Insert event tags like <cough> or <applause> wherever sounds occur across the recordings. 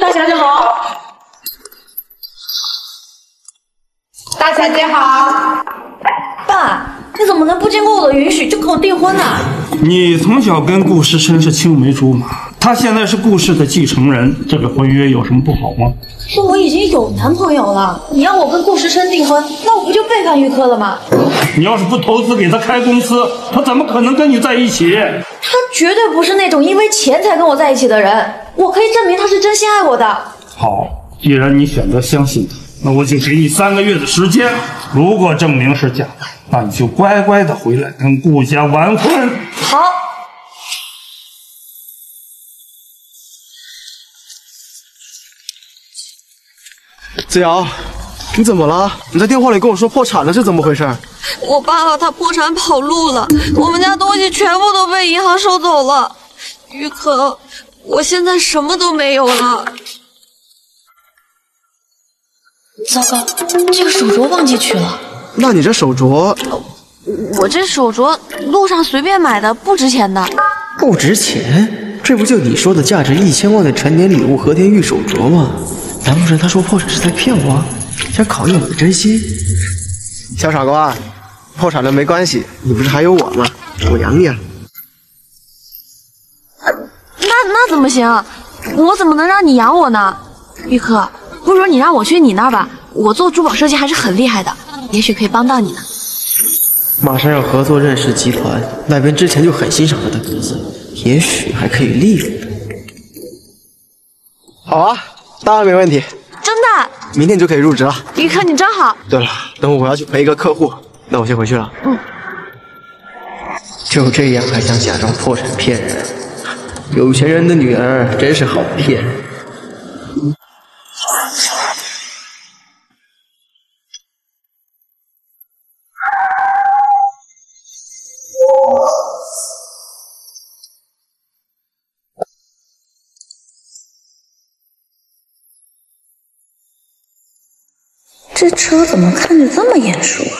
大小姐好，大小姐好。爸，你怎么能不经过我的允许就跟我订婚呢？你从小跟顾时琛是青梅竹马，他现在是顾氏的继承人，这个婚约有什么不好吗？是我已经有男朋友了，你要我跟顾时琛订婚，那我不就背叛玉科了吗？你要是不投资给他开公司，他怎么可能跟你在一起？他绝对不是那种因为钱才跟我在一起的人，我可以证明他是真心爱我的。好，既然你选择相信他，那我就给你三个月的时间。如果证明是假的，那你就乖乖的回来跟顾家完婚。好，子瑶，你怎么了？你在电话里跟我说破产了，是怎么回事？我爸爸他破产跑路了，我们家东西全部都被银行收走了。于可，我现在什么都没有了。糟糕，这个手镯忘记取了。那你这手镯我这手镯路上随便买的，不值钱的。不值钱？这不就你说的价值一千万的陈年礼物和田玉手镯吗？难不成他说破产是在骗我，想考验我的真心？小傻瓜，破产了没关系，你不是还有我吗？我养你啊！怎么行？我怎么能让你养我呢？玉科，不如你让我去你那儿吧，我做珠宝设计还是很厉害的，也许可以帮到你呢。马上要合作认识集团，那边之前就很欣赏他的格子，也许还可以利用他。好啊，当然没问题，真的，明天就可以入职了。玉科你真好。对了，等会我要去陪一个客户，那我先回去了。嗯就这样还想假装破产骗人？有钱人的女儿真是好骗。这车怎么看着这么眼熟啊？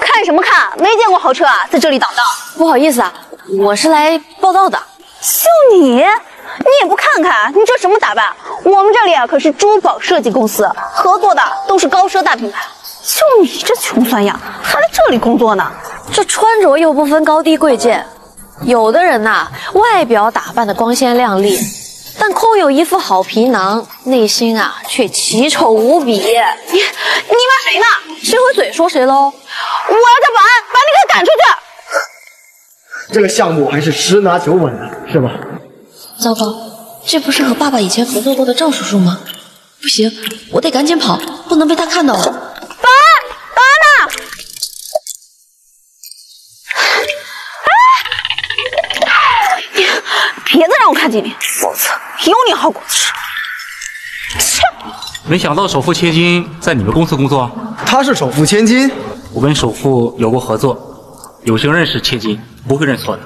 看什么看？没见过豪车啊，在这里挡道。不好意思啊，我是来报道的。就你，你也不看看，你这什么打扮？我们这里啊可是珠宝设计公司，合作的都是高奢大品牌。就你这穷酸样，还来这里工作呢？这穿着又不分高低贵贱，有的人呐、外表打扮的光鲜亮丽，但空有一副好皮囊，内心啊却奇丑无比。你你骂谁呢？谁回嘴说谁喽？我要叫保安把你给赶出去。这个项目还是十拿九稳的，是吧？糟糕，这不是和爸爸以前合作过的赵叔叔吗？不行，我得赶紧跑，不能被他看到了。保安，保安呢？哎，别再让我看见你，否则有你好果子吃。切！没想到首富千金在你们公司工作，他是首富千金，我跟首富有过合作，有幸认识千金，不会认错的。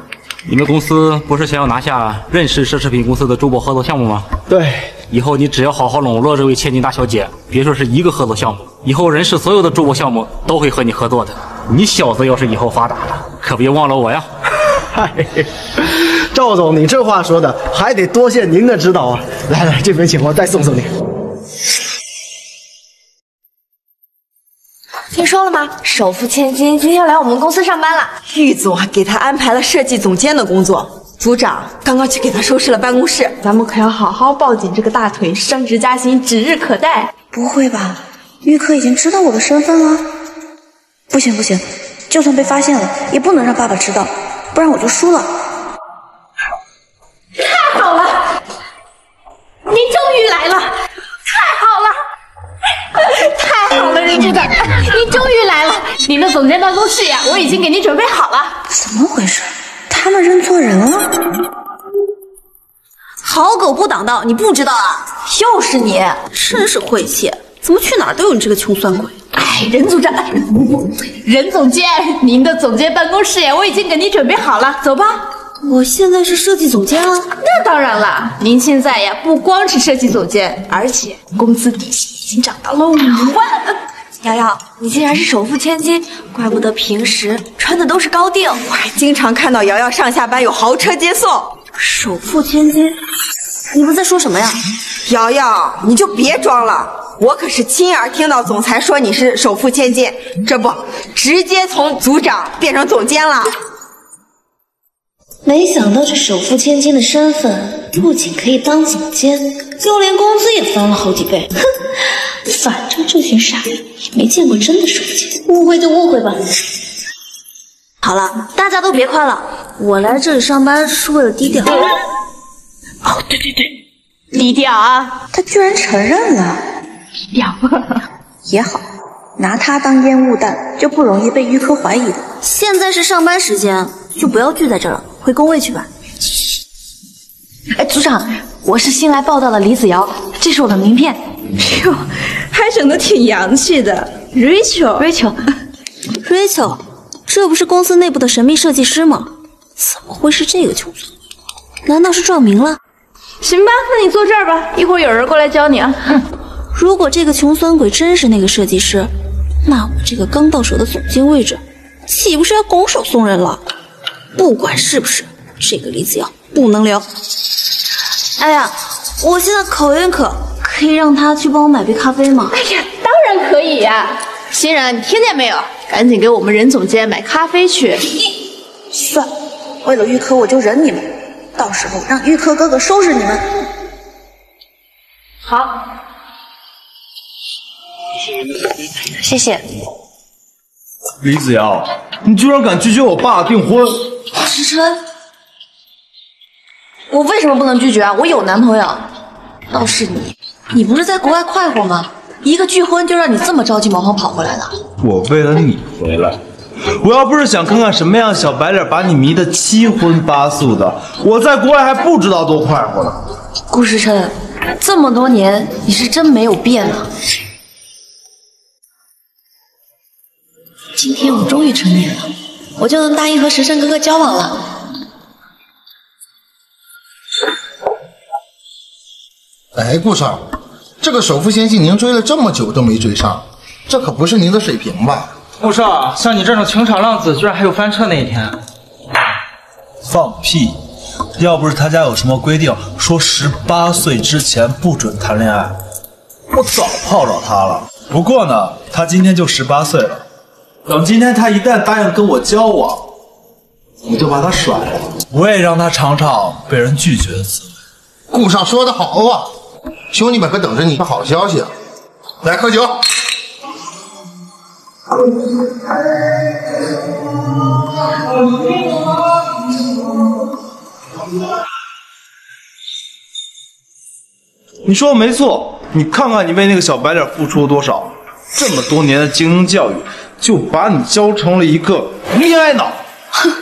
你们公司不是想要拿下任氏奢侈品公司的珠宝合作项目吗？对，以后你只要好好笼络这位千金大小姐，别说是一个合作项目，以后任氏所有的珠宝项目都会和你合作的。你小子要是以后发达了，可别忘了我呀！嗨，赵总，你这话说的还得多谢您的指导啊！来来，这边请，我再送送你。了吗？首富千金今天要来我们公司上班了。玉总还给他安排了设计总监的工作，组长刚刚去给他收拾了办公室，咱们可要好好抱紧这个大腿，升职加薪指日可待。不会吧？玉科已经知道我的身份了？不行不行，就算被发现了，也不能让爸爸知道，不然我就输了。太好了，您终于来了，太好了，太好了，任组长，你终于来了。您的总监办公室呀，我已经给您准备好了。怎么回事？他们认错人了？好狗不挡道，你不知道啊？又是你，真是晦气，怎么去哪儿都有你这个穷酸鬼。哎，任组长，任总监，您的总监办公室呀，我已经给您准备好了，走吧。我现在是设计总监啊，那当然了，您现在呀不光是设计总监，而且工资底薪已经涨到了五万。瑶瑶，你竟然是首富千金，怪不得平时穿的都是高定。我还经常看到瑶瑶上下班有豪车接送。首富千金，你们在说什么呀？瑶瑶，你就别装了，我可是亲耳听到总裁说你是首富千金，这不直接从组长变成总监了。没想到这首富千金的身份不仅可以当总监，就连工资也翻了好几倍。哼，反正这群傻逼也没见过真的首监，误会就误会吧。好了，大家都别夸了，我来这里上班是为了低调。哦，对对对，低调啊！他居然承认了，低调也好，拿他当烟雾弹就不容易被玉科怀疑的。现在是上班时间，就不要聚在这了，回工位去吧。哎，组长，我是新来报道的李子瑶，这是我的名片。哟，还整的挺洋气的，Rachel，Rachel，Rachel，<laughs> 这不是公司内部的神秘设计师吗？怎么会是这个穷酸？难道是撞名了？行吧，那你坐这儿吧，一会儿有人过来教你啊。<laughs> 如果这个穷酸鬼真是那个设计师，那我这个刚到手的总监位置，岂不是要拱手送人了？不管是不是，这个李子瑶不能留。哎呀，我现在口有点渴，可以让他去帮我买杯咖啡吗？哎呀，当然可以呀。欣然，你听见没有？赶紧给我们任总监买咖啡去。算，为了玉科，我就忍你们。到时候让玉科哥哥收拾你们。好，谢谢。李子瑶，你居然敢拒绝我爸订婚！时琛，我为什么不能拒绝啊？我有男朋友。倒是你，你不是在国外快活吗？一个拒婚就让你这么着急忙慌跑回来了。我为了你回来，我要不是想看看什么样小白脸把你迷得七荤八素的，我在国外还不知道多快活呢。顾时辰，这么多年你是真没有变啊！今天我终于成年了，我就能答应和时胜哥哥交往了。哎，顾少，这个首富千金您追了这么久都没追上，这可不是您的水平吧？顾少，像你这种情场浪子，居然还有翻车那一天？放屁！要不是他家有什么规定，说十八岁之前不准谈恋爱，我早泡着他了。不过呢，他今天就十八岁了，等今天他一旦答应跟我交往，我就把他甩了，我也让他尝尝被人拒绝的滋味。顾少说的好啊，兄弟们可等着你的好消息啊！来喝酒。你说的没错，你看看你为那个小白脸付出了多少，这么多年的精英教育，就把你教成了一个恋爱脑。哼，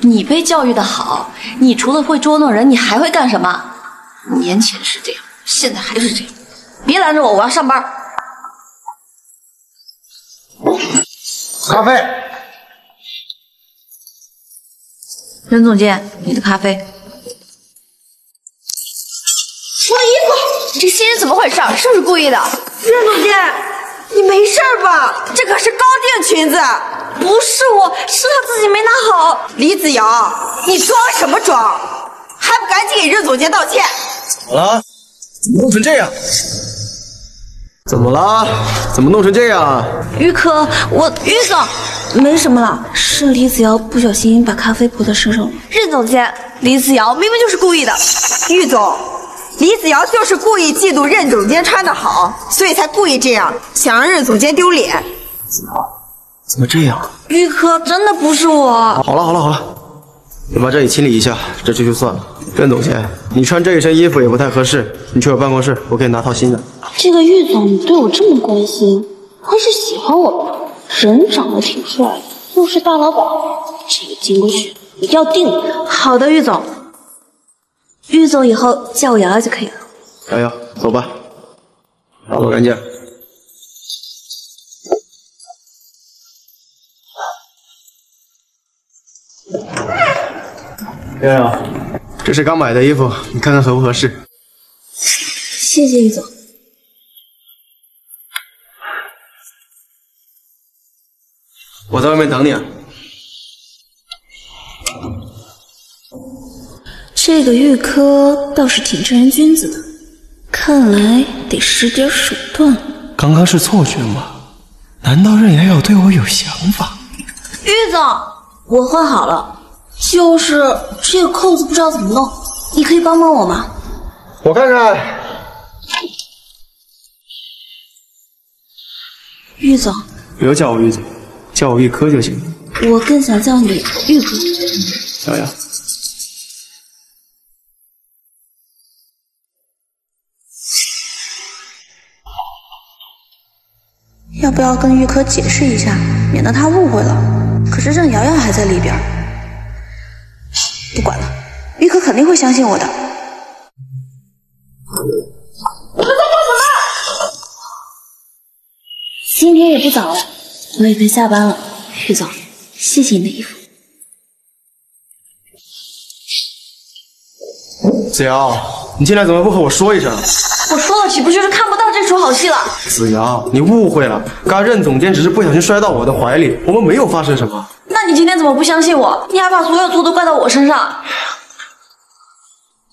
你被教育的好，你除了会捉弄人，你还会干什么？年前是这样，现在还是这样。别拦着我，我要上班。咖啡。任总监，你的咖啡。我的衣服，这新人怎么回事？是不是故意的？任总监，你没事吧？这可是高定裙子，不是我，是他自己没拿好。李子瑶，你装什么装？还不赶紧给任总监道歉！怎么了？怎么弄成这样？怎么了？怎么弄成这样啊？于可，我于总，没什么了，是李子瑶不小心把咖啡泼在身上了。任总监，李子瑶明明就是故意的。于总，李子瑶就是故意嫉妒任总监穿的好，所以才故意这样，想让任总监丢脸。子瑶怎么这样？玉科，真的不是我。好了好了好了，你把这里清理一下，这就就算了。任总监，你穿这一身衣服也不太合适，你去我办公室，我给你拿套新的。这个玉总对我这么关心，会是喜欢我吧？人长得挺帅的，又是大老板，这个金龟婿一定要定了。好的，玉总。玉总以后叫我瑶瑶就可以了。瑶瑶，走吧，打扫干净。瑶瑶，这是刚买的衣服，你看看合不合适？谢谢玉总。我在外面等你啊。这个玉科倒是挺正人君子的，看来得使点手段。刚刚是错觉吗？难道任瑶瑶对我有想法？玉总，我换好了，就是这个扣子不知道怎么弄，你可以帮帮我吗？我看看。玉总，不要叫我玉总，叫我玉科就行了。我更想叫你玉哥。瑶瑶，不要跟玉科解释一下，免得他误会了？可是任瑶瑶还在里边。不管了，玉科肯定会相信我的。你们在干什么？今天也不早了，我也该下班了。玉总，谢谢你的衣服。子瑶，你进来怎么不和我说一声？我说了，岂不就是看不到这出好戏了？子瑶，你误会了，刚任总监只是不小心摔到我的怀里，我们没有发生什么。那你今天怎么不相信我？你还把所有错都怪到我身上？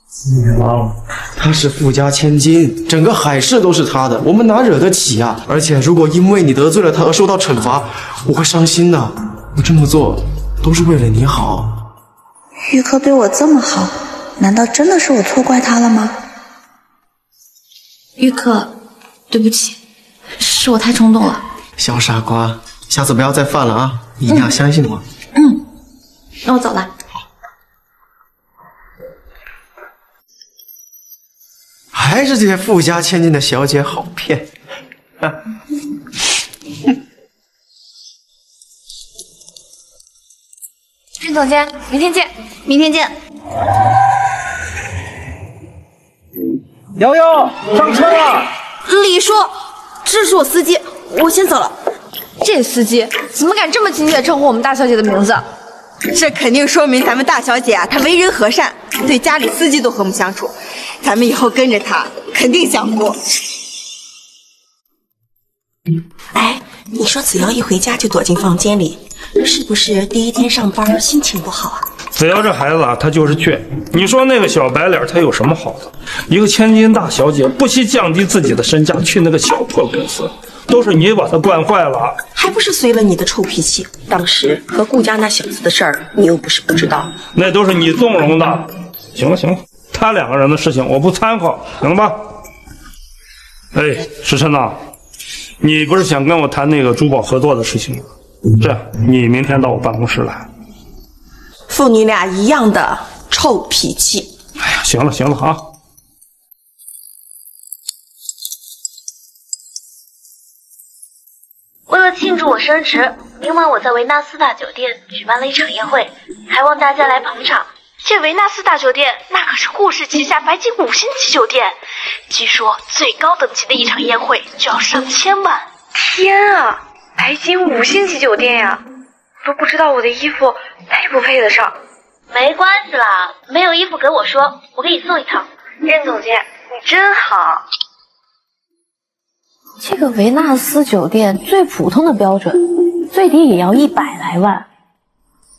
子瑶，她是富家千金，整个海市都是她的，我们哪惹得起呀、而且如果因为你得罪了她而受到惩罚，我会伤心的。我这么做都是为了你好。玉科对我这么好，难道真的是我错怪他了吗？玉科，对不起，是我太冲动了。小傻瓜，下次不要再犯了啊！你一定要相信我。嗯，那我走了。还是这些富家千金的小姐好骗。<laughs> 任总监，明天见。明天见。瑶瑶，上车了。李叔，这是我司机，我先走了。这司机怎么敢这么亲切地称呼我们大小姐的名字？这肯定说明咱们大小姐啊，她为人和善，对家里司机都和睦相处。咱们以后跟着她，肯定享福。哎，你说子瑶一回家就躲进房间里，是不是第一天上班心情不好啊？子瑶这孩子啊，他就是倔。你说那个小白脸，他有什么好的？一个千金大小姐，不惜降低自己的身价去那个小破公司，都是你把他惯坏了。还不是随了你的臭脾气？当时和顾家那小子的事儿，你又不是不知道。那都是你纵容的。行了行了，他两个人的事情我不掺和，行了吧？哎，时辰呐，你不是想跟我谈那个珠宝合作的事情吗？这样，你明天到我办公室来。父女俩一样的臭脾气。哎呀，行了行了啊。为了庆祝我升职，明晚我在维纳斯大酒店举办了一场宴会，还望大家来捧场。这维纳斯大酒店那可是顾氏旗下白金五星级酒店，据说最高等级的一场宴会就要上千万。天啊，白金五星级酒店呀，都不知道我的衣服配不配得上。没关系啦，没有衣服给我说，我给你送一套。任总监，你真好。这个维纳斯酒店最普通的标准，最低也要一百来万。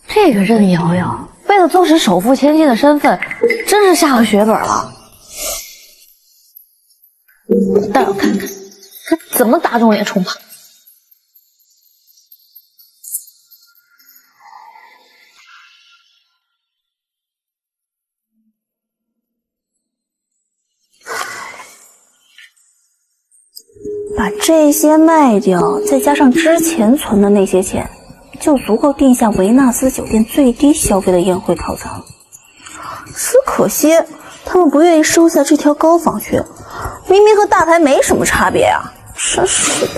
这个任瑶瑶为了坐实首富千金的身份，真是下了血本了。待我看看他怎么打肿脸充胖。把这些卖掉，再加上之前存的那些钱，就足够定下维纳斯酒店最低消费的宴会套餐。只可惜他们不愿意收下这条高仿靴，明明和大牌没什么差别啊！真是的。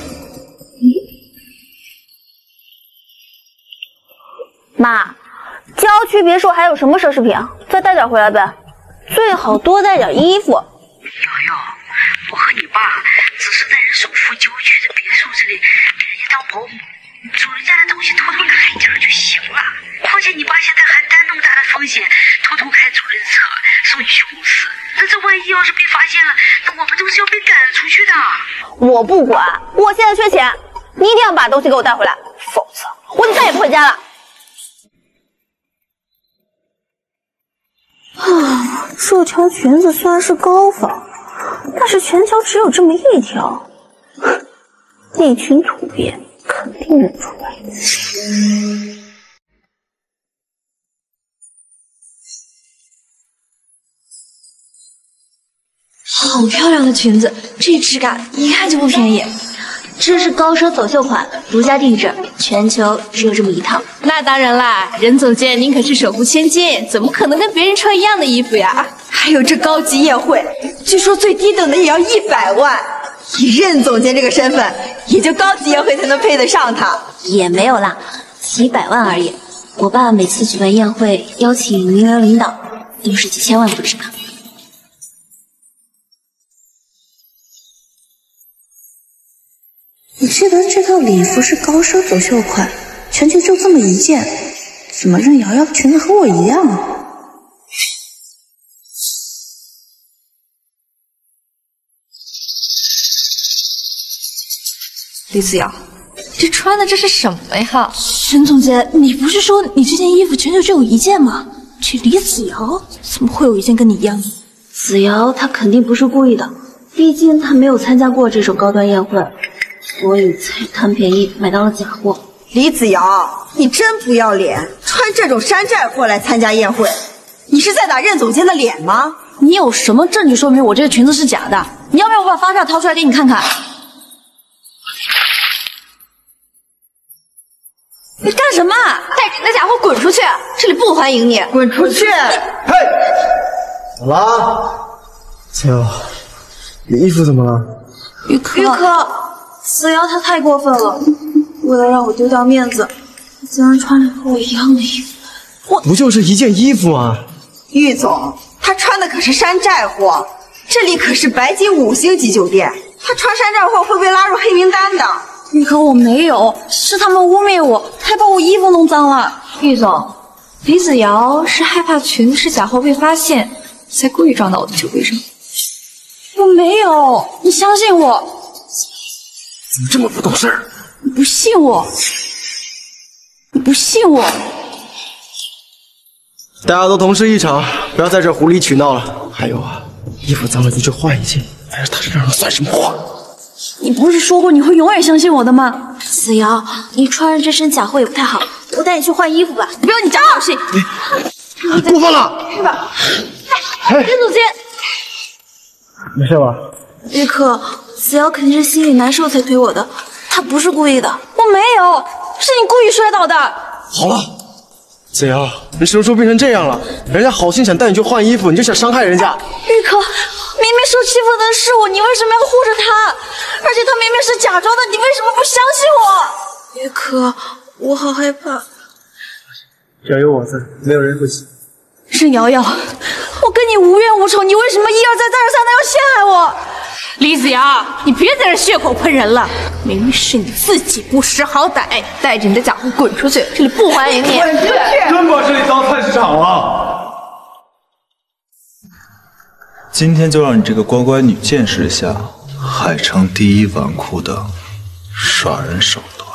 妈，郊区别墅还有什么奢侈品啊？再带点回来呗，最好多带点衣服。瑶瑶我和你爸只是在人首富郊区的别墅这里给人家当保姆，主人家的东西偷偷拿一点就行了。况且你爸现在还担那么大的风险，偷偷开主人车送你去公司，那这万一要是被发现了，那我们都是要被赶出去的。我不管，我现在缺钱，你一定要把东西给我带回来，否则我就再也不回家了。啊，这条裙子虽然是高仿，但是全球只有这么一条，那群土鳖肯定认出来。好漂亮的裙子，这质感一看就不便宜。这是高奢走秀款，独家定制，全球只有这么一套。那当然啦，任总监您可是首富千金，怎么可能跟别人穿一样的衣服呀？还有这高级宴会，据说最低等的也要一百万。以任总监这个身份，也就高级宴会才能配得上他。也没有啦，几百万而已。我爸每次举办宴会，邀请名人领导，都是几千万不止呢。我记得这套礼服是高奢走秀款，全球就这么一件，怎么任瑶瑶的裙子和我一样啊？李子瑶，这穿的这是什么呀？任总监，你不是说你这件衣服全球只有一件吗？这李子瑶怎么会有一件跟你一样的？子瑶她肯定不是故意的，毕竟她没有参加过这种高端宴会，所以才贪便宜买到了假货。李子瑶，你真不要脸，穿这种山寨货来参加宴会，你是在打任总监的脸吗？你有什么证据说明我这个裙子是假的？你要不要我把发票掏出来给你看看？干什么？带着你的假货滚出去！这里不欢迎你，滚出去！嘿怎么了？子瑶，你衣服怎么了？玉珂，玉珂，子瑶她太过分了，为了让我丢掉面子，竟然穿着和我一样的衣服。我不就是一件衣服吗？玉总，他穿的可是山寨货，这里可是白金五星级酒店，他穿山寨货会被拉入黑名单的。玉珂，我没有，是他们污蔑我，还把我衣服弄脏了。玉总，李子瑶是害怕裙子是假货被发现，才故意撞到我的酒杯上。我没有，你相信我。怎么这么不懂事儿？你不信我？你不信我？大家都同事一场，不要在这无理取闹了。还有啊，衣服脏了你就换一件，摆在他身上算什么话？你不是说过你会永远相信我的吗？子瑶，你穿着这身假货也不太好，我带你去换衣服吧。不要你讲好心，过分了，是吧？哎，任总监，没事吧？玉珂，子瑶肯定是心里难受才推我的，她不是故意的。我没有，是你故意摔倒的。好了，子瑶，你什么时候变成这样了？人家好心想带你去换衣服，你就想伤害人家。玉珂，明明受欺负的是我，你为什么要护着他？而且他明明是假装的，你为什么不相信我？叶珂，我好害怕。只要有我在，没有人会死。任瑶瑶，我跟你无冤无仇，你为什么一而再再而三的要陷害我？李子瑶，你别在这血口喷人了，明明是你自己不识好歹，带着你的假货滚出去，这里不欢迎你。滚出去！真把这里当菜市场了。今天就让你这个乖乖女见识一下海城第一纨绔的耍人手段。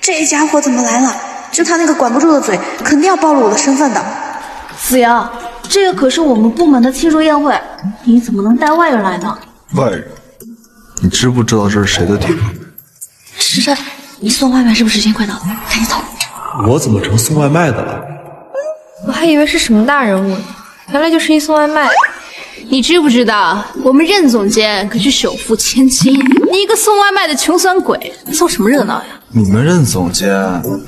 这家伙怎么来了？就他那个管不住的嘴，肯定要暴露我的身份的。子瑶，这个可是我们部门的庆祝宴会，你怎么能带外人来呢？外人，你知不知道这是谁的地方？时辰，你送外卖是不是时间快到了？赶紧走。我怎么成送外卖的了？我还以为是什么大人物呢，原来就是一送外卖。你知不知道，我们任总监可是首富千金，你一个送外卖的穷酸鬼，凑什么热闹呀？你们任总监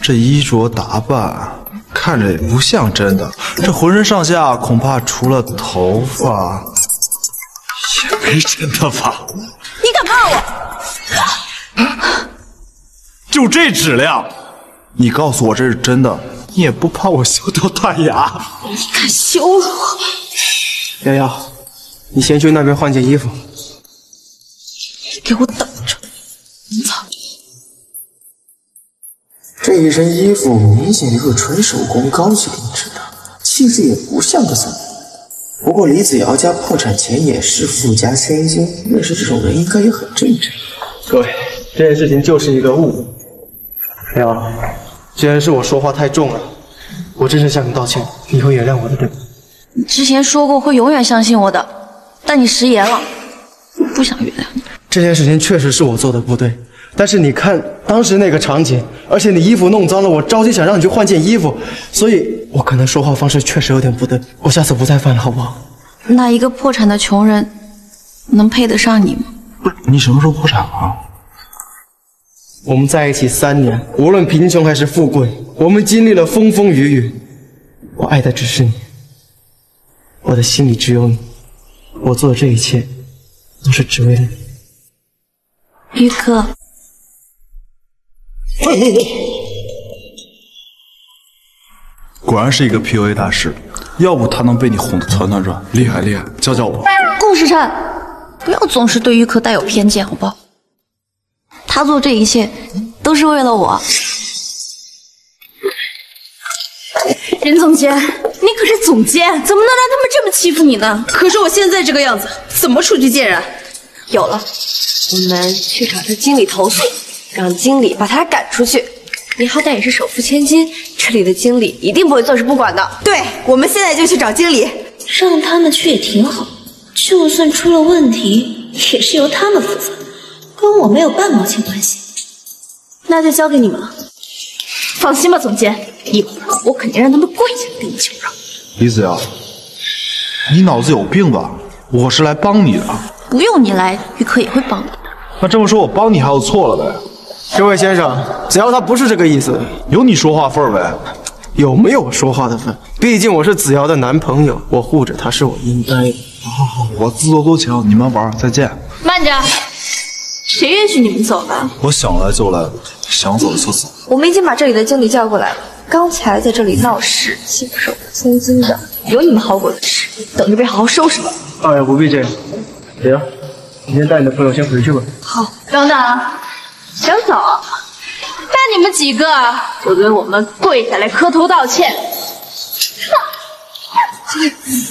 这衣着打扮，看着也不像真的，这浑身上下恐怕除了头发，也没真的吧？你敢怕我？就这质量，你告诉我这是真的，你也不怕我笑掉大牙？你敢羞辱我？瑶瑶，你先去那边换件衣服。给我等这一身衣服明显就是纯手工高级定制的，气质也不像个僧人。不过李子瑶家破产前也是富家千金，认识这种人应该也很正常。各位，这件事情就是一个误会。瑶，既然是我说话太重了，我真是向你道歉，你会原谅我的对吧？你之前说过会永远相信我的，但你食言了，我不想原谅你。这件事情确实是我做的不对，但是你看当时那个场景，而且你衣服弄脏了，我着急想让你去换件衣服，所以我可能说话方式确实有点不对，我下次不再犯了，好不好？那一个破产的穷人，能配得上你吗？你什么时候破产了？我们在一起三年，无论贫穷还是富贵，我们经历了风风雨雨。我爱的只是你，我的心里只有你，我做的这一切都是只为了你。于哥，<laughs> 果然是一个 PUA 大师，要不他能被你哄得团团转，厉害厉害，教教我。顾时辰，不要总是对于可带有偏见，好不好？他做这一切都是为了我。任总监，你可是总监，怎么能让他们这么欺负你呢？可是我现在这个样子，怎么出去见人？有了，我们去找他经理投诉，让经理把他赶出去。你好歹也是首富千金，这里的经理一定不会坐视不管的。对，我们现在就去找经理，让他们去也挺好，就算出了问题，也是由他们负责，跟我没有半毛钱关系。那就交给你们了。放心吧，总监，一会儿我肯定让他们跪下给你求饶。李子瑶，你脑子有病吧？我是来帮你的。不用你来，玉科也会帮你的。那这么说，我帮你还有错了呗？这位先生，只要他不是这个意思，有你说话份儿呗？有没有说话的份？毕竟我是子瑶的男朋友，我护着她是我应该的。好好好，我自作多情，你们玩，再见。慢着，谁允许你们走的？我想来就来，想走就走。我们已经把这里的经理叫过来了，刚才在这里闹事欺负首富千金的，有你们好果子吃，等着被好好收拾吧。哎呀，不必这样。行，你先带你的朋友先回去吧。好，等等，想走？那你们几个就给我们跪下来磕头道歉。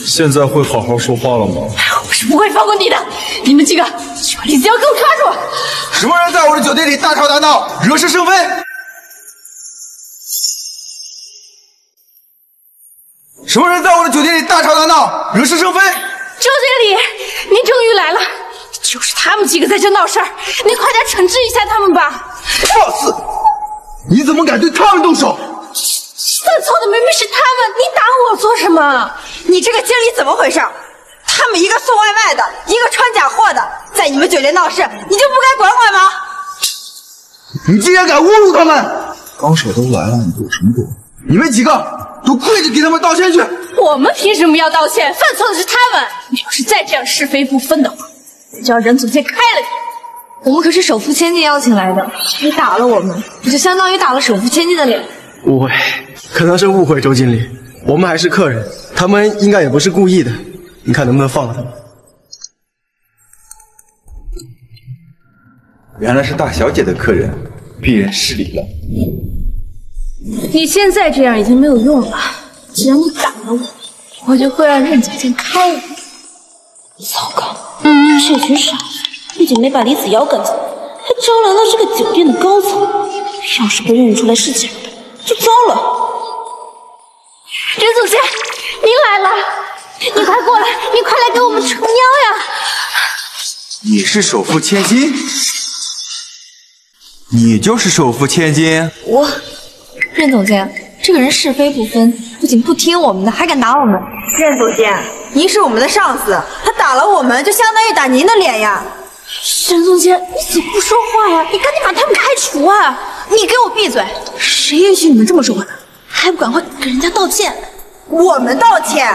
现在会好好说话了吗？我是不会放过你的！你们几个去把李子瑶给我抓住！什么人在我的酒店里大吵大闹，惹是生非？什么人在我的酒店里大吵大闹，惹是生非？周经理，您终于来了！就是他们几个在这闹事儿，您快点惩治一下他们吧！放肆！你怎么敢对他们动手？犯错的明明是他们，你打我做什么？你这个经理怎么回事？他们一个送外卖的，一个穿假货的，在你们酒店闹事，你就不该管管吗？你竟然敢侮辱他们！高手都来了，你躲什么躲？你们几个都跪着给他们道歉去！我们凭什么要道歉？犯错的是他们。你要是再这样是非不分的话，我就让任总监开了你。我们可是首富千金邀请来的，你打了我们，不就相当于打了首富千金的脸？误会，可能是误会，周经理，我们还是客人，他们应该也不是故意的，你看能不能放了他们？原来是大小姐的客人，鄙人失礼了。你现在这样已经没有用了，既然你打了我，我就会让任总监开了你。糟糕，这群傻子不仅没把李子瑶赶走，还招来了这个酒店的高层。要是被认出来是假的，就糟了。任总监，您来了，你快过来，你快来给我们撑腰呀！你是首富千金？你就是首富千金？我，任总监，这个人是非不分，不仅不听我们的，还敢打我们。任总监，您是我们的上司，他打了我们，就相当于打您的脸呀。任总监，你怎么不说话呀？你赶紧把他们开除啊！你给我闭嘴！谁允许你们这么说话的？还不赶快给人家道歉！我们道歉？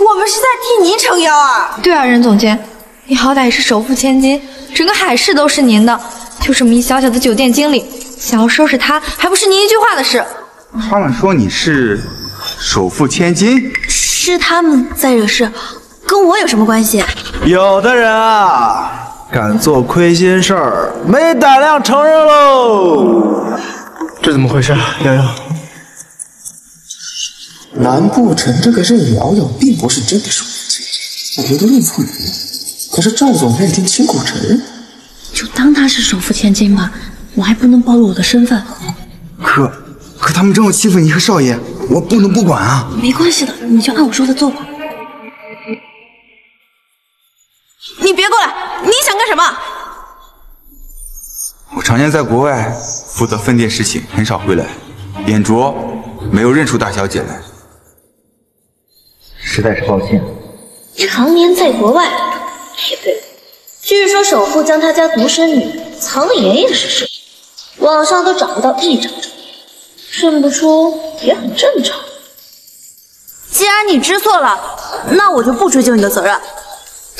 我们是在替您撑腰啊！对啊，任总监，你好歹也是首富千金，整个海市都是您的，就这么一小小的酒店经理，想要收拾他，还不是您一句话的事？他们说你是首富千金，是他们在惹事，跟我有什么关系？有的人啊。敢做亏心事儿，没胆量承认喽！这怎么回事？瑶瑶，难不成这个任瑶瑶并不是真的首富千金？我觉得认错人了。可是赵总他已经亲口承认。就当他是首富千金吧，我还不能暴露我的身份。可可他们这么欺负你和少爷，我不能不管啊！没关系的，你就按我说的做吧。你别过来！你想干什么？我常年在国外负责分店事情，很少回来，眼拙，没有认出大小姐来，实在是抱歉。常年在国外，也对。据说首富将他家独生女藏得严严实实，网上都找不到一张照片，认不出也很正常。既然你知错了，那我就不追究你的责任。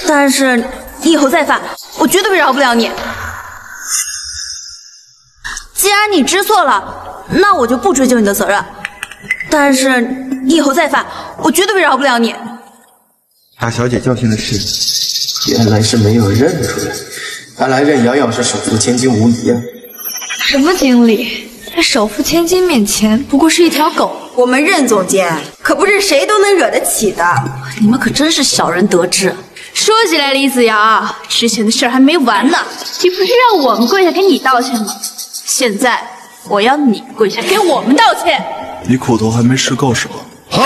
但是你以后再犯，我绝对会饶不了你。既然你知错了，那我就不追究你的责任。但是你以后再犯，我绝对会饶不了你。大小姐教训的是，原来是没有认出来，看来任瑶瑶是首富千金无疑啊。什么经理，在首富千金面前不过是一条狗。我们任总监可不是谁都能惹得起的。你们可真是小人得志。说起来，李子瑶，之前的事儿还没完呢。你不是让我们跪下给你道歉吗？现在我要你跪下给我们道歉。你苦头还没吃够是吧？好，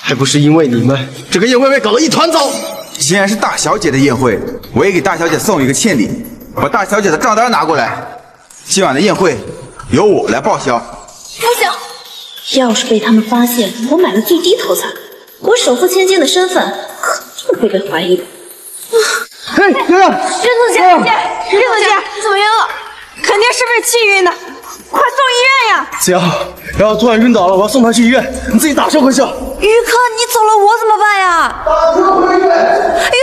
还不是因为你们，整个宴会被搞得一团糟。既然是大小姐的宴会，我也给大小姐送一个歉礼，把大小姐的账单拿过来。今晚的宴会由我来报销。不行，要是被他们发现我买了最低头彩，我首富千金的身份肯定会被怀疑的。嘿，瑶瑶，任总监，任总监，任总监，你怎么晕了？肯定是被气晕的，快送医院呀！子瑶，瑶瑶突然晕倒了，我要送她去医院，你自己打车回去。于科，你走了，我怎么办呀？打车回医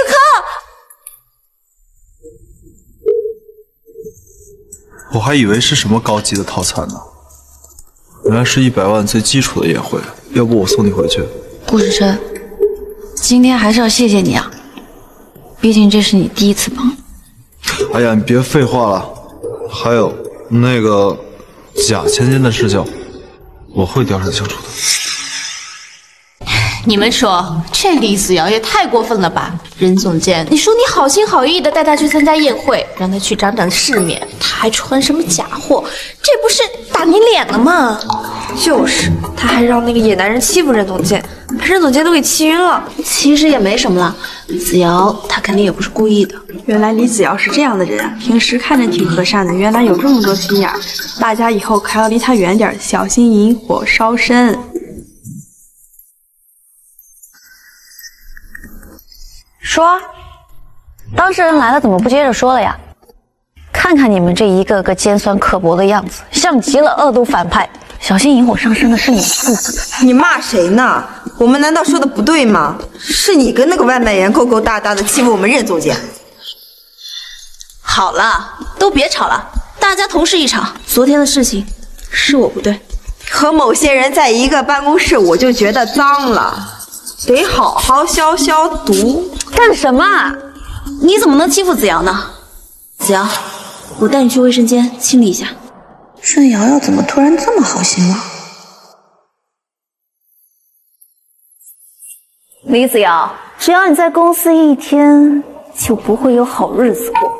我还以为是什么高级的套餐呢，原来是一百万最基础的宴会。要不我送你回去？顾时琛，今天还是要谢谢你啊，毕竟这是你第一次帮。哎呀，你别废话了。还有那个假千金的事情，我会调查清楚的。你们说这李子瑶也太过分了吧？任总监，你说你好心好意的带他去参加宴会，让他去长长世面，他还穿什么假货？这不是打你脸了吗？就是，他还让那个野男人欺负任总监，把任总监都给气晕了。其实也没什么了，李子瑶她肯定也不是故意的。原来李子瑶是这样的人，平时看着挺和善的，原来有这么多心眼儿。大家以后可要离他远点儿，小心引火烧身。说啊，当事人来了，怎么不接着说了呀？看看你们这一个个尖酸刻薄的样子，像极了恶毒反派。小心引火上身的是你自己。你骂谁呢？我们难道说的不对吗？是你跟那个外卖员勾勾搭搭的欺负我们任总监。好了，都别吵了，大家同事一场。昨天的事情是我不对，和某些人在一个办公室，我就觉得脏了，得好好消消毒。干什么？你怎么能欺负子瑶呢？子瑶，我带你去卫生间清理一下。任瑶瑶怎么突然这么好心了？李子瑶，只要你在公司一天，就不会有好日子过。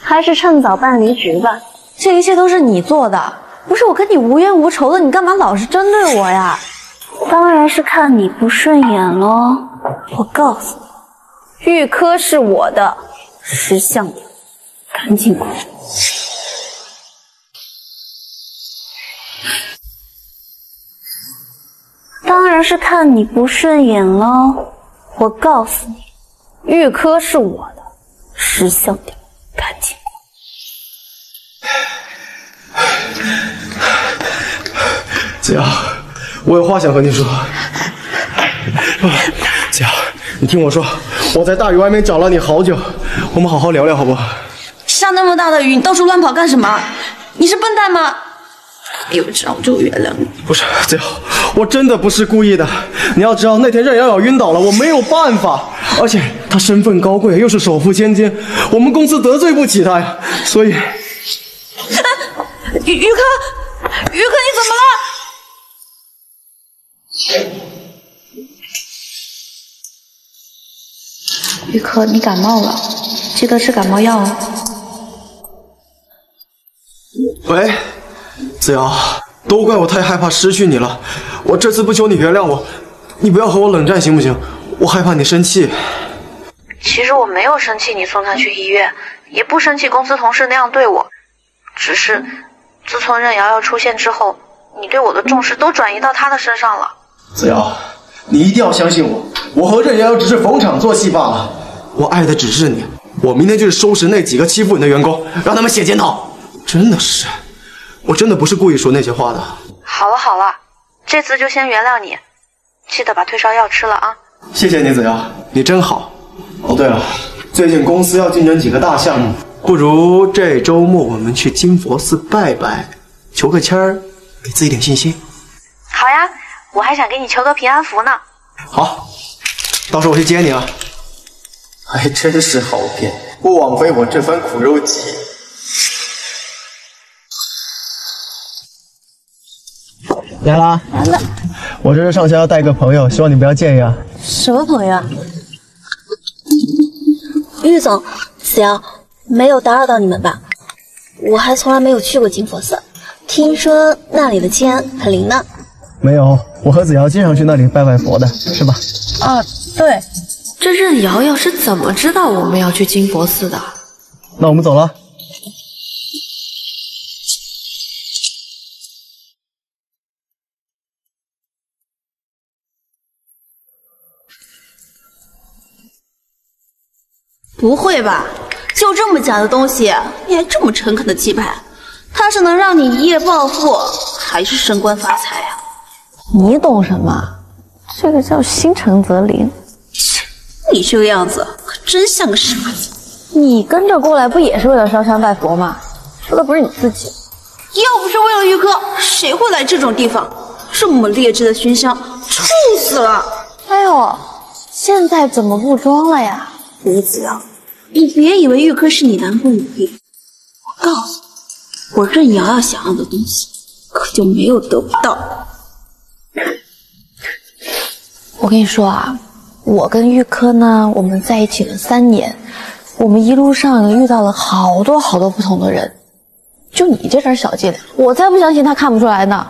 还是趁早办离职吧，这一切都是你做的，不是我跟你无冤无仇的，你干嘛老是针对我呀？当然是看你不顺眼喽。我告诉你，玉科是我的，识相点，赶紧滚！当然是看你不顺眼喽。我告诉你，玉科是我的，识相点，赶紧子瑶，我有话想和你说。子瑶，你听我说，我在大雨外面找了你好久，我们好好聊聊好不好？下那么大的雨，你到处乱跑干什么？你是笨蛋吗？以为这样我就原谅你？不是子瑶，我真的不是故意的。你要知道，那天任瑶瑶晕倒了，我没有办法，而且她身份高贵，又是首富千金，我们公司得罪不起她呀，所以。于于科，于科，你怎么了？玉科，你感冒了，记得吃感冒药哦。喂，子瑶，都怪我太害怕失去你了。我这次不求你原谅我，你不要和我冷战行不行？我害怕你生气。其实我没有生气，你送他去医院，也不生气公司同事那样对我，只是自从任瑶瑶出现之后，你对我的重视都转移到她的身上了。子瑶，你一定要相信我，我和任瑶瑶只是逢场作戏罢了。我爱的只是你，我明天就去收拾那几个欺负你的员工，让他们写检讨。真的是，我真的不是故意说那些话的。好了好了，这次就先原谅你，记得把退烧药吃了啊。谢谢你，子瑶，你真好。哦，对了，最近公司要竞争几个大项目，不如这周末我们去金佛寺拜拜，求个签儿，给自己点信心。好呀，我还想给你求个平安符呢。好，到时候我去接你啊。还真是好骗，不枉费我这番苦肉计。来啦！来了。我这是上校要带个朋友，希望你不要介意啊。什么朋友啊？玉总，子瑶，没有打扰到你们吧？我还从来没有去过金佛寺，听说那里的签很灵呢。没有，我和子瑶经常去那里拜拜佛的，是吧？啊，对。这任瑶瑶是怎么知道我们要去金佛寺的？那我们走了。不会吧？就这么假的东西，你还这么诚恳的祭拜？它是能让你一夜暴富，还是升官发财啊？你懂什么？这个叫心诚则灵。切，你这个样子可真像个傻子。你跟着过来不也是为了烧香拜佛吗？说的不是你自己。要不是为了玉珂，谁会来这种地方？这么劣质的熏香，臭死了！哎呦，现在怎么不装了呀？李子瑶，你别以为玉珂是你男不女配，我告诉你，我任瑶瑶想要的东西，可就没有得不到。我跟你说啊，我跟玉科呢，我们在一起了三年，我们一路上遇到了好多好多不同的人，就你这点小伎俩，我才不相信他看不出来呢。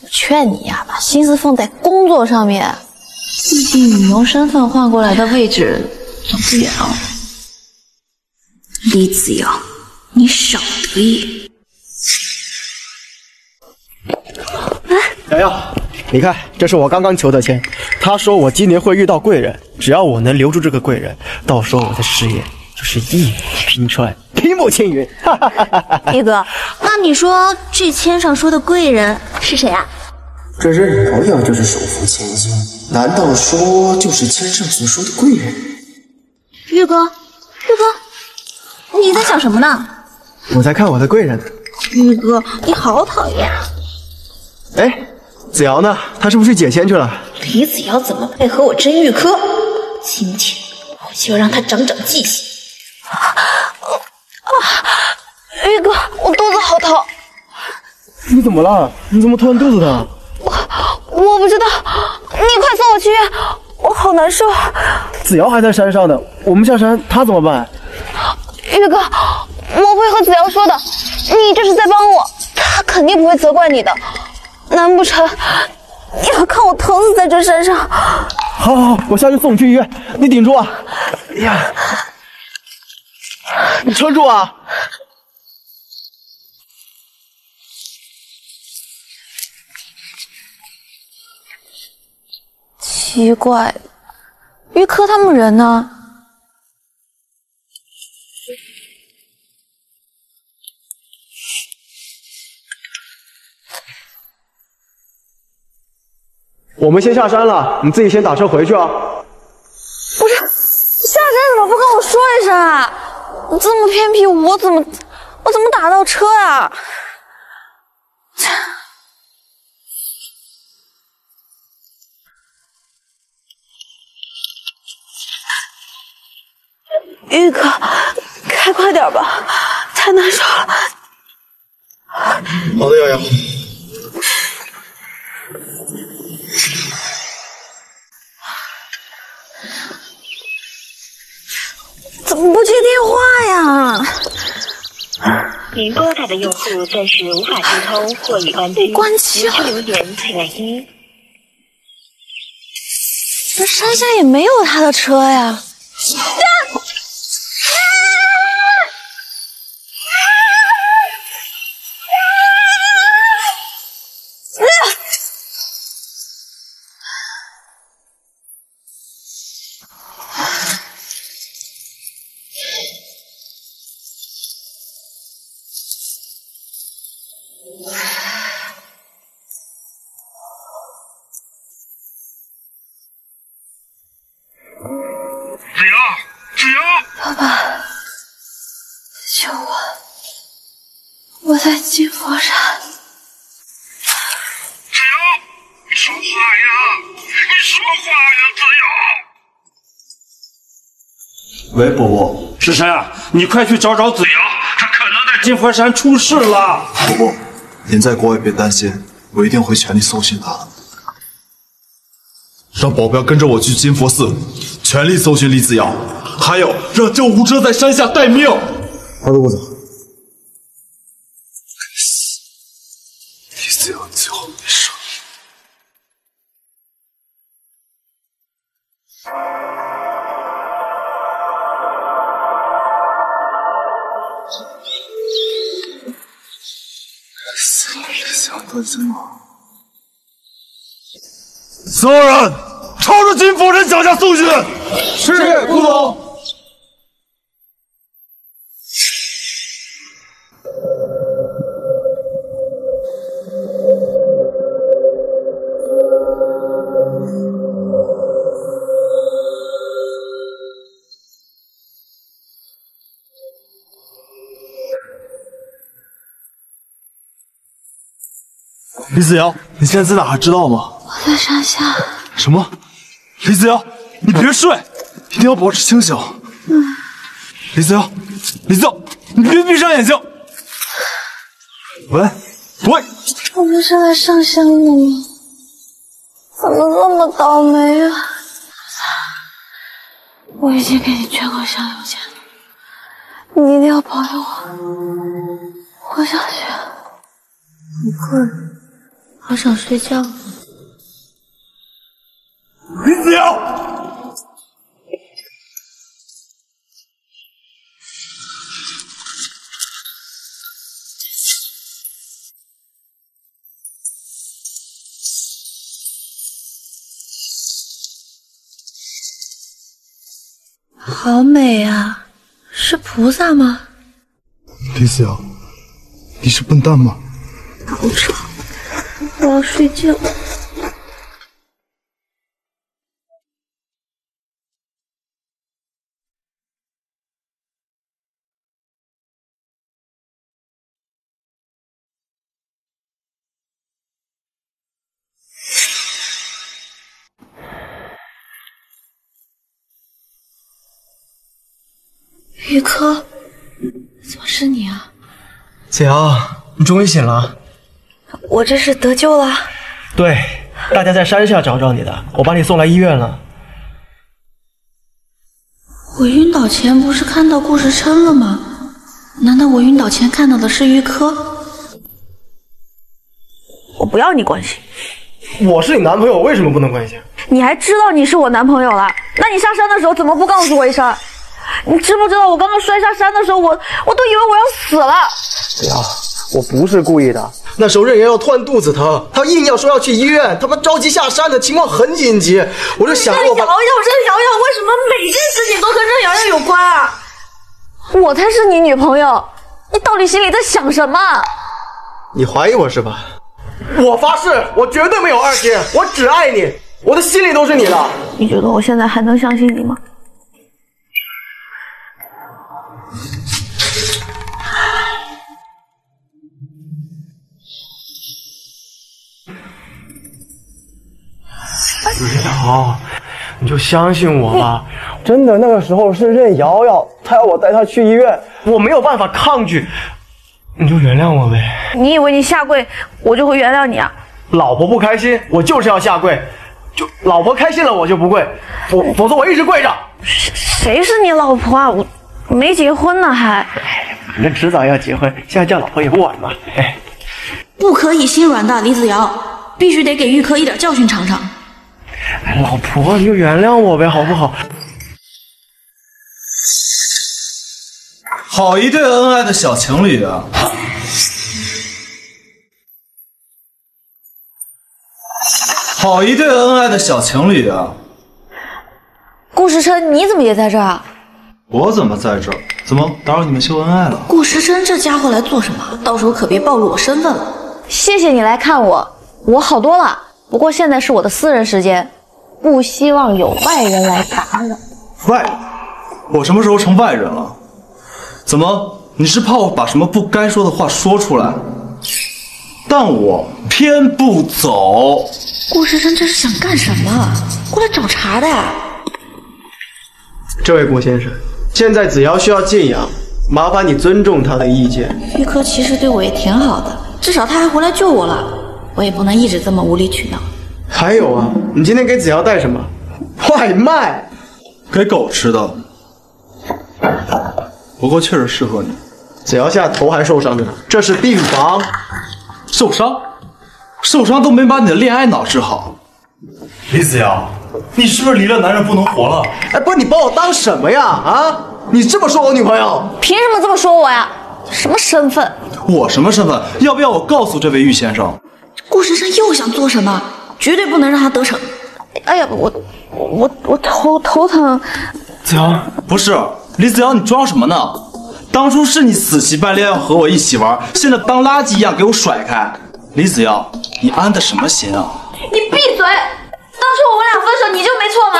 我劝你呀，把心思放在工作上面，毕竟你用身份换过来的位置总不远啊。李子瑶，你少得意。瑶瑶，你看，这是我刚刚求的签。他说我今年会遇到贵人，只要我能留住这个贵人，到时候我的事业就是一马平川，平步青云。玉哥，那你说这签上说的贵人是谁啊？这任瑶瑶就是手扶千金，难道说就是签上所说的贵人？玉哥，玉哥，你在想什么呢？我在看我的贵人。玉哥，你好讨厌啊。哎，子瑶呢？她是不是去解签去了？李子瑶怎么配合我甄玉科？今天我就要让她长长记性。啊，玉哥，我肚子好疼。你怎么了？你怎么突然肚子疼？我不知道，你快送我去医院，我好难受。子瑶还在山上呢，我们下山，她怎么办？玉哥，我会和子瑶说的，你这是在帮我，她肯定不会责怪你的。难不成你要看我疼死在这山上？好，好，好，我下去送你去医院，你顶住啊！哎呀，你撑住啊！奇怪，于科他们人呢？我们先下山了，你自己先打车回去啊。不是，下山怎么不跟我说一声啊？这么偏僻，我怎么我怎么打到车呀？玉哥，开快点吧，太难受了。好的，瑶瑶。怎么不接电话呀？您拨打的用户暂时无法接通或已关机，关机了您需留言请按一。这山下也没有他的车呀。子喂，伯伯，石山啊，你快去找找子瑶，她可能在金佛山出事了。伯伯，您在国外别担心，我一定会全力搜寻她的。让保镖跟着我去金佛寺，全力搜寻李子瑶，还有让救护车在山下待命。好的，部长。朝着金佛山脚下送去。是，顾总。李子瑶，你现在在哪还知道吗？我在山下。什么？李子瑶，你别睡，一定要保持清醒。嗯，李子瑶，李子瑶，你别闭上眼睛。喂，喂，我不是来上香的吗？怎么这么倒霉啊？我已经给你捐过香油钱了，你一定要保佑我。我想去，很困，好想睡觉。李子瑶，好美啊，是菩萨吗？林子瑶，你是笨蛋吗？好吵，我要睡觉。玉科，怎么是你啊？子瑶，你终于醒了。我这是得救了。对，大家在山下找找你的，我把你送来医院了。我晕倒前不是看到顾时琛了吗？难道我晕倒前看到的是玉科？我不要你关心。我是你男朋友，为什么不能关心？你还知道你是我男朋友了？那你下山的时候怎么不告诉我一声？你知不知道我刚刚摔下山的时候，我我都以为我要死了。子瑶，我不是故意的。那时候任瑶瑶突然肚子疼，她硬要说要去医院，他们着急下山的情况很紧急，我就想任过把。瑶瑶，任瑶瑶，为什么每件事情都跟任瑶瑶有关啊？我才是你女朋友，你到底心里在想什么？你怀疑我是吧？我发誓，我绝对没有二心，我只爱你，我的心里都是你的。你觉得我现在还能相信你吗？子瑶，你就相信我吧。真的，那个时候是任瑶瑶，她要我带她去医院，我没有办法抗拒，你就原谅我呗。你以为你下跪，我就会原谅你啊？老婆不开心，我就是要下跪。就老婆开心了我就不跪，否否则我一直跪着。谁是你老婆啊？我没结婚呢还。反正迟早要结婚，现在叫老婆也不晚嘛。哎，不可以心软的李子瑶，必须得给玉科一点教训尝尝。哎，老婆你就原谅我呗，好不好？好一对恩爱的小情侣啊！好一对恩爱的小情侣啊！顾时琛，你怎么也在这儿啊？我怎么在这儿？怎么打扰你们秀恩爱了？顾时琛这家伙来做什么？到时候可别暴露我身份了。谢谢你来看我，我好多了。不过现在是我的私人时间，不希望有外人来打扰。外人？我什么时候成外人了？怎么？你是怕我把什么不该说的话说出来？但我偏不走。顾时琛这是想干什么？过来找茬的呀？这位顾先生，现在子瑶需要静养，麻烦你尊重她的意见。玉科其实对我也挺好的，至少他还回来救我了。我也不能一直这么无理取闹。还有啊，你今天给子瑶带什么？外卖？给狗吃的。不过确实适合你。子瑶现在头还受伤着呢，这是病房。受伤？受伤都没把你的恋爱脑治好。李子瑶，你是不是离了男人不能活了？哎，不是，你把我当什么呀？啊，你这么说我女朋友？凭什么这么说我呀？什么身份？我什么身份？要不要我告诉这位玉先生？顾时琛又想做什么？绝对不能让他得逞！哎呀，我我我头头疼。子瑶，不是李子瑶，你装什么呢？当初是你死乞白赖要和我一起玩，现在当垃圾一样给我甩开。李子瑶，你安的什么心啊？你闭嘴！当初我们俩分手，你就没错吗？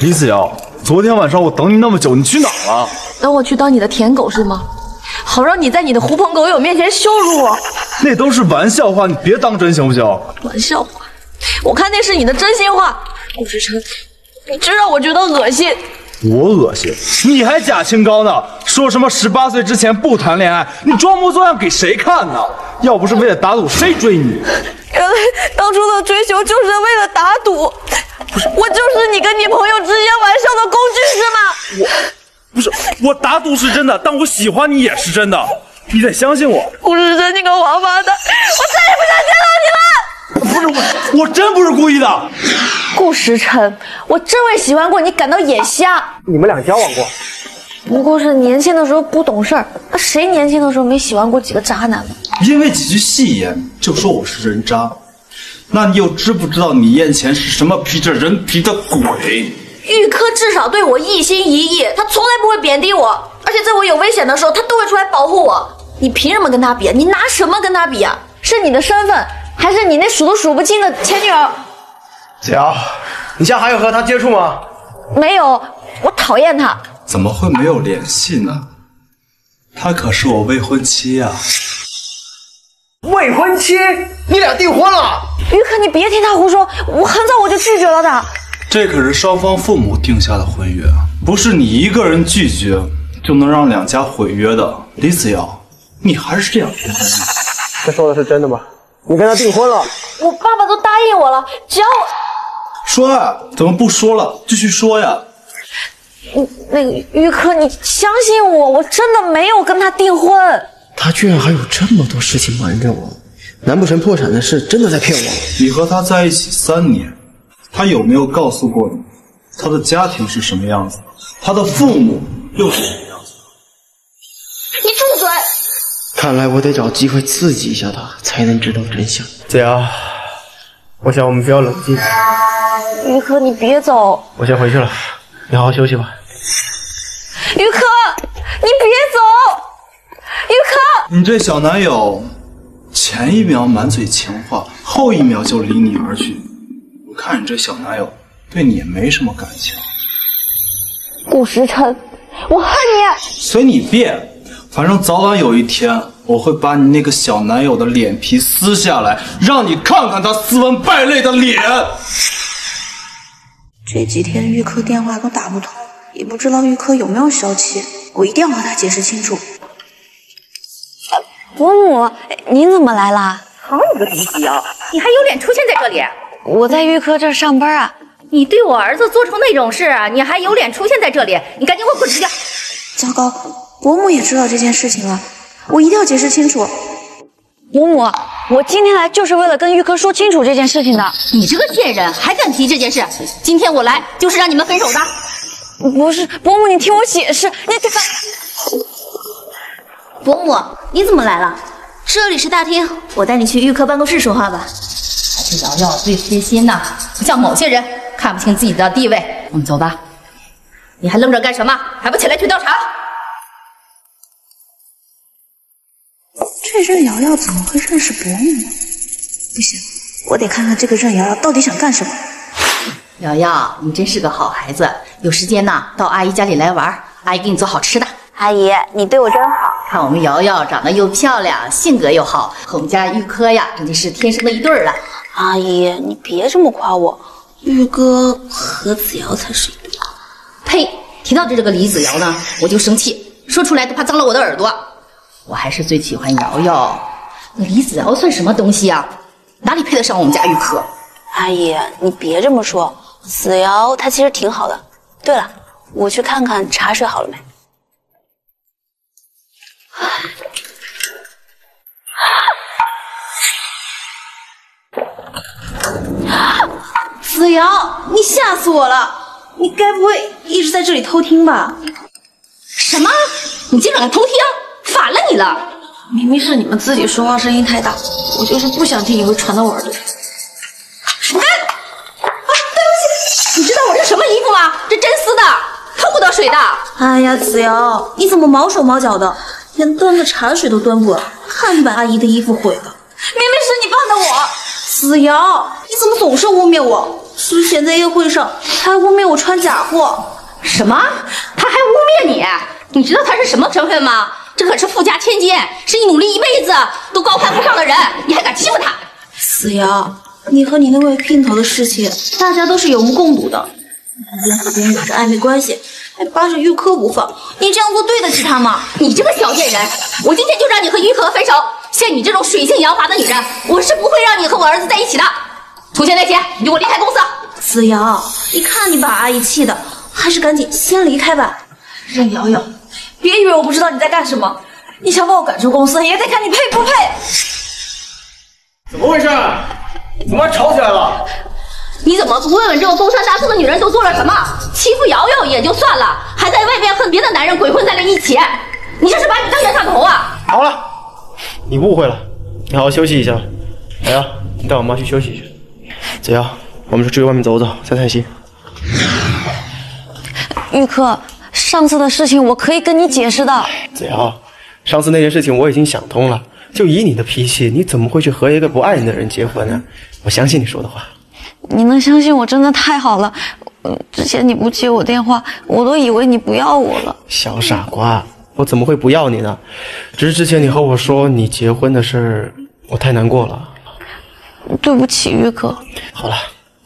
李子瑶，昨天晚上我等你那么久，你去哪儿了？等我去当你的舔狗是吗？好让你在你的狐朋狗友面前羞辱我。那都是玩笑话，你别当真行不行？玩笑话？我看那是你的真心话。顾时琛，你真让我觉得恶心。我恶心？你还假清高呢？说什么十八岁之前不谈恋爱？你装模作样给谁看呢？要不是为了打赌，谁追你？原来当初的追求就是为了打赌。不是，我就是你跟你朋友之间玩笑的工具是吗？我不是，我打赌是真的，但我喜欢你也是真的，你得相信我。顾时琛，你个王八蛋，我再也不想见到你了。不是我，我真不是故意的。顾时琛，我真为喜欢过你感到眼瞎。你们俩交往过？不过是年轻的时候不懂事儿，那谁年轻的时候没喜欢过几个渣男呢？因为几句戏言就说我是人渣，那你又知不知道你眼前是什么披着人皮的鬼？玉科至少对我一心一意，他从来不会贬低我，而且在我有危险的时候，他都会出来保护我。你凭什么跟他比？你拿什么跟他比啊？是你的身份，还是你那数都数不清的前女友？子瑶，你现在还有和他接触吗？没有，我讨厌他。怎么会没有联系呢？她可是我未婚妻呀、未婚妻？你俩订婚了？于可，你别听他胡说，我很早我就拒绝了的。这可是双方父母定下的婚约，不是你一个人拒绝就能让两家毁约的。李子瑶，你还是这样觉得吗？这说的是真的吗？你跟他订婚了？我爸爸都答应我了，只要我……说啊，怎么不说了？继续说呀。嗯，那个于科，你相信我，我真的没有跟他订婚。他居然还有这么多事情瞒着我，难不成破产的事真的在骗我？你和他在一起三年，他有没有告诉过你，他的家庭是什么样子？他的父母又是什么样子？你住嘴！看来我得找机会刺激一下他，才能知道真相。子瑶，我想我们需要冷静。于科，你别走。我先回去了，你好好休息吧。于科，你别走！于科，你这小男友，前一秒满嘴情话，后一秒就离你而去。我看你这小男友对你也没什么感情。顾时辰，我恨你！随你便，反正早晚有一天，我会把你那个小男友的脸皮撕下来，让你看看他斯文败类的脸。这几天玉科电话都打不通，也不知道玉科有没有消息，我一定要和他解释清楚。伯母，您怎么来啦？好你个李子瑶，你还有脸出现在这里？我在玉科这儿上班啊。你对我儿子做成那种事，你还有脸出现在这里？你赶紧给我滚出去！糟糕，伯母也知道这件事情了，我一定要解释清楚。伯母，我今天来就是为了跟玉科说清楚这件事情的。你这个贱人，还敢提这件事？今天我来就是让你们分手的。不是，伯母，你听我解释，你这个。伯母，你怎么来了？这里是大厅，我带你去玉科办公室说话吧。这瑶瑶最贴心呐，不像某些人看不清自己的地位。我们走吧。你还愣着干什么？还不起来去调查？这任瑶瑶怎么会认识伯母呢？不行，我得看看这个任瑶瑶到底想干什么。瑶瑶，你真是个好孩子，有时间呢到阿姨家里来玩，阿姨给你做好吃的。阿姨，你对我真好。看我们瑶瑶长得又漂亮，性格又好，和我们家玉科呀，真的是天生的一对儿了。阿姨，你别这么夸我，玉哥和子瑶才是一对。呸！提到这个李子瑶呢，我就生气，说出来都怕脏了我的耳朵。我还是最喜欢瑶瑶，那李子瑶算什么东西啊？哪里配得上我们家玉珂？阿姨，你别这么说，子瑶她其实挺好的。对了，我去看看茶水好了没。<sighs> 子瑶，你吓死我了！你该不会一直在这里偷听吧？什么？你竟然敢偷听？反了你了！明明是你们自己说话声音太大，我就是不想听，也会传到我耳朵里。哎，啊，对不起，你知道我这什么衣服吗？这真丝的，碰不得水的。<laughs> 哎呀，子瑶，你怎么毛手毛脚的，连端个茶水都端不稳，看你把阿姨的衣服毁了。明明是你绊的我，子瑶，你怎么总是污蔑我？之前在宴会上还污蔑我穿假货。什么？他还污蔑你？你知道他是什么身份吗？这可是富家千金，是你努力一辈子都高攀不上的人，你还敢欺负他？子瑶，你和你那位姘头的事情，大家都是有目共睹的。你和别人有着暧昧关系，还扒着玉珂不放，你这样做对得起他吗？你这个小贱人，我今天就让你和玉珂分手。像你这种水性杨花的女人，我是不会让你和我儿子在一起的。从现在起，你就给我离开公司。子瑶，你看你把阿姨气的，还是赶紧先离开吧。任瑶瑶。别以为我不知道你在干什么！你想把我赶出公司，也得看你配不配。怎么回事？怎么吵起来了？你怎么不问问这个东山大宋的女人都做了什么？欺负瑶瑶也就算了，还在外面和别的男人鬼混在了一起，你这是把你当冤大头啊！好了，你误会了，你好好休息一下。来呀，你带我妈去休息去。子瑶，我们出去外面走走，散散心。玉科。上次的事情我可以跟你解释的，子瑶，上次那件事情我已经想通了。就以你的脾气，你怎么会去和一个不爱你的人结婚呢？我相信你说的话。你能相信我真的太好了。之前你不接我电话，我都以为你不要我了。小傻瓜，我怎么会不要你呢？只是之前你和我说你结婚的事，我太难过了。对不起，玉哥。好了，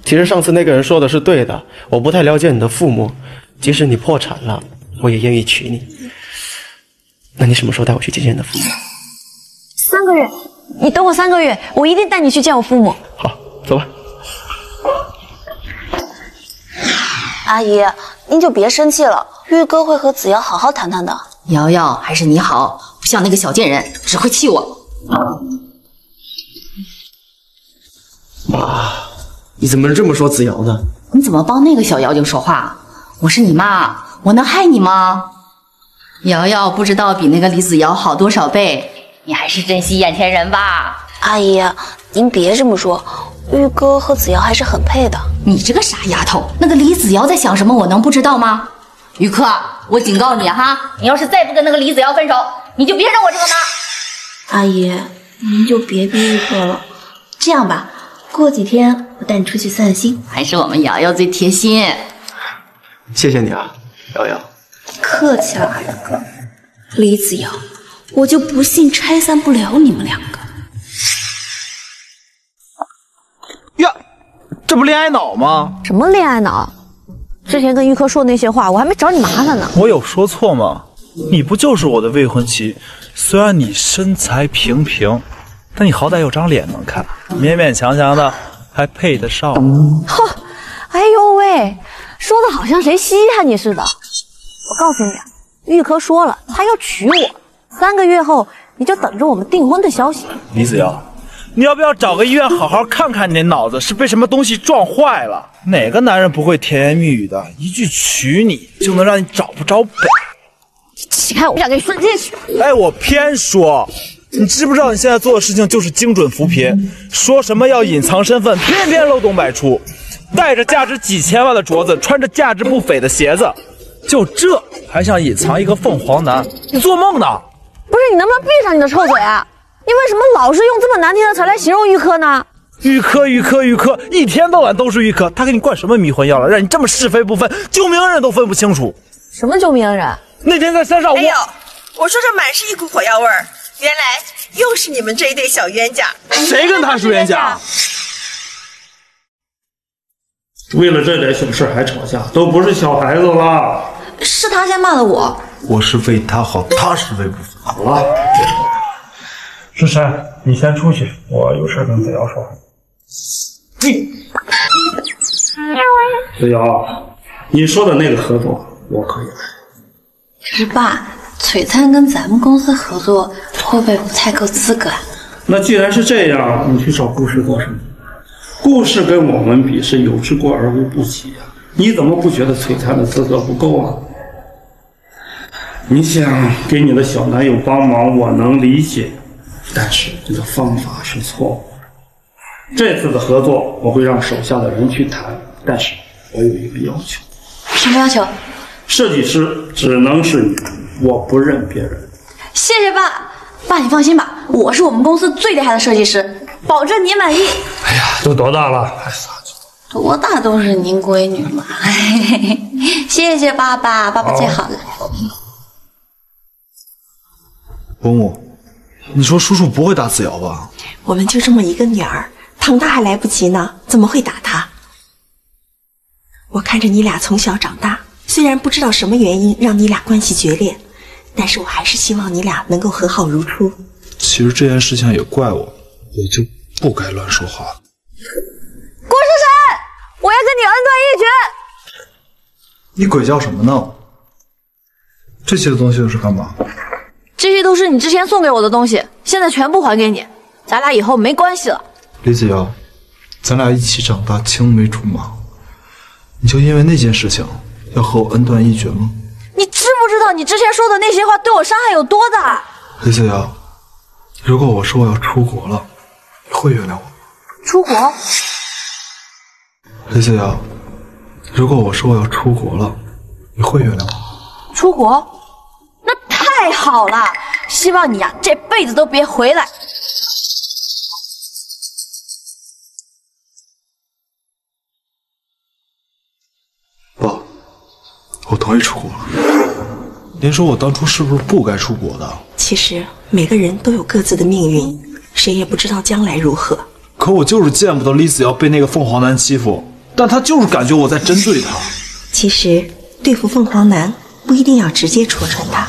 其实上次那个人说的是对的。我不太了解你的父母，即使你破产了。我也愿意娶你，那你什么时候带我去见见你的父母？三个月，你等我三个月，我一定带你去见我父母。好，走吧。阿姨，您就别生气了，玉哥会和子瑶好好谈谈的。瑶瑶，还是你好，不像那个小贱人，只会气我。妈，你怎么能这么说子瑶呢？你怎么帮那个小妖精说话？我是你妈。我能害你吗？瑶瑶不知道比那个李子瑶好多少倍，你还是珍惜眼前人吧。阿姨，您别这么说，玉哥和子瑶还是很配的。你这个傻丫头，那个李子瑶在想什么，我能不知道吗？玉科，我警告你哈，你要是再不跟那个李子瑶分手，你就别认我这个妈。阿姨，您就别逼玉哥了。这样吧，过几天我带你出去散心。还是我们瑶瑶最贴心。谢谢你啊。瑶瑶，客气了，二哥。李子瑶，我就不信拆散不了你们两个。呀，这不恋爱脑吗？什么恋爱脑？之前跟玉科说的那些话，我还没找你麻烦呢。我有说错吗？你不就是我的未婚妻？虽然你身材平平，但你好歹有张脸能看，勉勉强强的还配得上我。嚯，哎呦喂，说的好像谁稀罕你似的。我告诉你啊，玉科说了，他要娶我，三个月后你就等着我们订婚的消息。李子瑶，你要不要找个医院好好看看你那脑子是被什么东西撞坏了？哪个男人不会甜言蜜语的，一句娶你就能让你找不着北？起开，我不想跟你说这些。哎，我偏说，你知不知道你现在做的事情就是精准扶贫？说什么要隐藏身份，偏偏漏洞百出，戴着价值几千万的镯子，穿着价值不菲的鞋子，就这还想隐藏一个凤凰男？你做梦呢！不是你能不能闭上你的臭嘴啊？你为什么老是用这么难听的词来形容玉科呢？玉科，玉科，玉科，一天到晚都是玉科，他给你灌什么迷魂药了，让你这么是非不分，救命恩人都分不清楚？什么救命恩人？那天在山上，我哎呦，我说这满是一股火药味儿，原来又是你们这一对小冤家。谁跟他是冤家？为了这点小事还吵架，都不是小孩子了。是他先骂的我，我是为他好，他是为不服。好了，志山，你先出去，我有事跟子瑶说。你子瑶，你说的那个合作我可以来。可是爸，璀璨跟咱们公司合作会不会不太够资格啊？那既然是这样，你去找顾氏做什么？顾氏跟我们比是有之过而无不及呀、你怎么不觉得璀璨的资格不够啊？你想给你的小男友帮忙，我能理解，但是你的方法是错误的。这次的合作我会让手下的人去谈，但是我有一个要求，什么要求？设计师只能是你，我不认别人。谢谢爸，爸你放心吧，我是我们公司最厉害的设计师，保证你满意。哎呀，都多大了，还撒娇？多大都是您闺女嘛，<laughs> 谢谢爸爸，爸爸最好了。伯母，你说叔叔不会打子瑶吧？我们就这么一个女儿，疼她还来不及呢，怎么会打她？我看着你俩从小长大，虽然不知道什么原因让你俩关系决裂，但是我还是希望你俩能够和好如初。其实这件事情也怪我，我就不该乱说话。郭诗晨，我要跟你恩断义绝。你鬼叫什么呢？这些东西又是干嘛？这些都是你之前送给我的东西，现在全部还给你，咱俩以后没关系了。李子瑶，咱俩一起长大，青梅竹马，你就因为那件事情要和我恩断义绝吗？你知不知道你之前说的那些话对我伤害有多大？李小瑶，如果我说我要出国了，你会原谅我吗？出国？李小瑶，如果我说我要出国了，你会原谅我吗？出国？那太好了！希望你呀、这辈子都别回来。我同意出国了。您说我当初是不是不该出国的？其实每个人都有各自的命运，谁也不知道将来如何。可我就是见不得李子瑶被那个凤凰男欺负，但他就是感觉我在针对他。其实对付凤凰男不一定要直接戳穿他，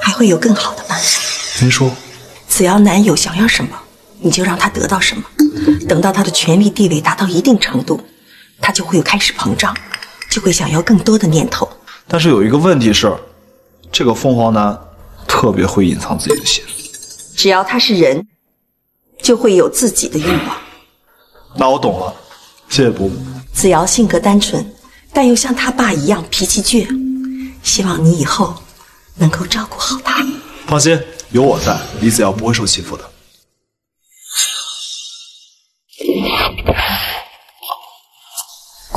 还会有更好的办法。您说，只要男友想要什么，你就让他得到什么。等到他的权力地位达到一定程度，他就会开始膨胀，就会想要更多的念头。但是有一个问题是，这个凤凰男特别会隐藏自己的心思。只要他是人，就会有自己的欲望。那我懂了，谢谢伯母。子瑶性格单纯，但又像他爸一样脾气倔，希望你以后能够照顾好他。放心，有我在，李子瑶不会受欺负的。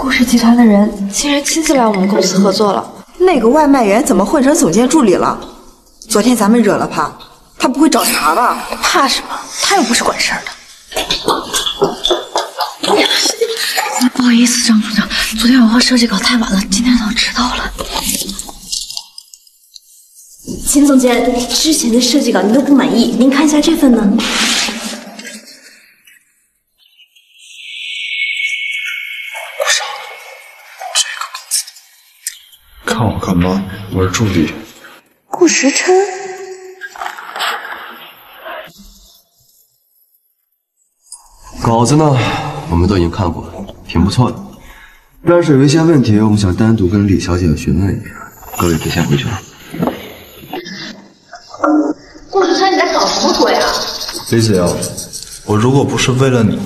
顾氏集团的人竟然亲自来我们公司合作了，那个外卖员怎么混成总监助理了？昨天咱们惹了他，他不会找茬吧？怕什么？他又不是管事儿的。不好意思，张组长，昨天我画设计稿太晚了，今天早上迟到了。秦总监，之前的设计稿您都不满意，您看一下这份呢？吗？我是助理。顾时琛，稿子呢？我们都已经看过了，挺不错的。但是有一些问题，我们想单独跟李小姐询问一下。各位，别先回去了。顾时琛，你在搞什么鬼啊？李子瑶，我如果不是为了你，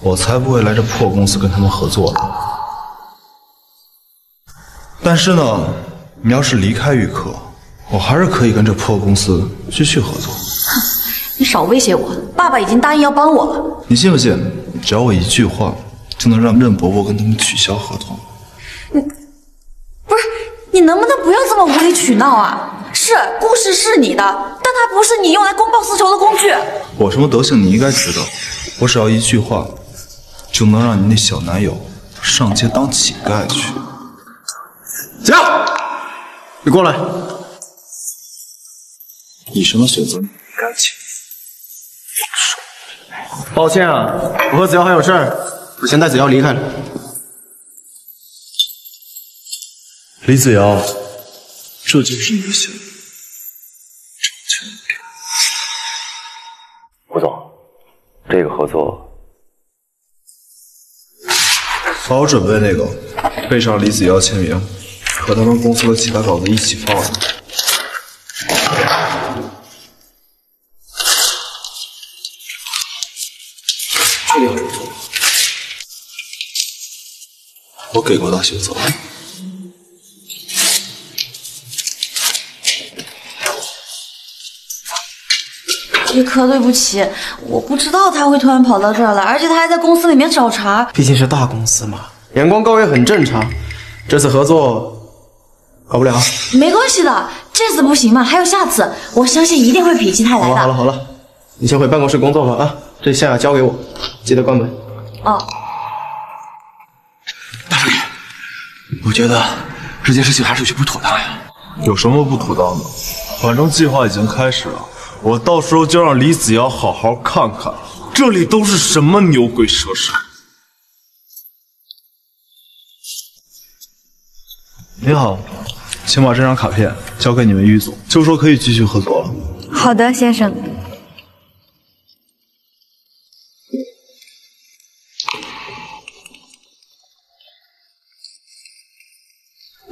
我才不会来这破公司跟他们合作呢。但是呢，你要是离开玉科，我还是可以跟这破公司继续合作。哼 <laughs> 你少威胁我，爸爸已经答应要帮我了。你信不信？只要我一句话，就能让任伯伯跟他们取消合同。你不是，你能不能不要这么无理取闹啊？是，故事是你的，但它不是你用来公报私仇的工具。我什么德行你应该知道，我只要一句话，就能让你那小男友上街当乞丐去。子瑶，你过来。以什么选择你该请？抱歉啊，我和子瑶还有事儿，我先带子瑶离开了。李子瑶，这就是你的想法。吴总，这个合作，好好准备那个，配上李子瑶签名，和他们公司的其他稿子一起放上。这里很重要。我给过大秀走。叶科，对不起，我不知道他会突然跑到这儿来，而且他还在公司里面找茬。毕竟是大公司嘛，眼光高也很正常。这次合作搞不了。没关系的，这次不行嘛，还有下次，我相信一定会否极泰来的。好了好了好了，你先回办公室工作吧啊！这下交给我，记得关门。哦，大少爷我觉得这件事情还是有些不妥当呀。有什么不妥当的？反正计划已经开始了，我到时候就让李子瑶好好看看这里都是什么牛鬼蛇神。你好，请把这张卡片交给你们玉总，就说可以继续合作了。好的，先生。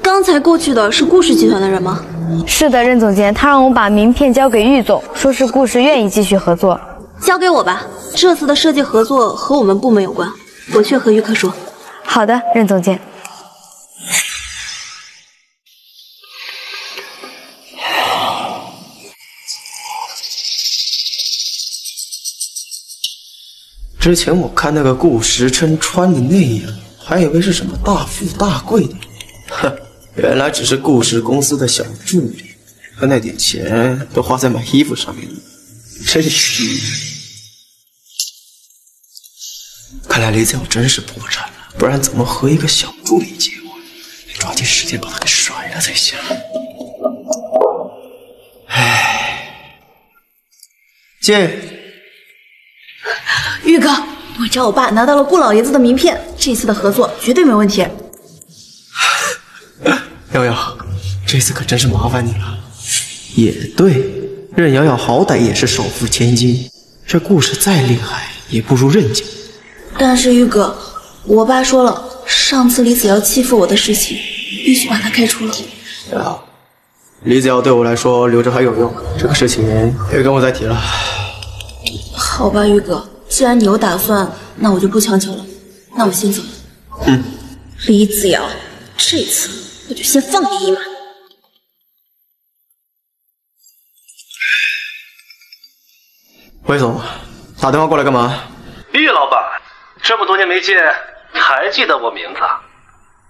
刚才过去的是顾氏集团的人吗？是的，任总监，他让我把名片交给玉总，说是顾氏愿意继续合作。交给我吧，这次的设计合作和我们部门有关，我去和玉科说。好的，任总监。之前我看那个顾时琛穿的那样，还以为是什么大富大贵的，哼，<laughs> 原来只是顾氏公司的小助理，他那点钱都花在买衣服上面了，真是。看来李子瑶真是破产了，不然怎么和一个小助理结婚？得抓紧时间把他给甩了才行。唉，进。玉哥，我找我爸拿到了顾老爷子的名片，这次的合作绝对没问题。<laughs> 瑶瑶，这次可真是麻烦你了。也对，任瑶瑶好歹也是首富千金，这故事再厉害也不如任家。但是玉哥，我爸说了，上次李子瑶欺负我的事情，必须把他开除了。瑶瑶，李子瑶对我来说留着还有用，这个事情别跟我再提了。好吧，玉哥，既然你有打算，那我就不强求了。那我先走了。嗯，李子瑶，这次我就先放你一马。魏总，打电话过来干嘛？玉老板，这么多年没见，还记得我名字？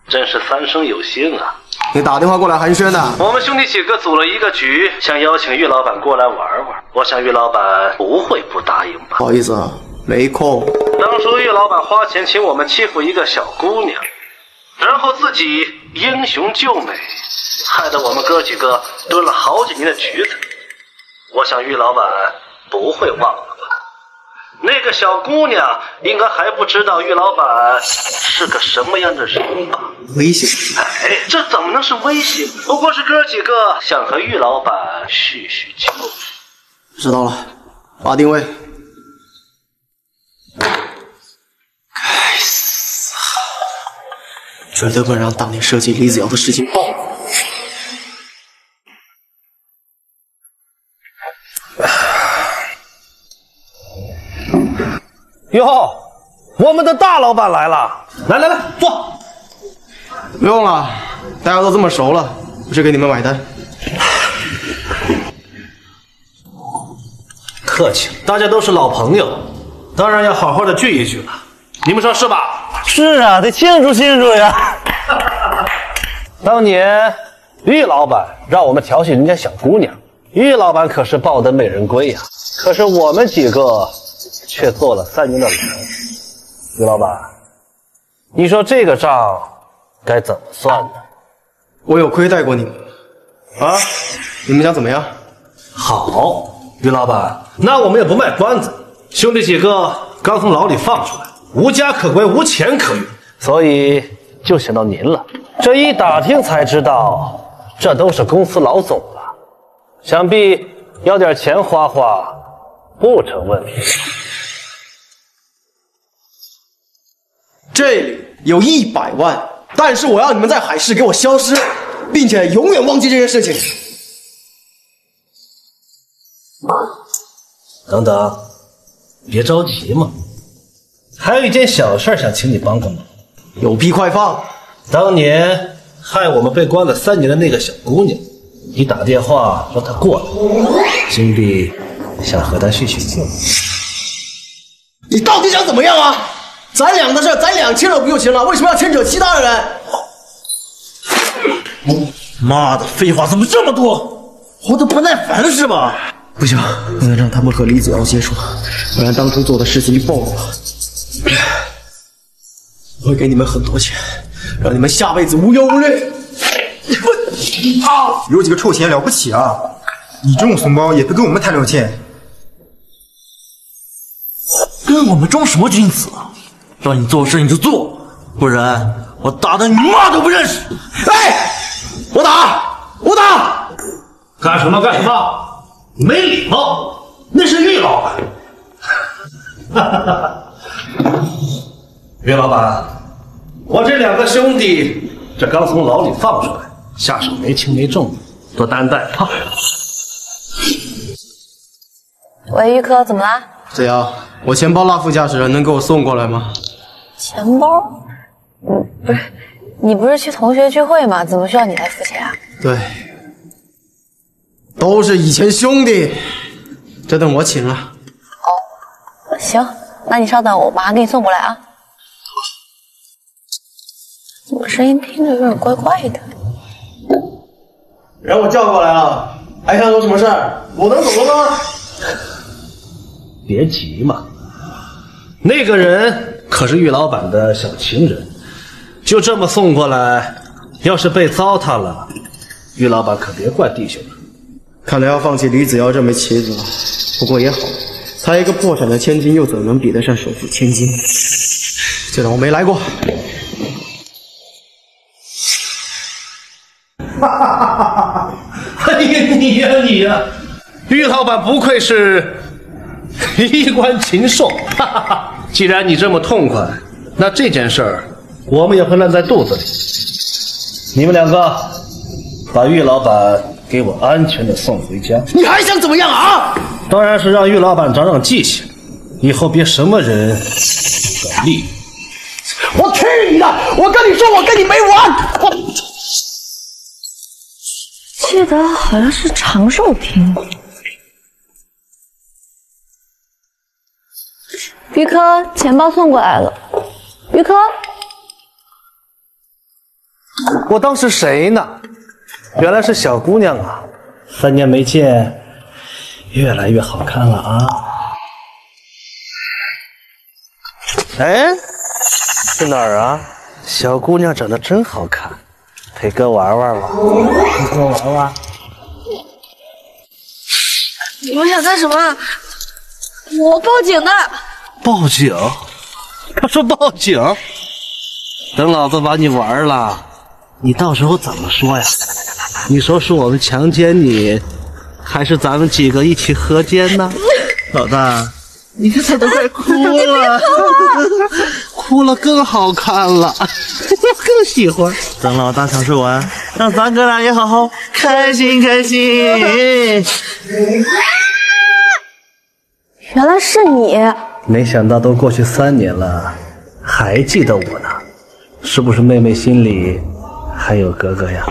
真是三生有幸啊！你打电话过来寒暄呢？我们兄弟几个组了一个局，想邀请玉老板过来玩玩。我想玉老板不会不答应吧？不好意思啊，没空。当初玉老板花钱请我们欺负一个小姑娘，然后自己英雄救美，害得我们哥几个蹲了好几年的局子。我想玉老板不会忘了吧？那个小姑娘应该还不知道玉老板是个什么样的人吧？危险！哎，这怎么能是威胁？不过是哥几个想和玉老板叙叙旧。知道了，发定位。该死！绝对不能让当年设计李子瑶的事情暴露。哟，我们的大老板来了，来来来，坐。不用了，大家都这么熟了，我去给你们买单。客气，大家都是老朋友。当然要好好的聚一聚了。你们说是吧？是啊，得庆祝庆祝呀！当年玉老板让我们调戏人家小姑娘，玉老板可是抱得美人归呀。可是我们几个却坐了三年的牢。于老板，你说这个账该怎么算呢？我有亏待过你们啊？你们想怎么样？好，于老板，那我们也不卖关子，兄弟几个刚从牢里放出来，无家可归，无钱可用，所以就想到您了。这一打听才知道，这都是公司老总了，想必要点钱花花不成问题。这里有一百万，但是我要你们在海市给我消失，并且永远忘记这件事情。等等，别着急嘛，还有一件小事想请你帮个忙。有屁快放！当年害我们被关了三年的那个小姑娘，你打电话让她过来，兄弟想和她叙叙旧。你到底想怎么样啊？咱俩的事咱俩清了不就行了？为什么要牵扯其他的人？妈的，废话怎么这么多？活得不耐烦是吧？不行，不能让他们和李子瑶接触，不然当初做的事情就暴露了，我会给你们很多钱，让你们下辈子无忧无虑。有几个臭钱了不起啊？你这种怂包也配跟我们谈条件？跟我们装什么君子啊？让你做事你就做，不然我打的你妈都不认识。哎，我打，我打，干什么干什么？没礼貌，那是玉老板。哈哈哈！玉老板，我这两个兄弟这刚从牢里放出来，下手没轻没重，多担待啊。喂，玉科，怎么啦？子瑶，我钱包落副驾驶了，能给我送过来吗？钱包？嗯，不是，你不是去同学聚会吗？怎么需要你来付钱啊？对，都是以前兄弟，这顿我请了。哦行，那你稍等，我马上给你送过来啊。怎么声音听着有点怪怪的？人我叫过来了，还想有什么事儿？我能走了吗？别急嘛，那个人可是玉老板的小情人，就这么送过来，要是被糟蹋了，玉老板可别怪弟兄们。看来要放弃李子瑶这枚棋子了。不过也好，她一个破产的千金，又怎能比得上首富千金？就当我没来过。哈哈哈哈哈！哎呀，你呀你呀，玉老板不愧是 <laughs> 衣冠禽兽。哈哈哈！既然你这么痛快，那这件事儿我们也会烂在肚子里。你们两个把玉老板给我安全的送回家。你还想怎么样啊？当然是让玉老板长长记性，以后别什么人都敢利。我去你的！我跟你说，我跟你没完！我。记得好像是长寿厅。于科，钱包送过来了。于科，我当是谁呢？原来是小姑娘啊！三年没见，越来越好看了啊！哎，去哪儿啊？小姑娘长得真好看，陪哥玩玩吧。你跟我玩玩。你们想干什么？我报警的。报警？他说报警。等老子把你玩了，你到时候怎么说呀？你说是我们强奸你，还是咱们几个一起合奸呢？<laughs> 老大，你看他都快 <laughs> 哭了。<laughs> 哭了更好看了，我更喜欢。等老大享受完，让咱哥俩也好好开心开心。原来是你，没想到都过去三年了，还记得我呢，是不是妹妹心里还有哥哥呀？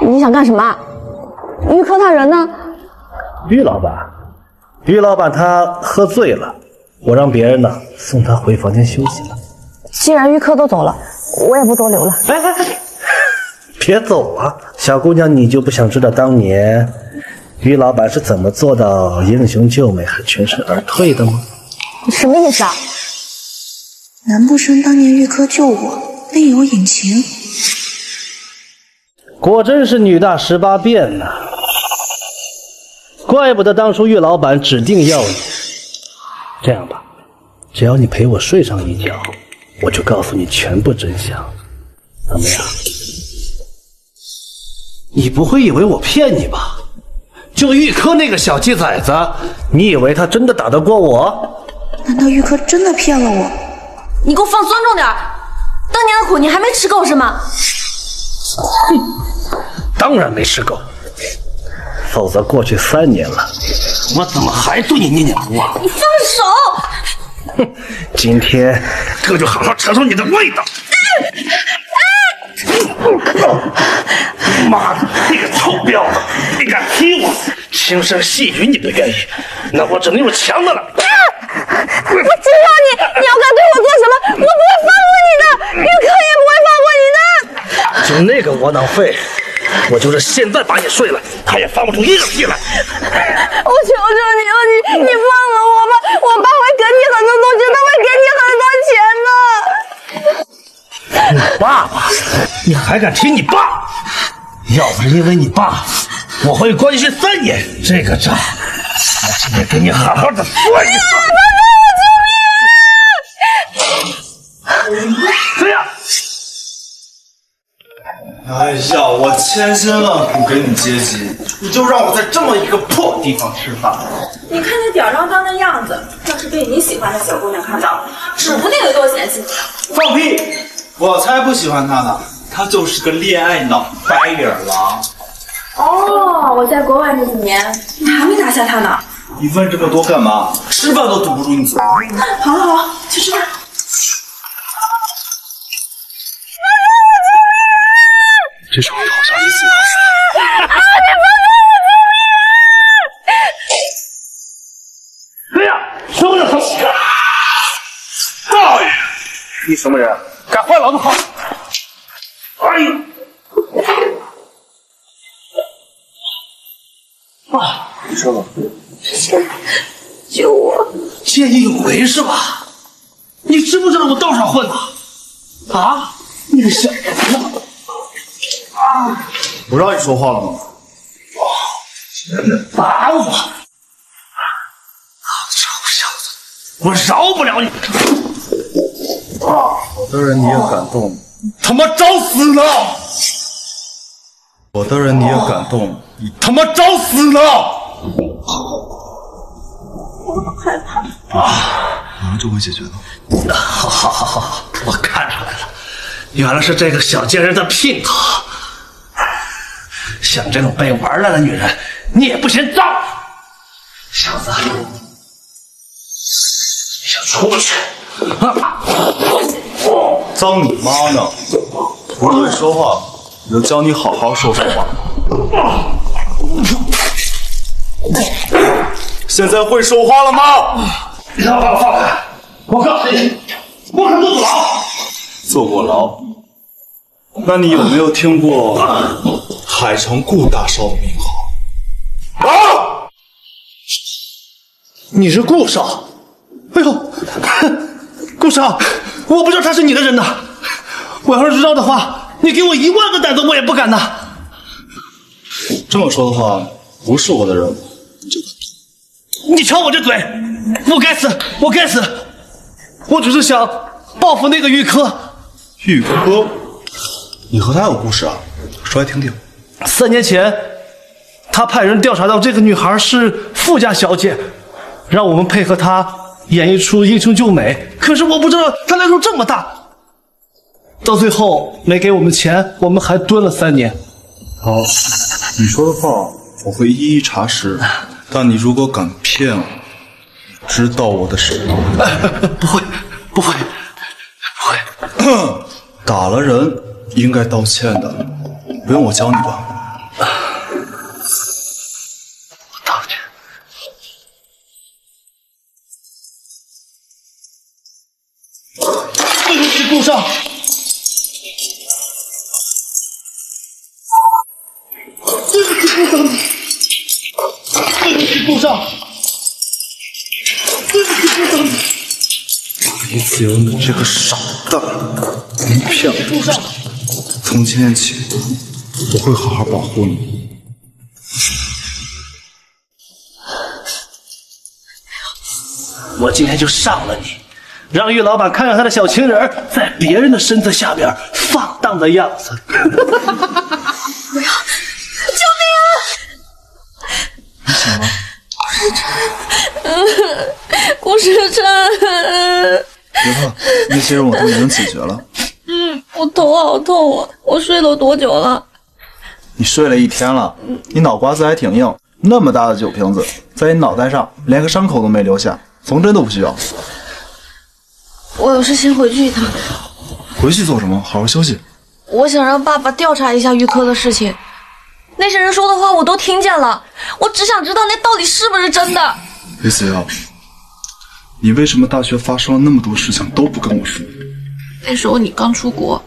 你想干什么？玉科他人呢？于老板，于老板他喝醉了，我让别人呢送他回房间休息了。既然玉科都走了，我也不多留了。哎哎哎，别走啊，小姑娘，你就不想知道当年于老板是怎么做到英雄救美还全身而退的吗？你什么意思啊？难不成当年玉科救我另有隐情？果真是女大十八变呐！怪不得当初岳老板指定要你。这样吧，只要你陪我睡上一觉，我就告诉你全部真相，怎么样？你不会以为我骗你吧？就玉科那个小鸡崽子，你以为他真的打得过我？难道玉科真的骗了我？你给我放尊重点儿！当年的苦你还没吃够是吗？哼，<laughs> 当然没吃够，否则过去三年了，我怎么还对你念念不忘？你放手！哼，今天哥就好好尝尝你的味道！妈的，你个臭婊子，你敢踢我，轻声细语你都愿意，那我只能用强的了。我警告你，你要敢对我做什么，我不会放过你的，玉科也不会放过你的。就那个窝囊废，我就是现在把你睡了，他也放不出一个屁来。我求求你了，你你放了我吧，我爸会给你很多东西，他会给你很多钱的。你爸爸，你还敢提你爸？要不是因为你爸，我和你关系三年，这个账我今天给你好好的算一算。这样。哎呀，我千辛万苦给你接机，你就让我在这么一个破地方吃饭。你看那吊儿郎当的样子，要是被你喜欢的小姑娘看到了，指不定有多嫌弃你。放屁！我才不喜欢他呢，他就是个恋爱脑，白眼狼。哦，我在国外这几年，你还没拿下他呢。你问这么多干嘛？吃饭都堵不住你嘴。好了好了，去吃饭。这种好像你自己告诉对呀，什么人？大爷，你什么人？敢坏老子好？哎呀！啊，你说吧，救我！见义勇为是吧？你知不知道我道上混的？啊，你个小子！啊！我让你说话了吗？打我！臭小子，我饶不了你！啊！我的人你也敢动？他妈找死呢！我的人你也敢动？你他妈找死呢！我好害怕。啊！马上就会解决的。好好好好，我看出来了，原来是这个小贱人的姘头。像这种被玩烂的女人，你也不嫌脏？小子，你想出去？啊！脏你妈呢！不会说话，我就教你好好说说话。现在会说话了吗？你他妈把我放开！我告诉你，我可坐过牢。坐过牢？那你有没有听过海城顾大少的名号？啊！你是顾少？哎呦，<laughs> 顾少，我不知道他是你的人呐！我要是知道的话，你给我一万个胆子，我也不敢呐！这么说的话，不是我的人，就你瞧我这嘴，我该死，我该死！我只是想报复那个玉科。玉科，你和他有故事啊？说来听听。三年前，他派人调查到这个女孩是富家小姐，让我们配合他演一出英雄救美，可是我不知道他来头这么大，到最后没给我们钱，我们还蹲了三年。好，你说的话我会一一查实，<laughs> 但你如果敢骗我，知道我的手 <laughs> 不会，不会，不会。<coughs> 打了人应该道歉的，不用我教你吧？道歉。对不起，顾少。对不起，顾少。对不起，顾少。对不起，顾少。李子由，你这个傻蛋，你骗我！从今天起，我会好好保护你。我今天就上了你，让玉老板看看他的小情人在别人的身子下边放荡的样子。<laughs> 不要！救命啊！你醒了？顾时辰，别怕，那些人我都已经解决了。嗯，我头好痛啊！我睡了多久了？你睡了一天了，你脑瓜子还挺硬，那么大的酒瓶子在你脑袋上，连个伤口都没留下，缝针都不需要。我有事先回去一趟。回去做什么？好好休息。我想让爸爸调查一下玉科的事情，那些人说的话我都听见了，我只想知道那到底是不是真的。李子瑶，你为什么大学发生了那么多事情都不跟我说？那时候你刚出国，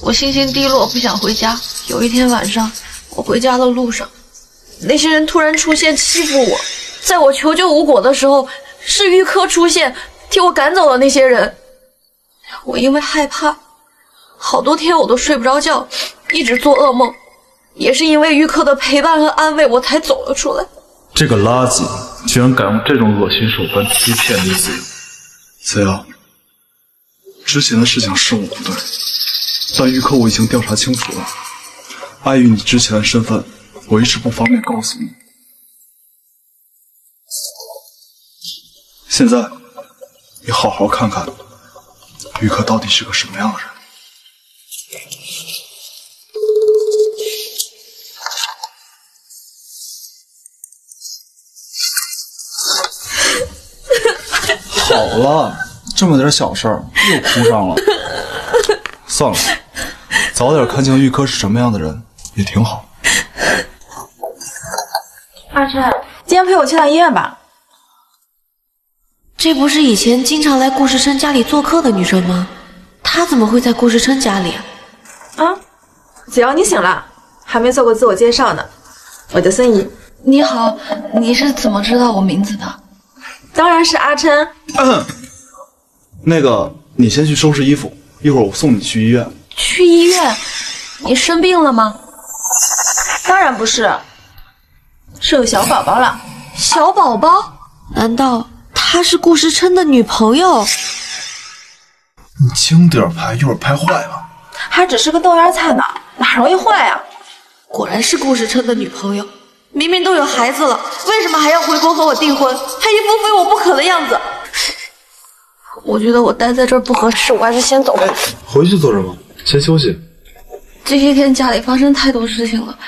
我心情低落，不想回家。有一天晚上，我回家的路上，那些人突然出现欺负我，在我求救无果的时候，是玉科出现替我赶走了那些人。我因为害怕，好多天我都睡不着觉，一直做噩梦。也是因为玉科的陪伴和安慰，我才走了出来。这个垃圾居然敢用这种恶心手段欺骗李子瑶！子瑶，之前的事情是我不对，但玉科我已经调查清楚了。碍于你之前的身份，我一直不方便告诉你。现在，你好好看看，玉科到底是个什么样的人。<laughs> 好了，这么点小事儿又哭上了。<laughs> 算了，早点看清玉科是什么样的人也挺好。阿琛，今天陪我去趟医院吧。这不是以前经常来顾时琛家里做客的女生吗？她怎么会在顾时琛家里？啊，子瑶，你醒了，还没做过自我介绍呢。我叫孙怡。你好，你是怎么知道我名字的？当然是阿琛。嗯，那个，你先去收拾衣服，一会儿我送你去医院。去医院？你生病了吗？当然不是，是有小宝宝了。小宝宝？难道她是顾时琛的女朋友？你轻点拍，一会儿拍坏了。还只是个豆芽菜呢，哪容易坏啊？果然是顾时琛的女朋友。明明都有孩子了，为什么还要回国和我订婚？还一副非我不可的样子。我觉得我待在这儿不合适，我还是先走吧。回去做什么？先休息。这些天家里发生太多事情了，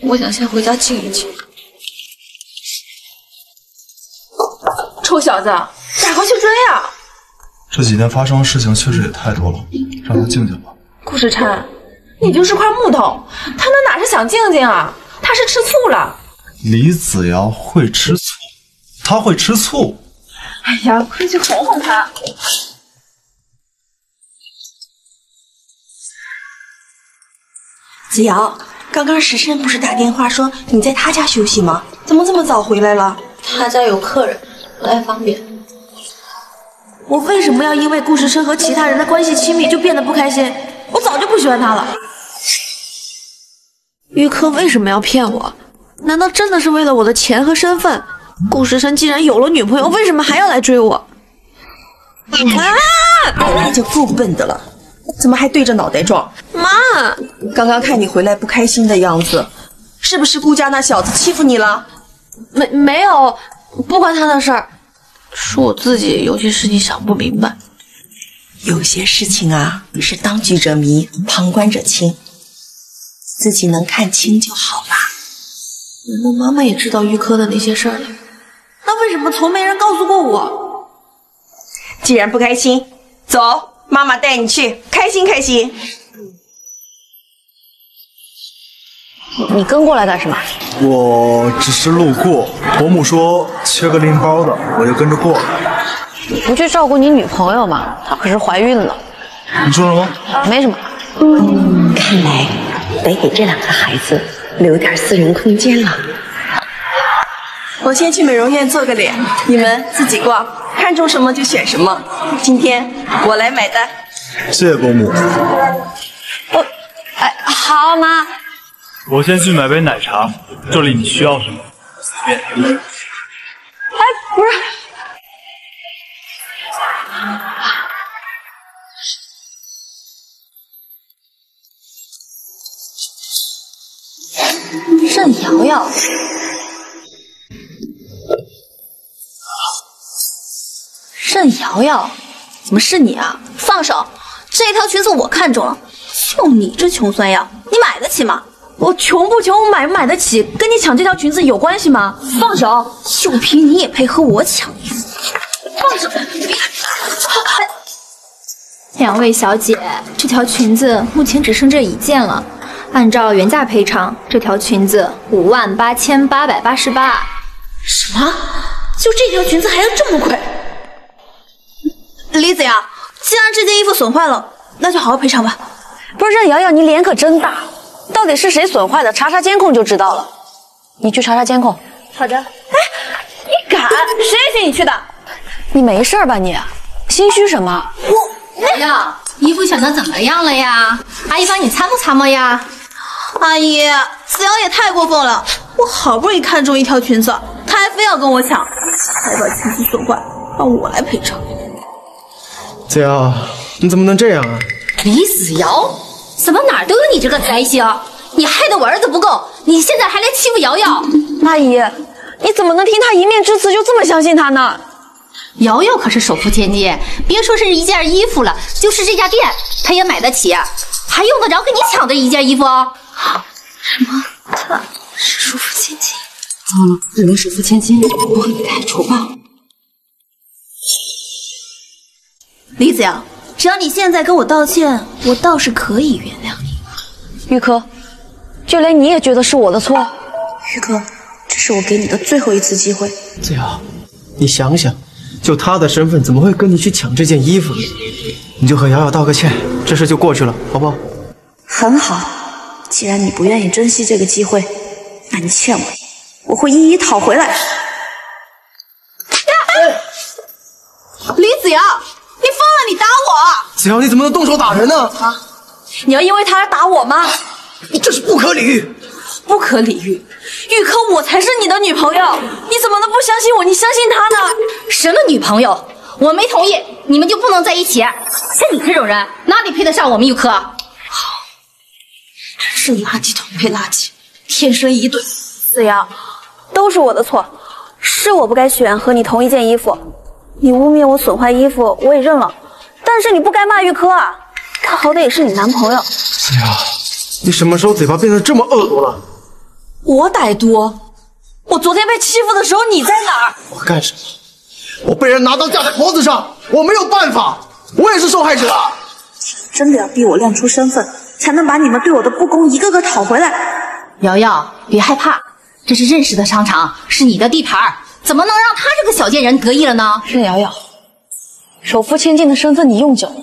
我想先回家静一静。臭小子，赶快去追啊！这几天发生的事情确实也太多了，让他静静吧。顾时琛，你就是块木头，他那哪是想静静啊？他是吃醋了。李子瑶会吃醋，他会吃醋。哎呀，快去哄哄他。子瑶，刚刚时琛不是打电话说你在他家休息吗？怎么这么早回来了？他家有客人，不太方便。我为什么要因为顾时琛和其他人的关系亲密就变得不开心？我早就不喜欢他了。玉科为什么要骗我？难道真的是为了我的钱和身份？顾时琛既然有了女朋友，为什么还要来追我？啊！你就够笨的了，怎么还对着脑袋撞？妈，刚刚看你回来不开心的样子，是不是顾家那小子欺负你了？没没有，不关他的事儿。是我自己有些事情想不明白。有些事情啊，是当局者迷，旁观者清，自己能看清就好了。难道妈妈也知道玉科的那些事儿了？那为什么从没人告诉过我？既然不开心，走，妈妈带你去，开心开心。你跟过来干什么？我只是路过，伯母说缺个拎包的，我就跟着过来。你不去照顾你女朋友吗？她可是怀孕了。你说什么？没什么。嗯，看来得给这两个孩子留点私人空间了。我先去美容院做个脸，你们自己逛，看中什么就选什么。今天我来买单。谢谢伯母。我，哎，好妈。我先去买杯奶茶，这里你需要什么随便点。哎，不是。任瑶瑶，任瑶瑶，怎么是你啊？放手！这条裙子我看中了，就你这穷酸样，你买得起吗？我穷不穷，我买不买得起，跟你抢这条裙子有关系吗？放手！就凭你也配和我抢？放手！两位小姐，这条裙子目前只剩这一件了。按照原价赔偿，这条裙子五万八千八百八十八。什么？就这条裙子还要这么贵？李子阳，既然这件衣服损坏了，那就好好赔偿吧。不是任瑶瑶，你脸可真大，到底是谁损坏的？查查监控就知道了。你去查查监控。好的。哎，你敢？谁允许你去的？你没事吧你？心虚什么？我瑶瑶，衣服选的怎么样了呀？阿姨帮你参谋参谋呀。阿姨，子瑶也太过分了！我好不容易看中一条裙子，她还非要跟我抢，还把裙子损坏，让我来赔偿。子瑶，你怎么能这样啊？李子瑶，怎么哪儿都有你这个灾星？你害得我儿子不够，你现在还来欺负瑶瑶？阿姨，你怎么能听他一面之词就这么相信他呢？瑶瑶可是首富千金，别说是一件衣服了，就是这家店，她也买得起，还用得着跟你抢这一件衣服？什么？她是首富千金？糟了，惹了首富千金，我会被开除吧？李子阳，只要你现在跟我道歉，我倒是可以原谅你。玉珂，就连你也觉得是我的错？玉珂，这是我给你的最后一次机会。子瑶，你想想，就他的身份，怎么会跟你去抢这件衣服呢？你就和瑶瑶道个歉，这事就过去了，好不好？很好，既然你不愿意珍惜这个机会，那你欠我的，我会一一讨回来。李子阳，你疯了！你打我！子瑶，你怎么能动手打人呢？啊！你要因为他而打我吗？你这是不可理喻！不可理喻！玉科，我才是你的女朋友，你怎么能不相信我？你相信他呢？什么女朋友？我没同意，你们就不能在一起。像你这种人，哪里配得上我们玉科？好，真是垃圾桶配垃圾，天生一对。子阳，都是我的错，是我不该选和你同一件衣服。你污蔑我损坏衣服，我也认了。但是你不该骂玉科啊，他好歹也是你男朋友。思瑶，你什么时候嘴巴变得这么恶毒了？我歹毒？我昨天被欺负的时候你在哪儿？我干什么？我被人拿刀架在脖子上，我没有办法，我也是受害者。真的要逼我亮出身份，才能把你们对我的不公一个个讨回来。瑶瑶，别害怕，这是认识的商场，是你的地盘，怎么能让他这个小贱人得意了呢？任瑶瑶，首富千金的身份你用久了，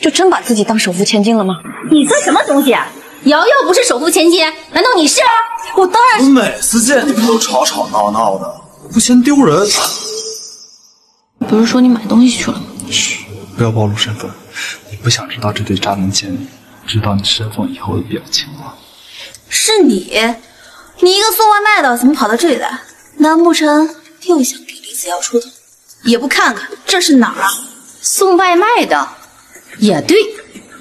就真把自己当首富千金了吗？你算什么东西？瑶瑶不是首富千金，难道你是？我当然是。每次见你们都吵吵闹闹的，不嫌丢人？不是说你买东西去了吗？嘘，不要暴露身份。你不想知道这对渣男贱女知道你身份以后的表情吗？是你，你一个送外卖的，怎么跑到这里来？难不成又想给李子瑶出头？也不看看这是哪儿啊？送外卖的，也对，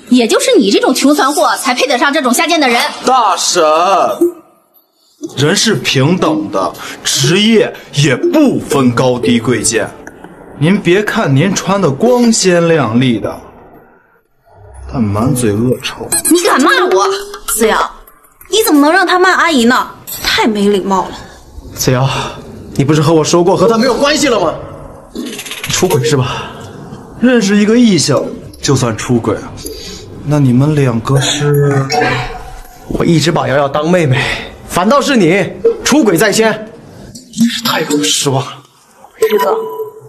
也就是你这种穷酸货才配得上这种下贱的人。大婶，人是平等的，职业也不分高低贵贱。您别看您穿的光鲜亮丽的，但满嘴恶臭。你敢骂我，子瑶？你怎么能让他骂阿姨呢？太没礼貌了。子瑶，你不是和我说过和他没有关系了吗？出轨是吧？认识一个异性就算出轨啊？那你们两个是？我一直把瑶瑶当妹妹，反倒是你出轨在先，真是太让我失望了。师哥，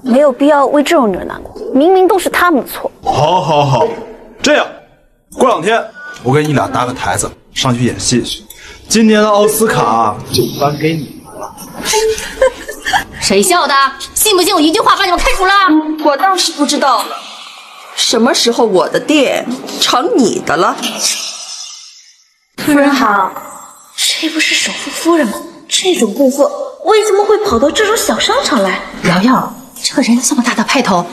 没有必要为这种女人难过，明明都是他们的错。好，好，好，这样，过两天我给你俩搭个台子，上去演戏去。今年的奥斯卡就颁给你们了。谁笑的？信不信我一句话把你们开除了？我倒是不知道了，什么时候我的店成你的了？夫人好，这不是首富夫人吗？这种顾客为什么会跑到这种小商场来？瑶瑶，这个人这么大的派头，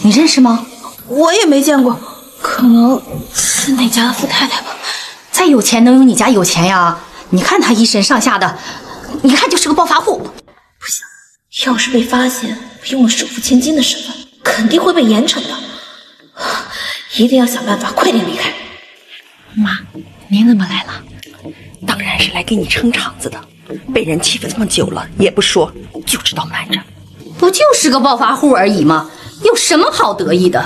你认识吗？我也没见过，可能是哪家的富太太吧。再有钱能有你家有钱呀？你看他一身上下的，一看就是个暴发户。要是被发现我用了首富千金的身份，肯定会被严惩的。一定要想办法快点离开。妈，您怎么来了？当然是来给你撑场子的。被人欺负这么久了也不说，就知道瞒着。不就是个暴发户而已吗？有什么好得意的？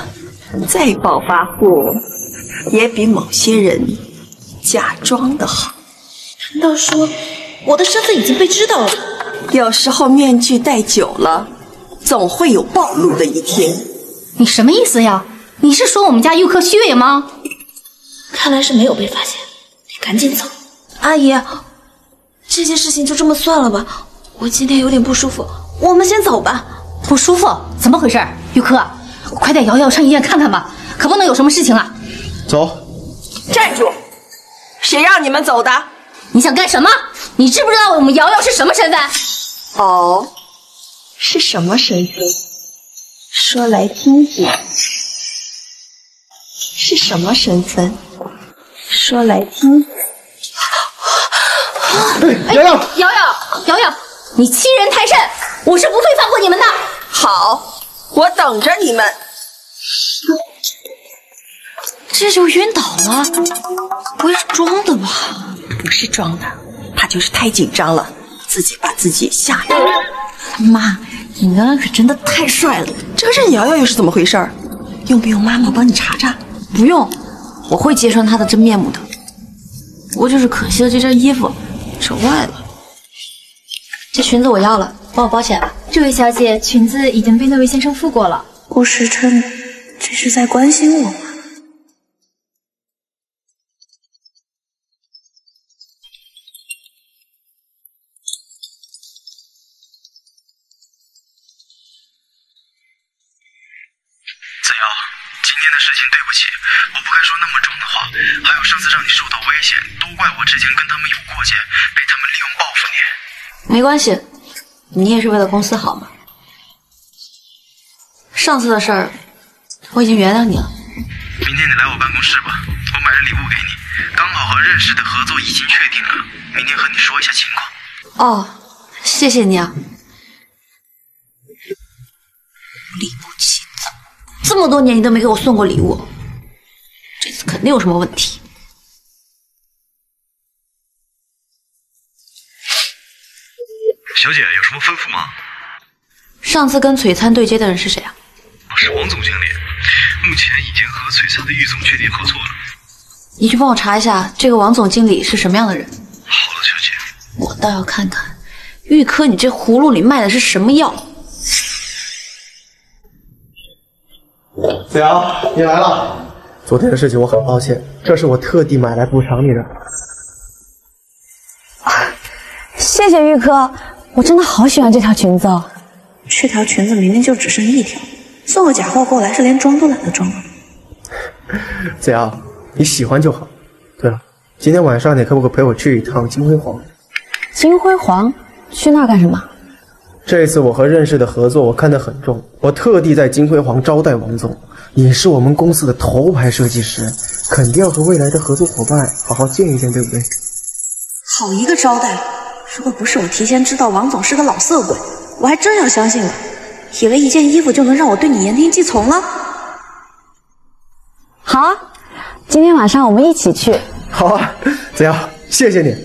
再暴发户，也比某些人假装的好。难道说我的身份已经被知道了？有时候面具戴久了，总会有暴露的一天。你什么意思呀？你是说我们家玉科虚伪吗？看来是没有被发现，你赶紧走。阿姨，这件事情就这么算了吧。我今天有点不舒服，我们先走吧。不舒服？怎么回事？玉科，快带瑶瑶上医院看看吧，可不能有什么事情啊。走。站住！谁让你们走的？你想干什么？你知不知道我们瑶瑶是什么身份？哦，是什么身份？说来听听。是什么身份？说来听。瑶瑶，瑶瑶，瑶瑶，你欺人太甚！我是不会放过你们的。好，我等着你们。这就晕倒了，不会是装的吧？不是装的，他就是太紧张了，自己把自己吓到了。妈，你刚刚可真的太帅了。这个任瑶瑶又是怎么回事？用不用妈妈帮你查查？不用，我会揭穿他的真面目的。不过就是可惜了这件衣服，扯坏了。这裙子我要了，帮我包起来吧。这位小姐，裙子已经被那位先生付过了。顾时琛，这是在关心我吗？说那么重的话。还有上次让你受到危险，都怪我之前跟他们有过节，被他们利用报复你。没关系，你也是为了公司好嘛。上次的事儿，我已经原谅你了。明天你来我办公室吧，我买了礼物给你，刚好和认识的合作已经确定了，明天和你说一下情况。哦，谢谢你啊。礼不起早这么多年你都没给我送过礼物，这次肯定有什么问题。小姐有什么吩咐吗？上次跟璀璨对接的人是谁啊？是王总经理，目前已经和璀璨的玉总确定合作了。你去帮我查一下这个王总经理是什么样的人。好了，小姐。我倒要看看，玉科你这葫芦里卖的是什么药。子阳，你来了。昨天的事情我很抱歉，这是我特地买来补偿你的。谢谢玉科，我真的好喜欢这条裙子哦。这条裙子明明就只剩一条，送个假货过来是连装都懒得装了。<laughs> 子瑶，你喜欢就好。对了，今天晚上你可不可以陪我去一趟金辉煌？金辉煌，去那儿干什么？这次我和任氏的合作我看得很重，我特地在金辉煌招待王总。你是我们公司的头牌设计师，肯定要和未来的合作伙伴好好见一见，对不对？好一个招待！如果不是我提前知道王总是个老色鬼，我还真要相信了。以为一件衣服就能让我对你言听计从了？好啊，今天晚上我们一起去。好啊，子瑶，谢谢你。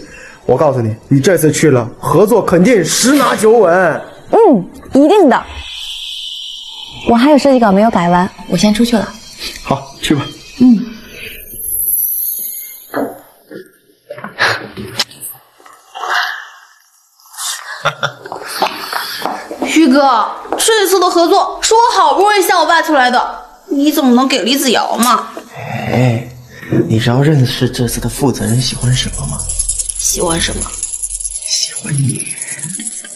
我告诉你，你这次去了，合作肯定十拿九稳。嗯，一定的。我还有设计稿没有改完，我先出去了。好，去吧。嗯。旭哥，这次的合作是我好不容易向我爸求来的，你怎么能给李子瑶嘛？哎，你知道认识这次的负责人喜欢什么吗？喜欢什么？喜欢女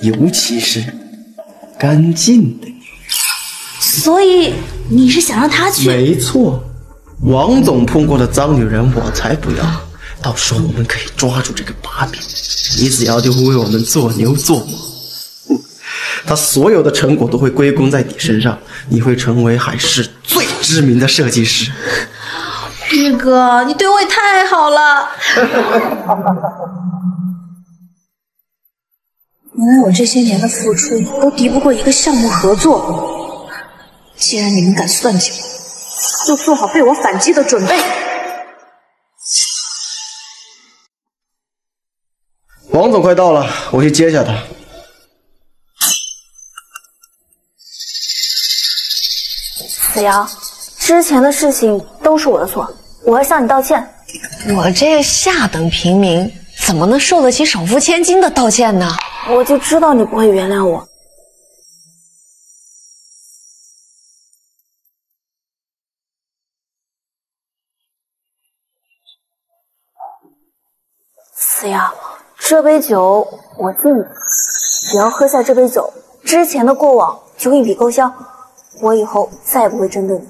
人，尤其是干净的。所以你是想让他去？没错，王总碰过的脏女人我才不要。到时候我们可以抓住这个把柄，李子瑶就会为我们做牛做马。<laughs> 哼她所有的成果都会归功在你身上，你会成为海市最知名的设计师。旭哥，你对我也太好了。<laughs> 原来我这些年的付出都敌不过一个项目合作。既然你们敢算计我，就做好被我反击的准备。王总快到了，我去接下他。子瑶，之前的事情都是我的错，我要向你道歉。我这个下等平民怎么能受得起首富千金的道歉呢？我就知道你不会原谅我。子瑶，这杯酒我敬你，只要喝下这杯酒，之前的过往就一笔勾销，我以后再也不会针对你。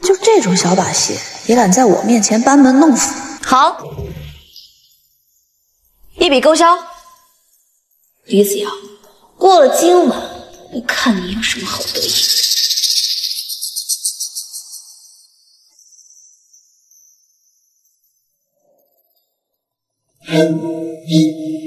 就这种小把戏，也敢在我面前班门弄斧？好，一笔勾销。李子瑶，过了今晚，我看你有什么好得意。and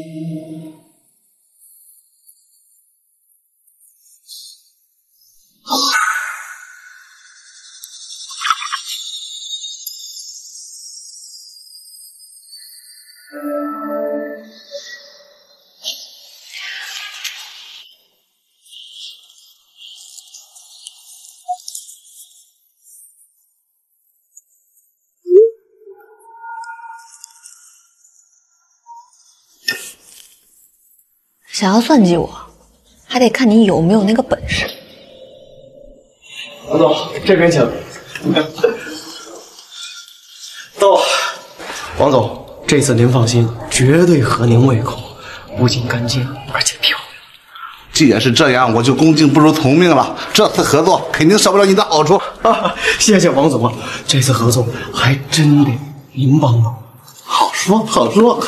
想要算计我，还得看你有没有那个本事。王总，这边请。<laughs> 到。王总，这次您放心，绝对合您胃口，不仅干净，而且漂亮。既然是这样，我就恭敬不如从命了。这次合作肯定少不了你的好处。啊、<laughs> 谢谢王总啊，这次合作还真得您帮忙。好说好说。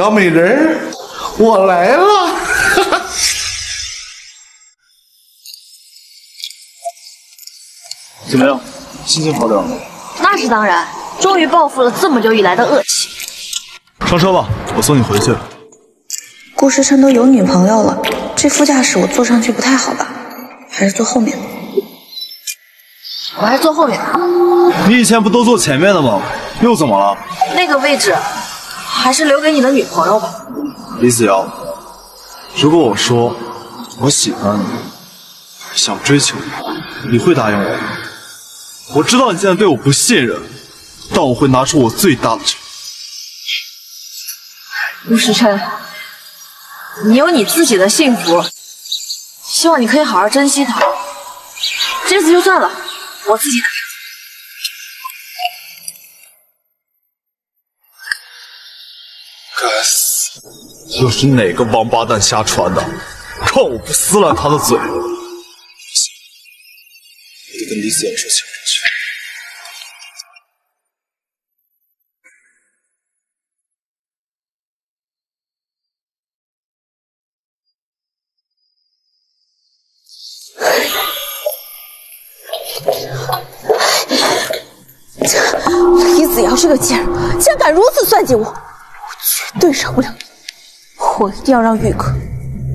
小美人儿，我来了。<laughs> 怎么样，心情好点吗？那是当然，终于报复了这么久以来的恶气。上车吧，我送你回去。顾时辰都有女朋友了，这副驾驶我坐上去不太好吧？还是坐后面。我还是坐后面吧。你以前不都坐前面的吗？又怎么了？那个位置，还是留给你的女朋友吧。李子瑶，如果我说我喜欢你，想追求你，你会答应我吗？我知道你现在对我不信任，但我会拿出我最大的诚意。陆时辰，你有你自己的幸福，希望你可以好好珍惜它。这次就算了，我自己打。又是哪个王八蛋瞎传的？看我不撕烂他的嘴！不行，我得跟李子阳说清楚去。李子瑶这个贱人，竟然敢如此算计我，我绝对饶不了你！后一定要让玉可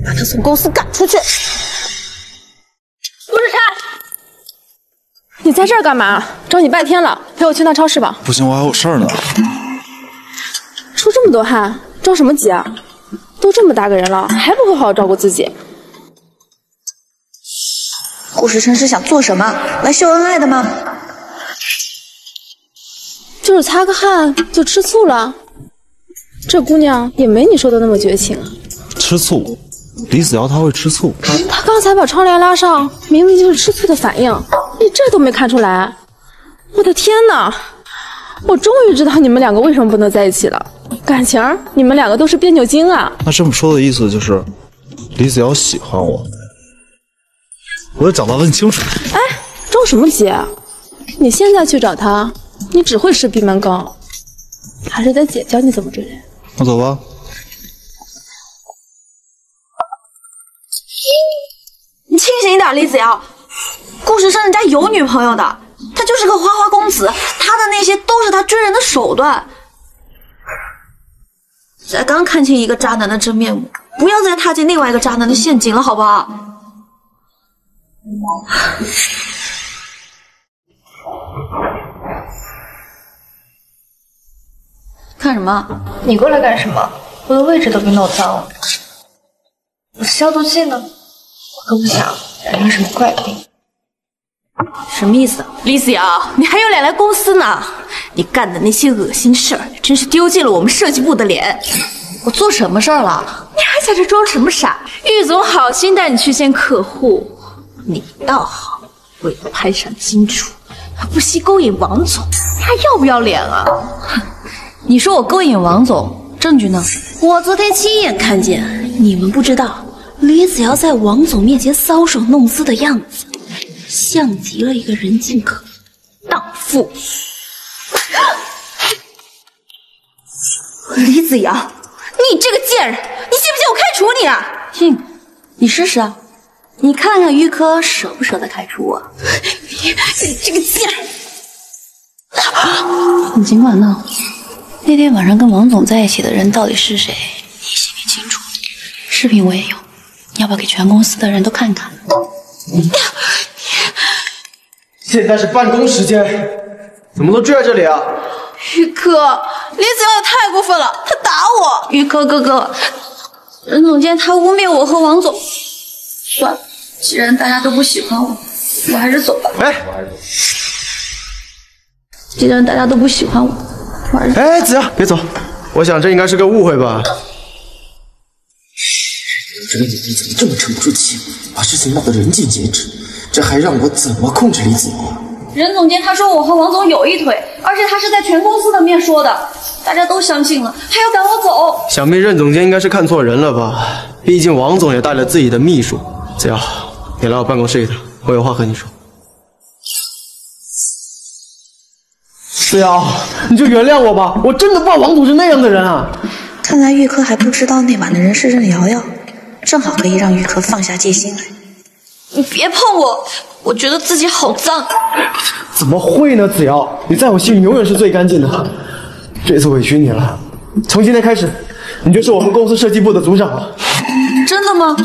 把他从公司赶出去。顾时琛，你在这儿干嘛？找你半天了，陪我去趟超市吧。不行，我还有事儿呢。出这么多汗，着什么急啊？都这么大个人了，还不会好好照顾自己？顾时琛是想做什么？来秀恩爱的吗？就是擦个汗就吃醋了。这姑娘也没你说的那么绝情啊。吃醋？李子瑶她会吃醋？她刚才把窗帘拉上，明明就是吃醋的反应，你这都没看出来？我的天哪！我终于知道你们两个为什么不能在一起了。感情你们两个都是别扭精啊！那这么说的意思就是，李子瑶喜欢我，我得找她问清楚。哎，着什么急？啊？你现在去找他，你只会吃闭门羹。还是得姐教你怎么追人。那走吧。你清醒一点，李子瑶。顾时生人家有女朋友的，他就是个花花公子，他的那些都是他追人的手段。才刚看清一个渣男的真面目，不要再踏进另外一个渣男的陷阱了，好不好？<laughs> 看什么？你过来干什么？我的位置都被弄脏了。我消毒剂呢？我可不想染上什么怪病。什么意思？李子瑶，你还有脸来公司呢？你干的那些恶心事儿，真是丢尽了我们设计部的脸。我做什么事儿了？你还在这装什么傻？玉总好心带你去见客户，你倒好，为了拍上金主，还不惜勾引王总，你还要不要脸啊？哼！你说我勾引王总，证据呢？我昨天亲眼看见，你们不知道，李子瑶在王总面前搔首弄姿的样子，像极了一个人尽可夫荡妇。<laughs> 李子瑶，你这个贱人，你信不信我开除你啊？信，你试试啊！你看看于科舍不舍得开除我？你 <laughs> 你这个贱人！你尽管闹。那天晚上跟王总在一起的人到底是谁？你心里清楚。视频我也有，你要不要给全公司的人都看看？现在是办公时间，怎么都聚在这里啊？玉科，李子瑶也太过分了，他打我！玉科哥哥，任总监他污蔑我和王总。算了，既然大家都不喜欢我，我还是走吧。哎，既然大家都不喜欢我。哎，子瑶，别走！我想这应该是个误会吧。这个女人怎么这么沉不住气，把事情闹得人尽皆知？这还让我怎么控制李子瑶？任总监他说我和王总有一腿，而且他是在全公司的面说的，大家都相信了，还要赶我走。想必任总监应该是看错人了吧？毕竟王总也带了自己的秘书。子瑶，你来我办公室一趟，我有话和你说。子瑶，<laughs> 你就原谅我吧，我真的不知道王总是那样的人啊。看来玉科还不知道那晚的人是任瑶瑶，正好可以让玉科放下戒心来。你别碰我，我觉得自己好脏。怎么会呢，子瑶，你在我心里永远是最干净的。这次委屈你了，从今天开始，你就是我们公司设计部的组长了。真的吗？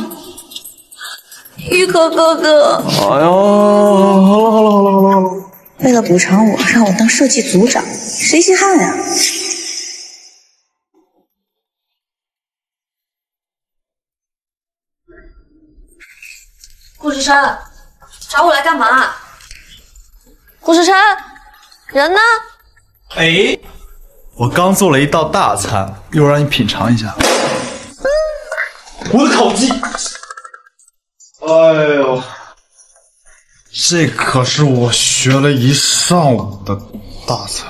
玉科哥哥。哎呦，好了好了好了好了好了。为了补偿我，让我当设计组长，谁稀罕呀？顾时琛，找我来干嘛？顾时琛，人呢？哎，我刚做了一道大餐，一会儿让你品尝一下。我的烤鸡！哎呦！这可是我学了一上午的大餐。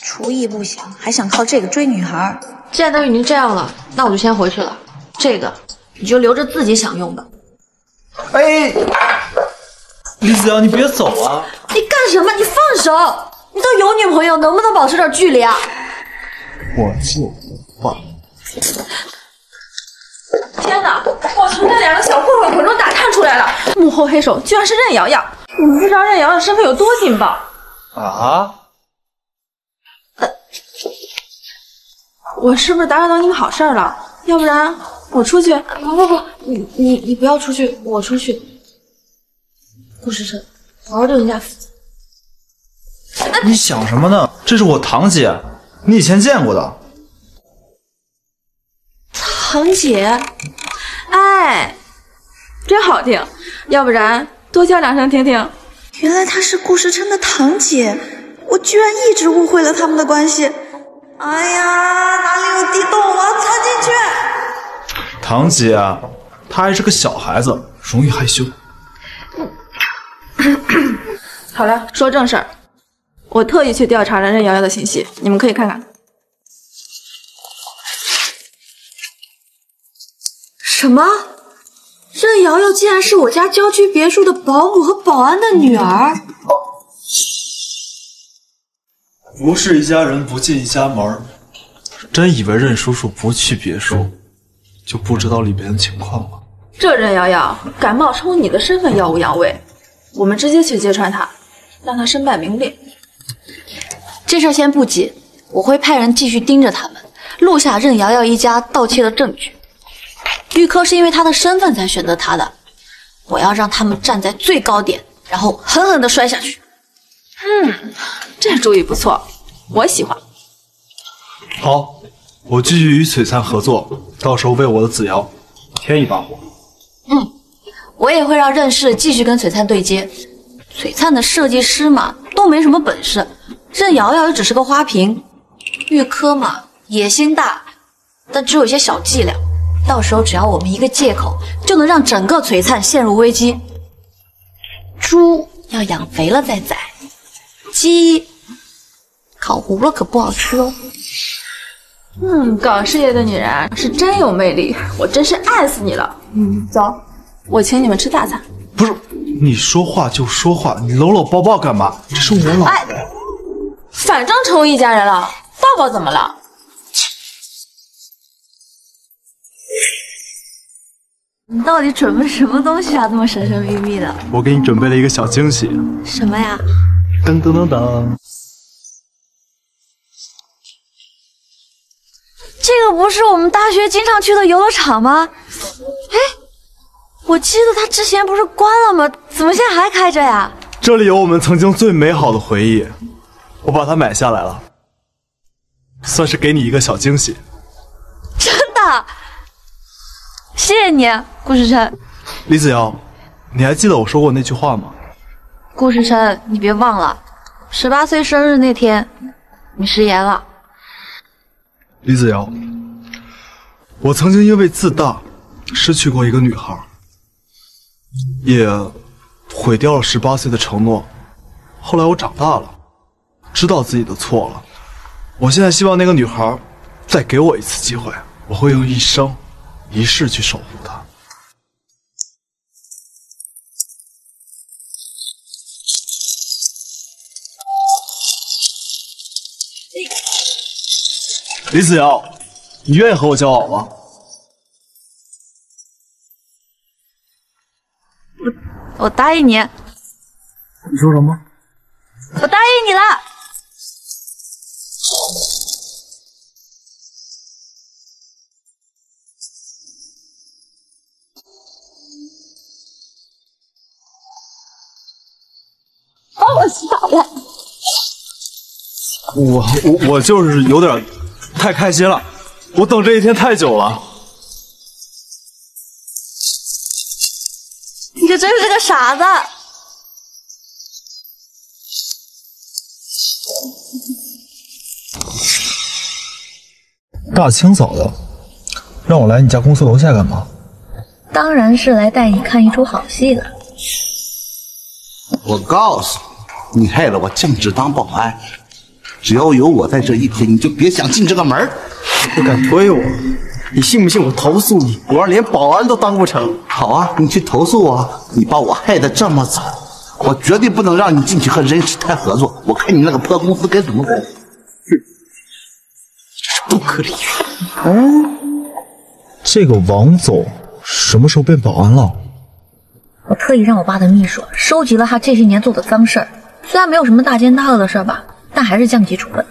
厨艺不行，还想靠这个追女孩？既然都已经这样了，那我就先回去了。这个你就留着自己享用吧。哎，李子阳，你别走啊！你干什么？你放手！你都有女朋友，能不能保持点距离啊？我就不放。天哪！我从那两个小混混口中打探出来了，幕后黑手居然是任瑶瑶。你们不知道任瑶瑶身份有多劲爆啊！我是不是打扰到你们好事儿了？要不然我出去。不不不，你你你不要出去，我出去。顾时辰，好好对人家负责。你想什么呢？这是我堂姐，你以前见过的。堂姐，哎，真好听。要不然多叫两声听听。原来她是顾时琛的堂姐，我居然一直误会了他们的关系。哎呀，哪里有地洞？我要钻进去。堂姐，她还是个小孩子，容易害羞。<coughs> 好了，说正事儿。我特意去调查了任瑶瑶的信息，你们可以看看。什么？任瑶瑶竟然是我家郊区别墅的保姆和保安的女儿？不是一家人不进一家门真以为任叔叔不去别墅，就不知道里边的情况了。这任瑶瑶敢冒充你的身份耀武扬威，我们直接去揭穿她，让她身败名裂。这事儿先不急，我会派人继续盯着他们，录下任瑶瑶一家盗窃的证据。玉珂是因为他的身份才选择他的，我要让他们站在最高点，然后狠狠地摔下去。嗯，这主意不错，我喜欢。好，我继续与璀璨合作，到时候为我的子瑶添一把火。嗯，我也会让任氏继续跟璀璨对接。璀璨的设计师嘛，都没什么本事。任瑶瑶也只是个花瓶，玉珂嘛野心大，但只有一些小伎俩。到时候只要我们一个借口，就能让整个璀璨陷入危机。猪要养肥了再宰，鸡烤糊了可不好吃哦。嗯，搞事业的女人是真有魅力，我真是爱死你了。嗯，走，我请你们吃大餐。不是，你说话就说话，你搂搂抱抱干嘛？这是我老婆。哎反正成为一家人了，抱抱怎么了？你到底准备什么东西啊？这么神神秘秘的？我给你准备了一个小惊喜。什么呀？噔噔噔噔！这个不是我们大学经常去的游乐场吗？哎，我记得它之前不是关了吗？怎么现在还开着呀？这里有我们曾经最美好的回忆，我把它买下来了，算是给你一个小惊喜。真的？谢谢你，顾时辰。李子瑶，你还记得我说过那句话吗？顾时辰，你别忘了，十八岁生日那天，你食言了。李子瑶，我曾经因为自大失去过一个女孩，也毁掉了十八岁的承诺。后来我长大了，知道自己的错了。我现在希望那个女孩再给我一次机会，我会用一生一世去守护她。李子瑶，你愿意和我交往吗？我答应你，你说什么？我答应你了。把我吓了。我我我就是有点太开心了，我等这一天太久了。你可真是个傻子！大清早的，让我来你家公司楼下干嘛？当然是来带你看一出好戏的。我告诉你，你害了我降职当保安，只要有我在这一天，你就别想进这个门儿。不敢推我，你信不信我投诉你？我让连保安都当不成。好啊，你去投诉我。你把我害得这么惨，我绝对不能让你进去和任世泰合作。我看你那个破公司该怎么搞。不可理喻。嗯，这个王总什么时候变保安了？我特意让我爸的秘书收集了他这些年做的脏事儿，虽然没有什么大奸大恶的事儿吧，但还是降级处分。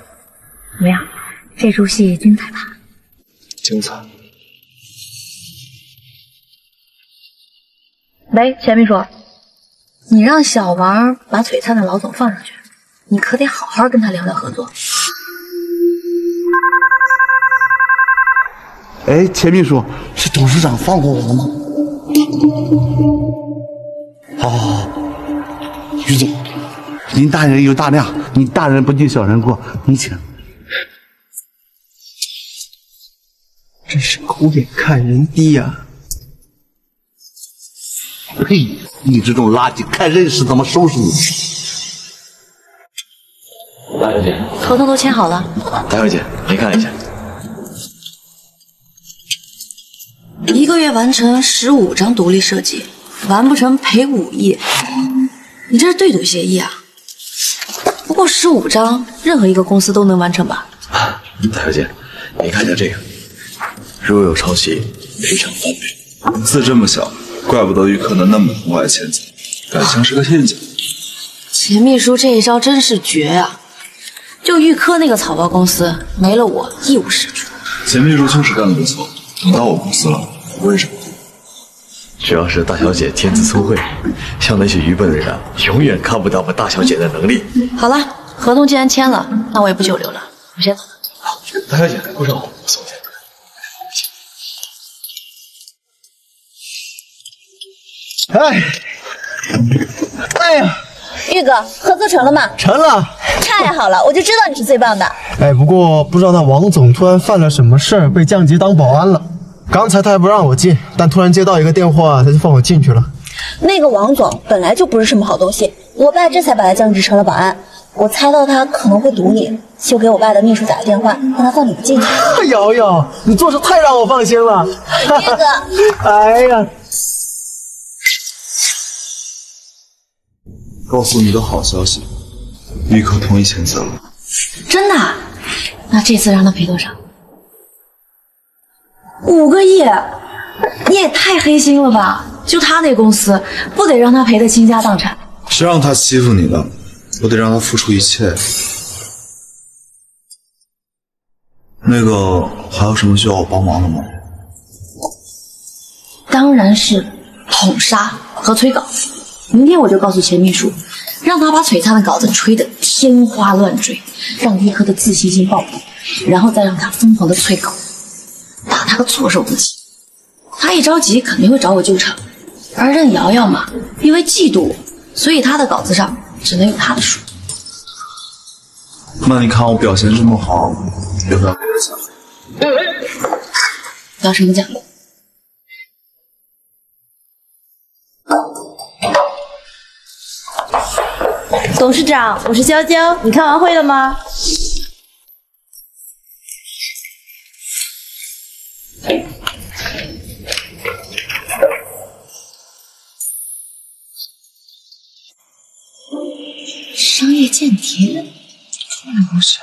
怎么样，这出戏精彩吧？精彩。喂，钱秘书，你让小王把璀璨的老总放上去，你可得好好跟他聊聊合作。哎，钱秘书，是董事长放过我了吗？好好好，于总，您大人有大量，你大人不计小人过，你请。真是狗眼看人低呀、嘿，你这种垃圾，看认识怎么收拾你？大小姐，合同都签好了，大小姐，您看一下。一个月完成十五张独立设计，完不成赔五亿。你这是对赌协议啊？不过十五张，任何一个公司都能完成吧？大小姐，你看一下这个，如果有抄袭，赔偿翻倍。字这么小，怪不得玉科能那么痛爱千金，感情是个陷阱。钱秘书这一招真是绝啊！就玉科那个草包公司，没了我一无是处。钱秘书确实干得不错，你到我公司了，为什么？主要是大小姐天资聪慧，像那些愚笨的人啊，永远看不到我们大小姐的能力。好了，合同既然签了，那我也不久留了，我先走了。好大小姐，不让我送钱。哎，哎呀，玉哥，合作成了吗？成了。太好了，我就知道你是最棒的。哎，不过不知道那王总突然犯了什么事儿，被降级当保安了。刚才他还不让我进，但突然接到一个电话，他就放我进去了。那个王总本来就不是什么好东西，我爸这才把他降职成了保安。我猜到他可能会堵你，就给我爸的秘书打个电话，让他放你们进去。瑶瑶，你做事太让我放心了。玉哥，哎呀，告诉你个好消息，玉科同意签字了。真的？那这次让他赔多少？五个亿？你也太黑心了吧！就他那公司，不得让他赔得倾家荡产？谁让他欺负你的？我得让他付出一切。那个还有什么需要我帮忙的吗？当然是捧杀和催稿。明天我就告诉钱秘书，让他把璀璨的稿子吹得天花乱坠，让玉科的自信心爆棚，然后再让他疯狂的催稿，打他个措手不及。他一着急肯定会找我救场，而任瑶瑶嘛，因为嫉妒我，所以她的稿子上只能有她的数。那你看我表现这么好，要不要奖？要什么奖？董事长，我是娇娇，你开完会了吗？业间谍？不行，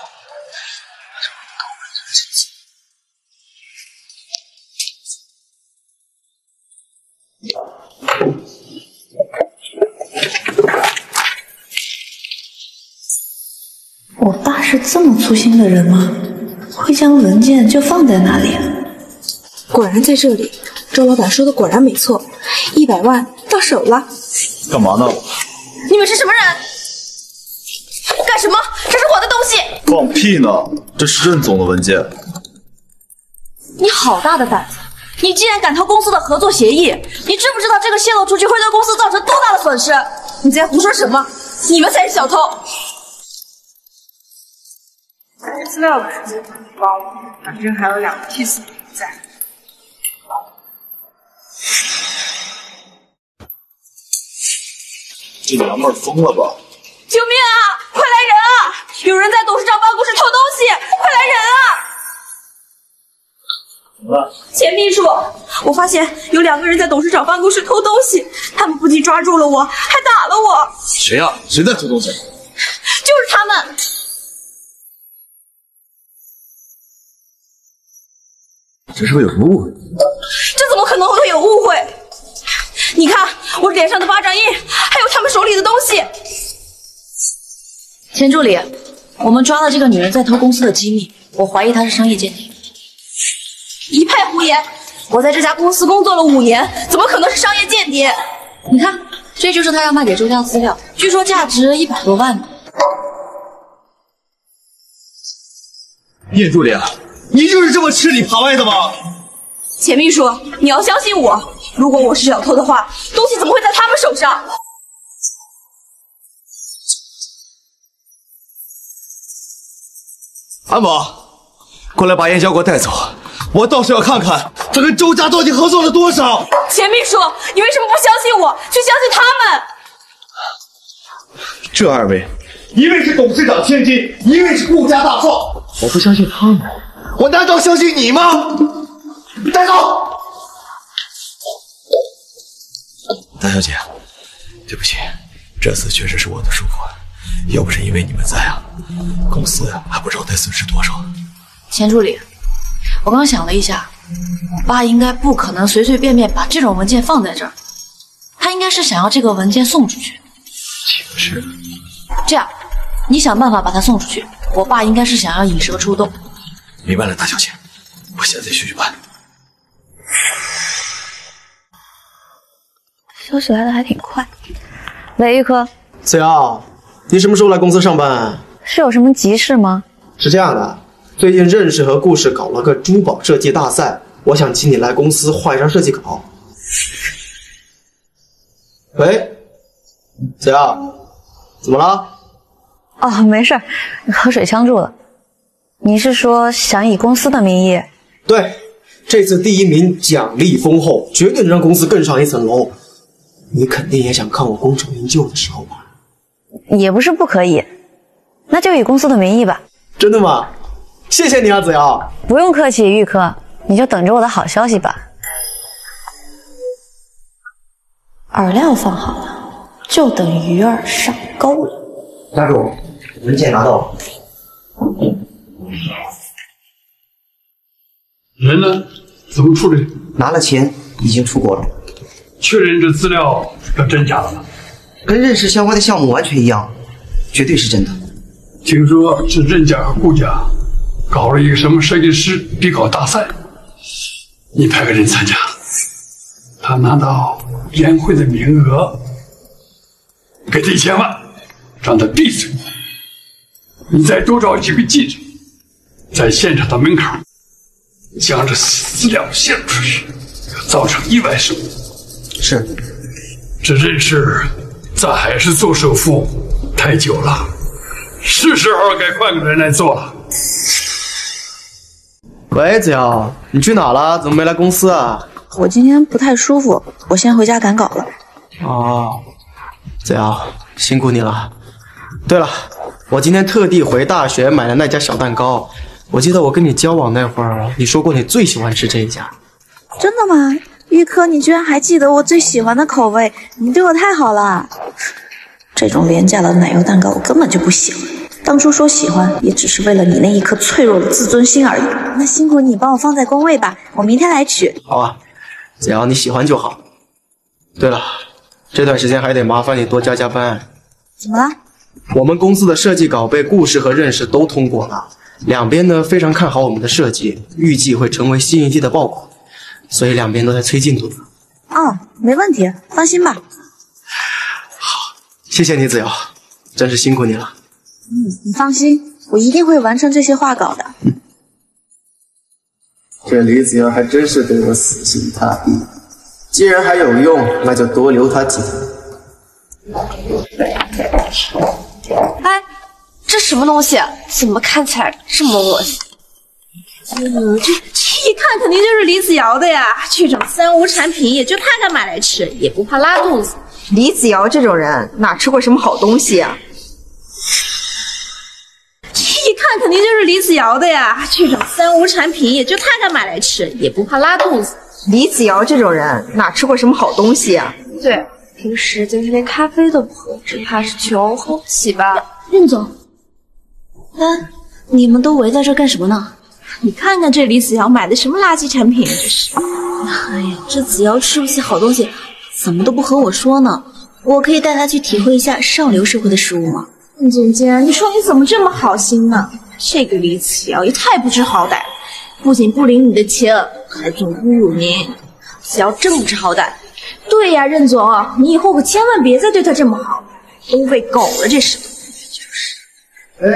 我爸是这么粗心的人吗？会将文件就放在那里？果然在这里，周老板说的果然没错，一百万到手了。干嘛呢？你们是什么人？干什么？这是我的东西！放屁呢！这是任总的文件。你好大的胆子！你竟然敢偷公司的合作协议！你知不知道这个泄露出去会对公司造成多大的损失？你在胡说什么？你们才是小偷！资料的时间很高，反正还有两个替死鬼在。这娘们儿疯了吧？救命啊！有人在董事长办公室偷东西！快来人啊！怎么了？钱秘书，我发现有两个人在董事长办公室偷东西，他们不仅抓住了我，还打了我。谁呀、谁在偷东西？就是他们！这是不是有什么误会？这怎么可能会有误会？你看我脸上的巴掌印，还有他们手里的东西。钱助理，我们抓了这个女人在偷公司的机密，我怀疑她是商业间谍。一派胡言我在这家公司工作了五年，怎么可能是商业间谍？你看，这就是他要卖给周家资料，据说价值一百多万呢。叶助理，你就是这么吃里扒外的吗？钱秘书，你要相信我，如果我是小偷的话，东西怎么会在他们手上？安保，过来把燕娇给我带走，我倒是要看看他跟周家到底合作了多少。钱秘书，你为什么不相信我，去相信他们？这二位，一位是董事长千金，一位是顾家大少，我不相信他们，我难道相信你吗？带走！大小姐，对不起，这次确实是我的疏忽，要不是因为你们在啊，公司还不知道得损失多少。钱助理，我刚想了一下，我爸应该不可能随随便便把这种文件放在这儿，他应该是想要这个文件送出去。请示，这样，你想办法把它送出去。我爸应该是想要引蛇出洞。明白了，大小姐，我现在去去办。消息来的还挺快。喂，玉科，子瑶，你什么时候来公司上班？是有什么急事吗？是这样的，最近认识和顾氏搞了个珠宝设计大赛，我想请你来公司画一张设计稿。喂，子瑶，怎么了？哦，没事，喝水呛住了。你是说想以公司的名义？对，这次第一名奖励丰厚，绝对能让公司更上一层楼。你肯定也想看我功成名就的时候吧？也不是不可以，那就以公司的名义吧。真的吗？谢谢你啊，子瑶。不用客气，玉科，你就等着我的好消息吧。饵料放好了，就等鱼儿上钩了。家主，文件拿到了。人呢？怎么处理？拿了钱，已经出国了。确认这资料是真假的吗？跟认识相关的项目完全一样，绝对是真的。听说是任家和顾家搞了一个什么设计师比稿大赛，你派个人参加，他拿到宴会的名额，给他一千万，让他闭嘴。你再多找几个记者，在现场的门口将这资料泄露出去，造成意外事故。是，这任事在海市做首富太久了，是时候该换个人来做了。喂，子瑶，你去哪了？怎么没来公司啊？我今天不太舒服，我先回家赶稿了。哦，子瑶，辛苦你了。对了，我今天特地回大学买了那家小蛋糕。我记得我跟你交往那会儿，你说过你最喜欢吃这一家。真的吗？玉科，你居然还记得我最喜欢的口味，你对我太好了。这种廉价的奶油蛋糕我根本就不喜欢，当初说喜欢也只是为了你那一颗脆弱的自尊心而已。那辛苦你帮我放在工位吧，我明天来取。好啊，只要你喜欢就好。对了，这段时间还得麻烦你多加加班。怎么了？我们公司的设计稿被顾氏和任氏都通过了，两边呢非常看好我们的设计，预计会成为新一季的爆款。所以两边都在催进度呢。哦，没问题，放心吧。好，谢谢你子瑶，真是辛苦你了。嗯，你放心，我一定会完成这些画稿的。这李子瑶还真是对我死心塌地，既然还有用，那就多留他几天。哎，这什么东西？怎么看起来这么恶心？嗯，这这一看肯定就是李子瑶的呀！这种三无产品也就他敢买来吃，也不怕拉肚子。李子瑶这种人哪吃过什么好东西呀、这一看肯定就是李子瑶的呀！这种三无产品也就他敢买来吃，也不怕拉肚子。李子瑶这种人哪吃过什么好东西呀、对，平时就是连咖啡都不喝，只怕是穷喝不起吧。任总，嗯，你们都围在这干什么呢？你看看这李子瑶买的什么垃圾产品，这是！哎呀，这子瑶吃不起好东西，怎么都不和我说呢？我可以带她去体会一下上流社会的食物吗？任总监，你说你怎么这么好心呢？这个李子瑶也太不知好歹了，不仅不领你的情，还总侮辱您，只要这么好歹。对呀，任总，你以后可千万别再对他这么好，都喂狗了这是。哎，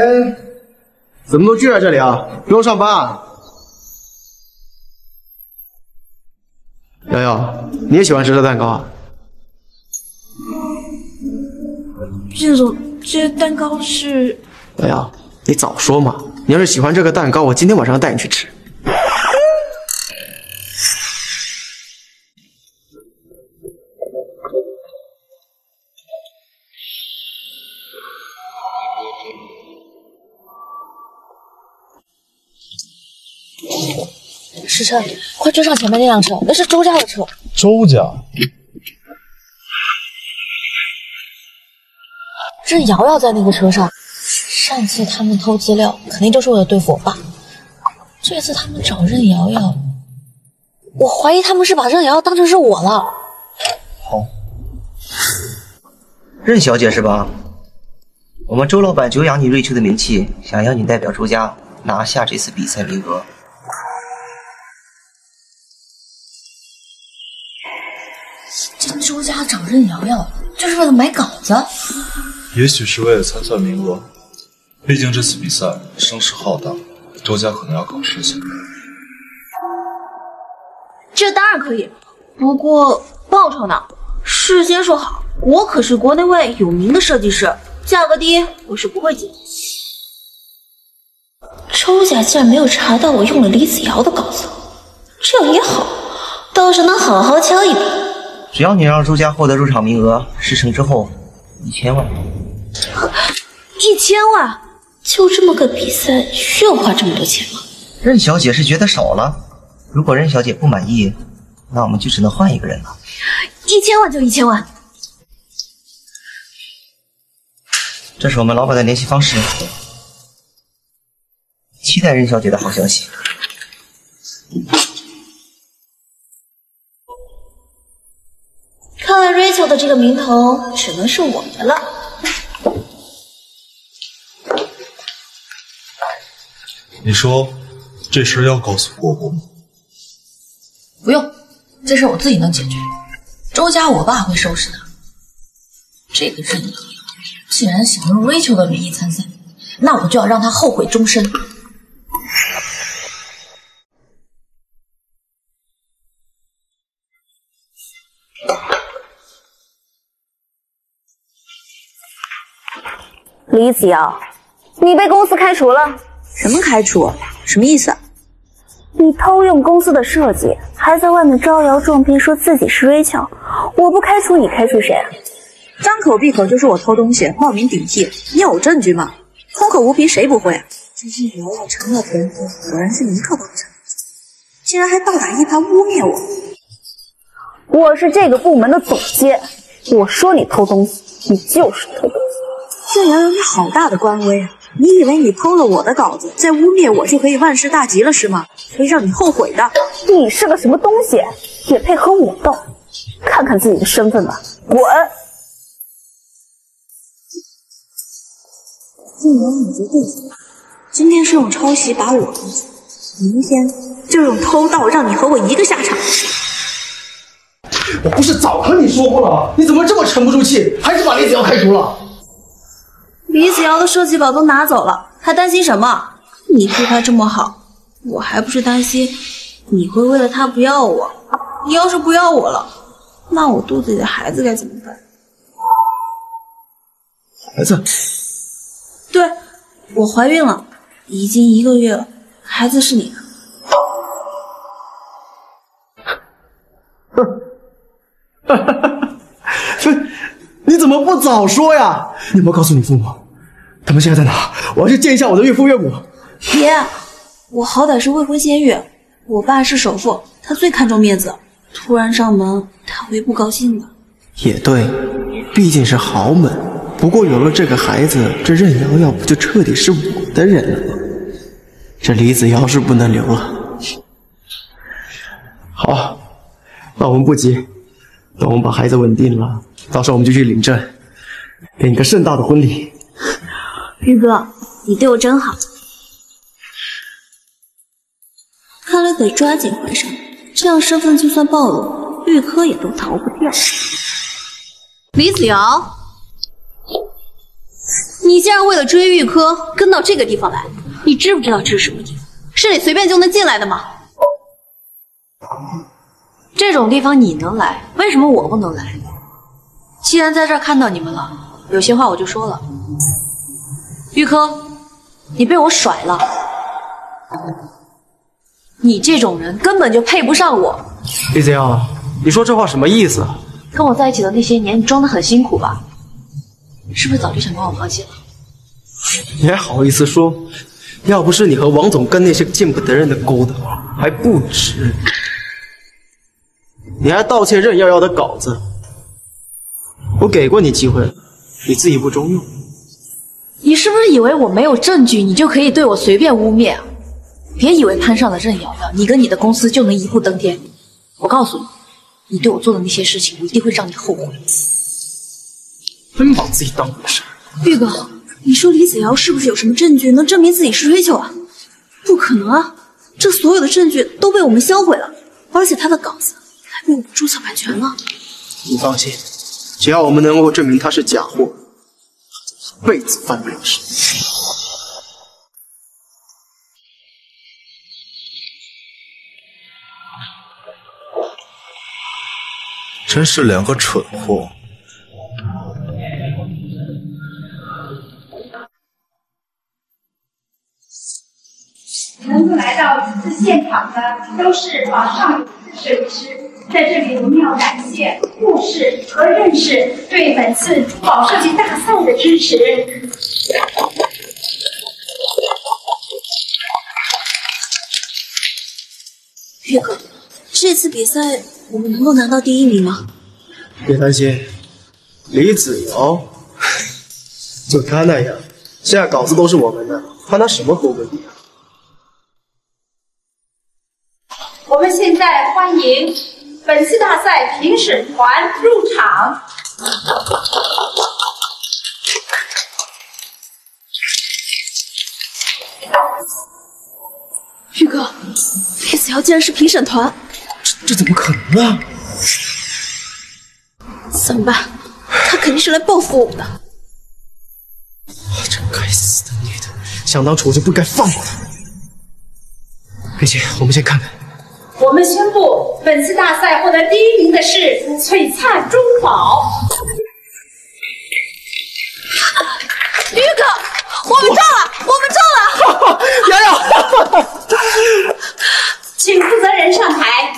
怎么都聚在这里啊？不用上班啊？瑶瑶，你也喜欢吃这蛋糕啊？靳总，这蛋糕是……瑶瑶，你早说嘛！你要是喜欢这个蛋糕，我今天晚上带你去吃。时辰，快追上前面那辆车，那是周家的车。周家，任瑶瑶在那个车上。上次他们偷资料，肯定就是为了对付我爸。这次他们找任瑶瑶，我怀疑他们是把任瑶瑶当成是我了。好，任小姐是吧？我们周老板久仰你瑞秋的名气，想要你代表周家拿下这次比赛名额。找任瑶瑶，就是为了买稿子？也许是为了参赛名额。毕竟这次比赛声势浩大，周家可能要搞事情。这当然可以，不过报酬呢？事先说好，我可是国内外有名的设计师，价格低我是不会接。周家竟然没有查到我用了李子瑶的稿子，这样也好，倒是能好好敲一笔。只要你让周家获得入场名额，事成之后一千万。一千万？就这么个比赛，需要花这么多钱吗？任小姐是觉得少了。如果任小姐不满意，那我们就只能换一个人了。一千万就一千万。这是我们老板的联系方式，期待任小姐的好消息。的这个名头只能是我的了。你说这事要告诉伯伯吗？不用，这事我自己能解决。周家我爸会收拾的。这个任瑶瑶既然想用 Rachel 的名义参赛，那我就要让他后悔终身。李子瑶，你被公司开除了。什么开除？什么意思？你偷用公司的设计，还在外面招摇撞骗，说自己是 Rachel。我不开除你，开除谁啊？张口闭口就是我偷东西，冒名顶替，你有证据吗？空口无凭谁不会啊？这是瑶瑶成了人头，果然是一个帮着，竟然还倒打一耙污蔑我。我是这个部门的总监，我说你偷东西，你就是偷东西。这瑶瑶，你好大的官威啊！你以为你偷了我的稿子，再污蔑我就可以万事大吉了是吗？会让你后悔的。你是个什么东西，也配和我斗？看看自己的身份吧，滚！既然你就对今天是用抄袭把我逼死，明天就用偷盗让你和我一个下场。我不是早和你说过了吗，你怎么这么沉不住气，还是把李子瑶开除了？李子瑶的设计稿都拿走了，还担心什么？你对她这么好，我还不是担心你会为了她不要我。你要是不要我了，那我肚子里的孩子该怎么办？孩子？对，我怀孕了，已经一个月了，孩子是你的。<laughs> 这你怎么不早说呀？你有没有告诉你父母？他们现在在哪？我要去见一下我的岳父岳母。别，我好歹是未婚先孕，我爸是首富，他最看重面子，突然上门他会不高兴的。也对，毕竟是豪门。不过有了这个孩子，这任瑶瑶不就彻底是我的人了吗？这李子瑶是不能留了。好，那我们不急，等我们把孩子稳定了，到时候我们就去领证，给你个盛大的婚礼。玉哥，你对我真好，看来得抓紧怀上。这样身份就算暴露，玉科也都逃不掉。李子瑶，你竟然为了追玉科跟到这个地方来，你知不知道这是什么地方？是你随便就能进来的吗？这种地方你能来，为什么我不能来？既然在这儿看到你们了，有些话我就说了。玉科，你被我甩了，你这种人根本就配不上我。李子瑶，你说这话什么意思？跟我在一起的那些年，你装得很辛苦吧？是不是早就想把我抛弃了？你还好意思说？要不是你和王总跟那些见不得人的勾搭，还不止。你还盗窃任耀耀的稿子，我给过你机会了，你自己不中用。你是不是以为我没有证据，你就可以对我随便污蔑啊？别以为攀上了任瑶瑶，你跟你的公司就能一步登天。我告诉你，你对我做的那些事情，我一定会让你后悔。真把自己当回事。玉哥，你说李子瑶是不是有什么证据能证明自己是 Rachel 啊？不可能啊，这所有的证据都被我们销毁了，而且他的稿子还被我们注册版权了。你放心，只要我们能够证明他是假货，辈子翻不了身。真是两个蠢货。能够来到此次现场的都是网上有名的设计师，在这里我们要感谢顾氏和认识对本次珠宝设计大赛的支持。这次比赛我们能够拿到第一名吗？别担心，李子瑶，就他那样，现在稿子都是我们的，他拿什么和我们比啊？我们现在欢迎本次大赛评审团入场。玉哥，李子瑶竟然是评审团，这这怎么可能啊？怎么办？他肯定是来报复我们的。这该死的女的，想当初我就不该放过她。别急，我们先看看。我们宣布，本次大赛获得第一名的是璀璨珠宝。玉哥，我们中了，我们中了！<laughs> 瑶瑶，请负责人上台。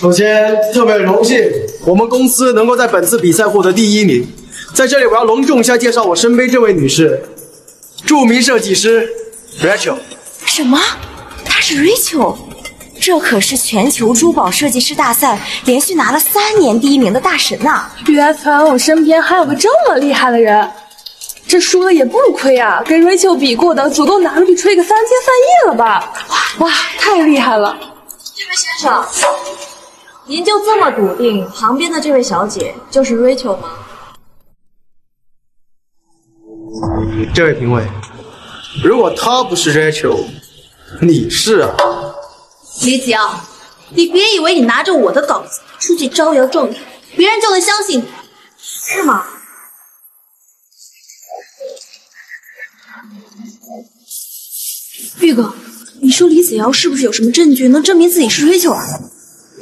首先，特别荣幸我们公司能够在本次比赛获得第一名。在这里，我要隆重一下介绍我身边这位女士，著名设计师 Rachel。什么？她是 Rachel？这可是全球珠宝设计师大赛连续拿了三年第一名的大神呐、原来我身边还有个这么厉害的人，这输了也不亏啊！跟 Rachel 比过的，足够拿出去吹个三天三夜了吧？哇哇，太厉害了！这位先生，您就这么笃定旁边的这位小姐就是 Rachel 吗？这位评委，如果她不是 Rachel，<laughs> 你是啊？李子瑶，你别以为你拿着我的稿子出去招摇撞骗，别人就能相信你，是吗？玉哥，你说李子瑶是不是有什么证据能证明自己是 Rachel 啊？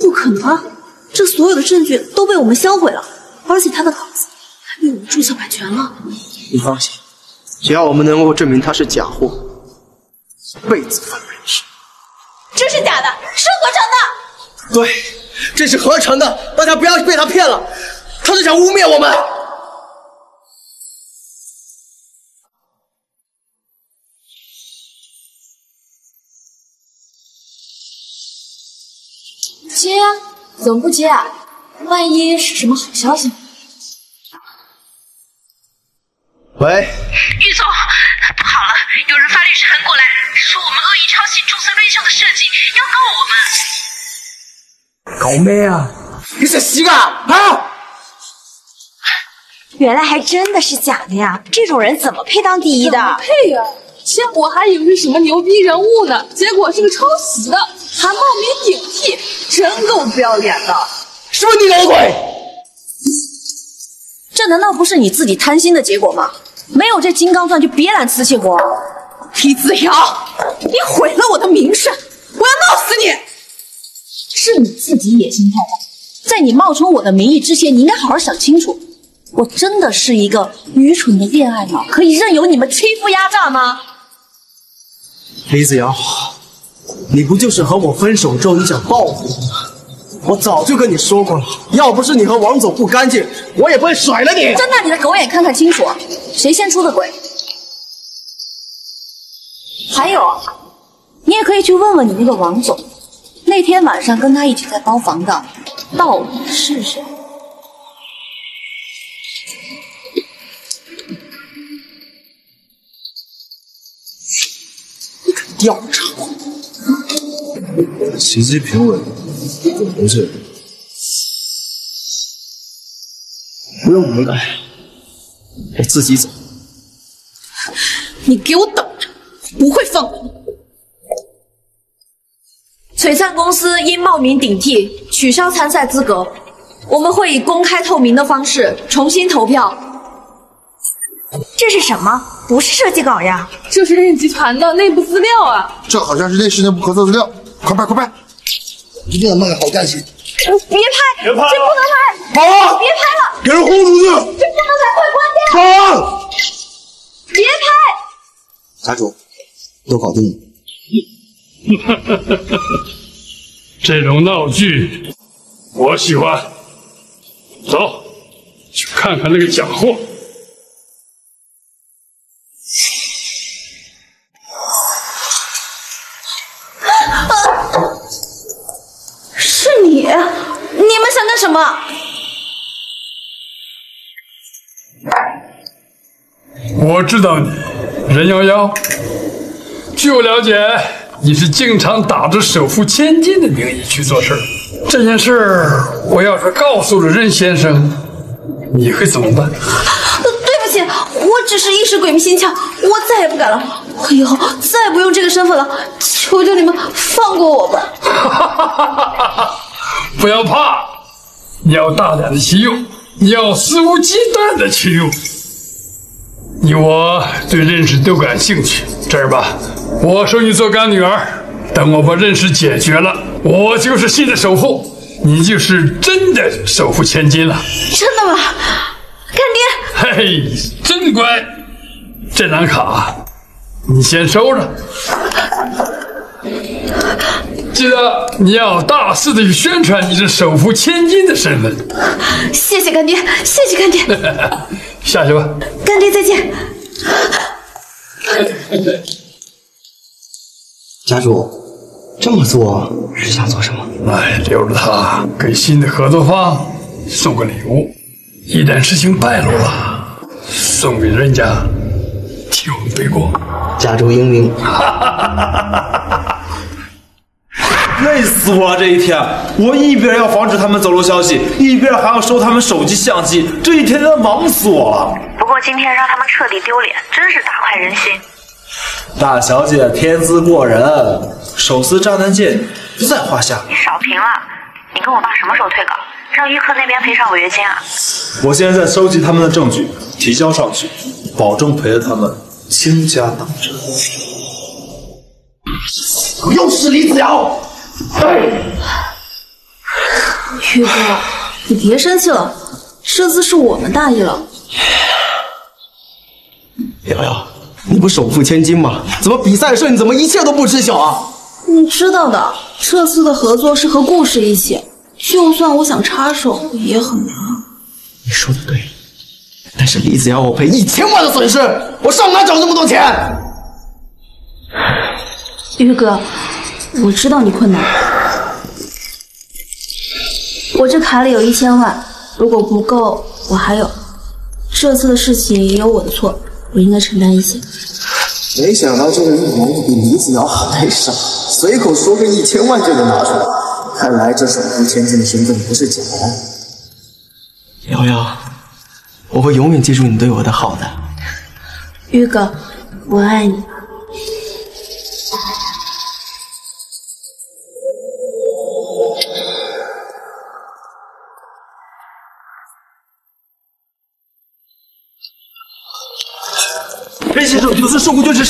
不可能啊！这所有的证据都被我们销毁了，而且她的稿子还被我们注册版权了。你放心，只要我们能够证明她是假货，一辈子翻不了身。这是假的，是合成的。对，这是合成的，大家不要被他骗了，他是想污蔑我们。接呀、怎么不接啊？万一是什么好消息呢？喂，玉总，不好了，有人发律师函过来，说我们恶意抄袭注册瑞秀的设计，要告我们。搞咩啊？你是谁啊？啊！原来还真的是假的呀！这种人怎么配当第一的？配呀、先我还以为是什么牛逼人物呢，结果是个抄袭的。还冒名顶替，真够不要脸的！是不是你搞的鬼？这难道不是你自己贪心的结果吗？没有这金刚钻就别揽瓷器活。李子瑶，你毁了我的名声，我要闹死你！是你自己野心太大，在你冒充我的名义之前，你应该好好想清楚，我真的是一个愚蠢的恋爱脑，可以任由你们欺负压榨吗？李子瑶，你不就是和我分手之后你想报复我吗？我早就跟你说过了，要不是你和王总不干净，我也不会甩了你。睁大你的狗眼看看清楚，谁先出的轨？还有，你也可以去问问你那个王总，那天晚上跟他一起在包房的，到底是谁？调查袭击评委，不是，不用你们来，我自己走。你给我等着，不会放过你！璀璨公司因冒名顶替取消参赛资格，我们会以公开透明的方式重新投票。这是什么？不是设计稿呀，这是任集团的内部资料啊！这好像是内饰内部合作资料，快拍快拍！一定要卖个好价钱。别拍，别拍了这不能拍！跑啊别拍了，给人轰出去！这不能拍，快关掉！跑啊！别拍！家主，都搞定了。<laughs> 这种闹剧我喜欢。走，去看看那个假货。什么？我知道你，任瑶瑶。据我了解，你是经常打着首富千金的名义去做事儿。这件事儿，我要是告诉了任先生，你会怎么办？对不起，我只是一时鬼迷心窍，我再也不敢了。我以后再也不用这个身份了，求求你们放过我吧！<laughs> 不要怕，你要大胆的去用，你要肆无忌惮的去用。你我对认识都感兴趣，这样吧，我收你做干女儿。等我把认识解决了，我就是新的首富，你就是真的首富千金了。真的吗？干爹，嘿，真乖。这张卡你先收着，记得你要大肆的去宣传你这首富千金的身份。谢谢干爹，谢谢干爹，<laughs> 下去吧。干爹再见。家主，这么做是想做什么？哎，留着他给新的合作方送个礼物，一旦事情败露了，送给人家替我们背锅。家主英明。<laughs> 累死我了！这一天，我一边要防止他们走漏消息，一边还要收他们手机相机，这一天忙死我了。不过今天让他们彻底丢脸，真是大快人心。大小姐天资过人，手撕炸弹剑不在话下。你少贫了，你跟我爸什么时候退稿？让预科那边赔偿违约金啊？我现在在收集他们的证据，提交上去，保证赔了他们倾家荡产。又是李子瑶！哎，宇哥，你别生气了，这次是我们大意了。瑶瑶，你不首富千金吗？怎么比赛的事你怎么一切都不知晓啊？你知道的，这次的合作是和顾氏一起，就算我想插手也很难。你说的对，但是李子瑶我赔一千万的损失，我上哪找那么多钱？玉哥，我知道你困难，我这卡里有一千万，如果不够，我还有。这次的事情也有我的错，我应该承担一些。没想到这个艺人比李子瑶还傻，随口说个一千万就能拿出来。看来这首富千金的身份不是假的。瑶瑶，我会永远记住你对我的好的。玉哥，我爱你。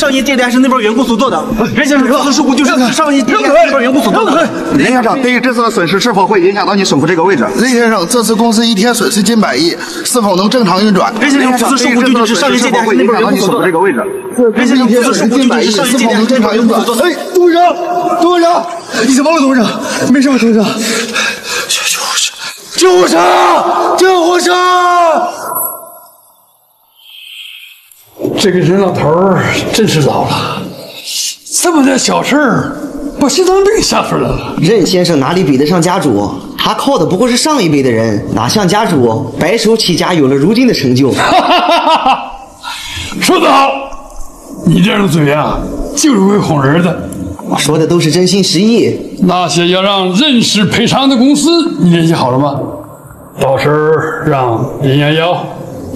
次事故就是那边员工所做的。任先生，这次事故就是上一 DDS 那边员工所做的。任先生，对于这次的损失是否会影响到你省府这个位置？任先生，这次公司一天损失近百亿，是否能正常运转？任先生，这次事故就是上一 DDS 那边员工所做的。这个位置。任先生，这次事故就是上一 DDS 那边员工所做的。哎，董事长，董事长，你怎么了，董事长？没事吧，董事长？救护车！救护车！这个任老头儿真是老了，这么点小事儿，把心脏病吓出来了。任先生哪里比得上家主？他靠的不过是上一辈的人，哪像家主白手起家有了如今的成就。<laughs> 说得好，你这样的嘴啊，就是会哄人的。我说的都是真心实意。那些要让任氏赔偿的公司，你联系好了吗？到时候让林瑶瑶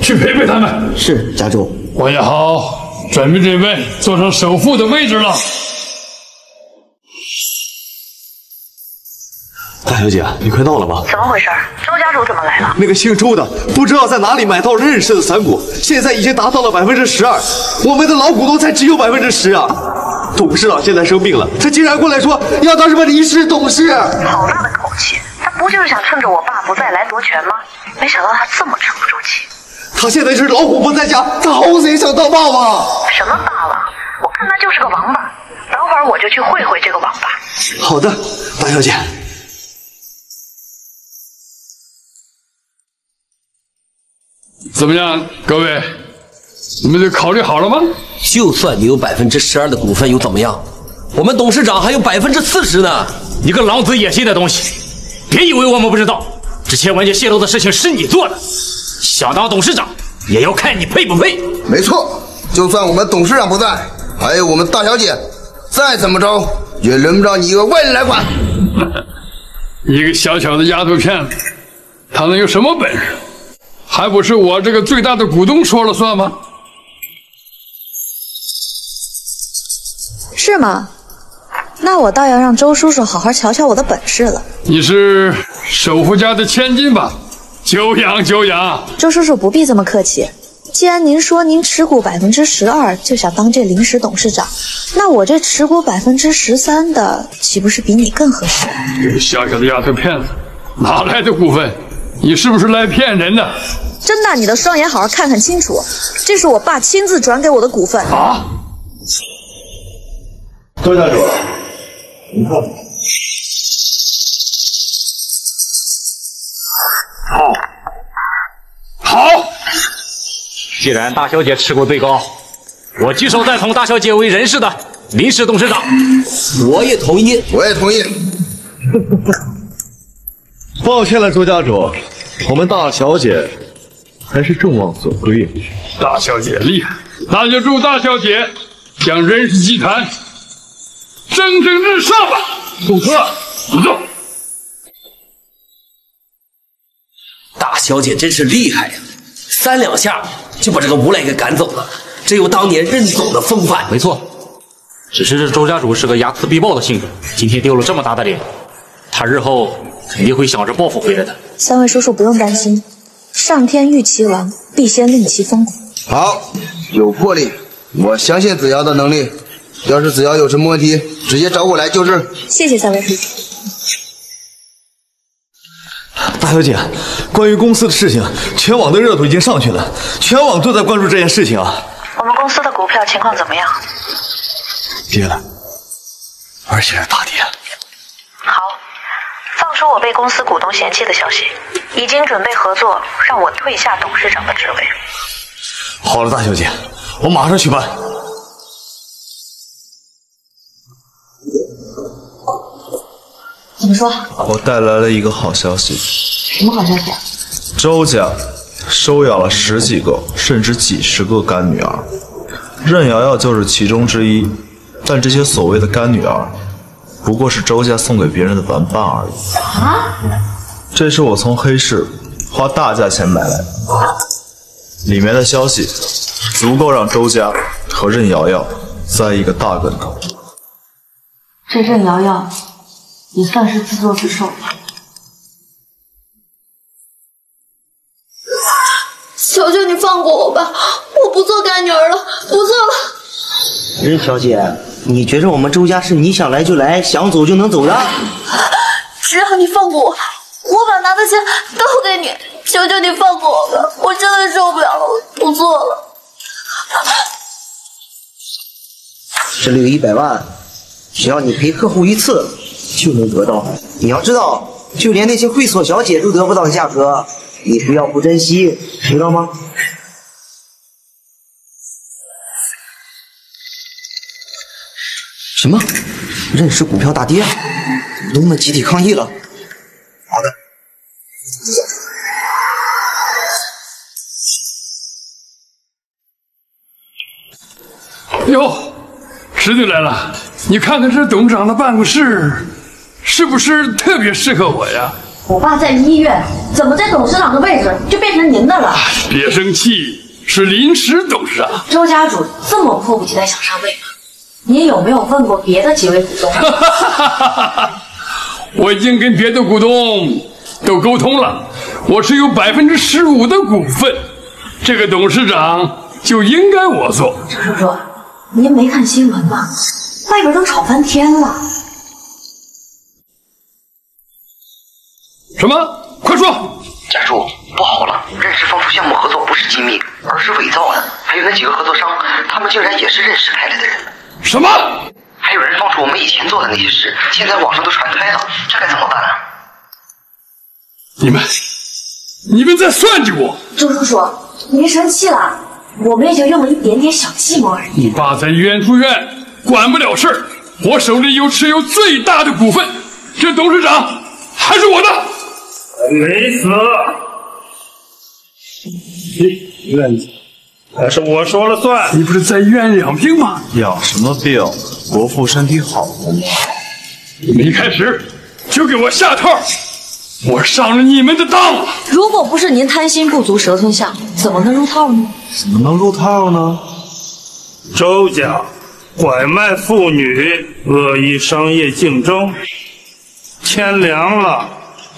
去陪陪他们。是家主。我也好准备准备，坐上首富的位置了。大小姐，你快到了吧？怎么回事？周家主怎么来了？那个姓周的不知道在哪里买到任氏的散股，现在已经达到了百分之十二，我们的老股东才只有百分之十啊！董事长现在生病了，他竟然过来说要当什么临时董事，好大的口气！他不就是想趁着我爸不在来夺权吗？没想到他这么沉不住气。他现在是老虎不在家，他好死也想当爸爸。什么爸爸？我看他就是个王八。等会儿我就去会会这个王八。好的，大小姐。怎么样，各位，你们都考虑好了吗？就算你有百分之十二的股份又怎么样？我们董事长还有百分之四十呢！你个狼子野心的东西，别以为我们不知道，之前文件泄露的事情是你做的，想当董事长也要看你配不配。没错，就算我们董事长不在，还有我们大小姐，再怎么着也轮不着你一个外人来管。<laughs> 一个小小的丫头片子，她能有什么本事？还不是我这个最大的股东说了算吗？是吗？那我倒要让周叔叔好好瞧瞧我的本事了。你是首富家的千金吧？久仰久仰。周叔叔不必这么客气。既然您说您持股百分之十二就想当这临时董事长，那我这持股百分之十三的岂不是比你更合适？这个小小的丫头片子，哪来的股份？你是不是来骗人的？睁大你的双眼，好好看看清楚，这是我爸亲自转给我的股份。啊！周家主，您看，好，好。既然大小姐持股最高，我举手赞同大小姐为人事的临时董事长。我也同意，我也同意。<laughs> 抱歉了，周家主，我们大小姐还是众望所归。大小姐厉害，那就祝大小姐将任氏集团蒸蒸日上吧。顾客，请坐。大小姐真是厉害呀，三两下就把这个无赖给赶走了，真有当年任总的风范。没错，只是这周家主是个睚眦必报的性格，今天丢了这么大的脸，他日后肯定会想着报复回来的。三位叔叔不用担心，上天欲其亡，必先令其疯狂。好，有魄力，我相信子瑶的能力。要是子瑶有什么问题，直接找我来就是。谢谢三位叔叔。大小姐，关于公司的事情，全网的热度已经上去了，全网都在关注这件事情啊。我们公司的股票情况怎么样？跌了，而且是大跌。好，放出我被公司股东嫌弃的消息，已经准备合作，让我退下董事长的职位。好了，大小姐，我马上去办。怎么说？我带来了一个好消息。什么好消息啊？周家收养了十几个，甚至几十个干女儿，任瑶瑶就是其中之一。但这些所谓的干女儿，不过是周家送给别人的玩伴而已。啊？这是我从黑市花大价钱买来的，里面的消息足够让周家和任瑶瑶栽一个大跟头。这任瑶瑶也算是自作自受了。求求你放过我吧，我我不做干女儿了，不做了。任小姐，你觉着我们周家是你想来就来，想走就能走的？<laughs> 只要你放过我，我把拿的钱都给你。求求你放过我吧，我真的受不了了，我不做了。这里有一百万，只要你陪客户一次就能得到。你要知道，就连那些会所小姐都得不到的价格，你不要不珍惜，知道吗？什么？认识股票大跌，股东们集体抗议了。好的。哟，侄女来了，你看看这董事长的办公室，是不是特别适合我呀？我爸在医院，怎么在董事长的位置就变成您的了？别生气，是临时董事长。周家主这么迫不及待想上位吗？您有没有问过别的几位股东？<laughs> 我已经跟别的股东都沟通了，我是有百分之十五的股份，这个董事长就应该我做。周叔叔，您没看新闻吗？外边都吵翻天了。什么？快说！家主，不好了！认识放出项目合作不是机密，而是伪造的。还有那几个合作商，他们竟然也是认识派来的人。什么？还有人放出我们以前做的那些事，现在网上都传开了，这该怎么办啊？你们，你们在算计我！周叔叔，您生气了？我们也就用了一点点小计谋而已。你爸在医院住院，管不了事儿。我手里有持有最大的股份，这董事长还是我的。没死，院子还是我说了算。你不是在医院养病吗？养什么病？国父身体好着呢？你们一开始就给我下套，我上了你们的当。如果不是您贪心不足蛇吞象，怎么能入套呢？怎么能入套呢？周家拐卖妇女，恶意商业竞争，天凉了，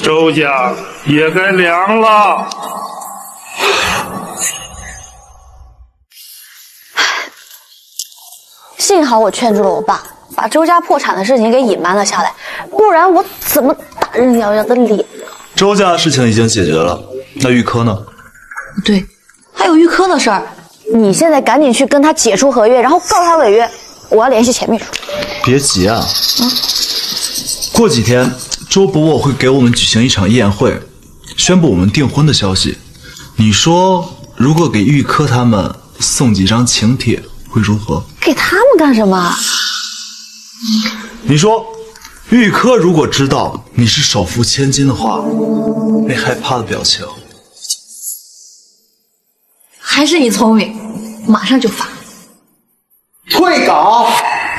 周家也该凉了。幸好我劝住了我爸，把周家破产的事情给隐瞒了下来，不然我怎么打任瑶瑶的脸？周家的事情已经解决了，那玉科呢？对，还有玉科的事儿，你现在赶紧去跟他解除合约，然后告他违约。我要联系钱秘书。别急啊，嗯，过几天周伯伯会给我们举行一场宴会，宣布我们订婚的消息。你说，如果给玉科他们送几张请帖，会如何？给他们干什么？你说，玉科如果知道你是首富千金的话，那害怕的表情。还是你聪明，马上就发。退稿？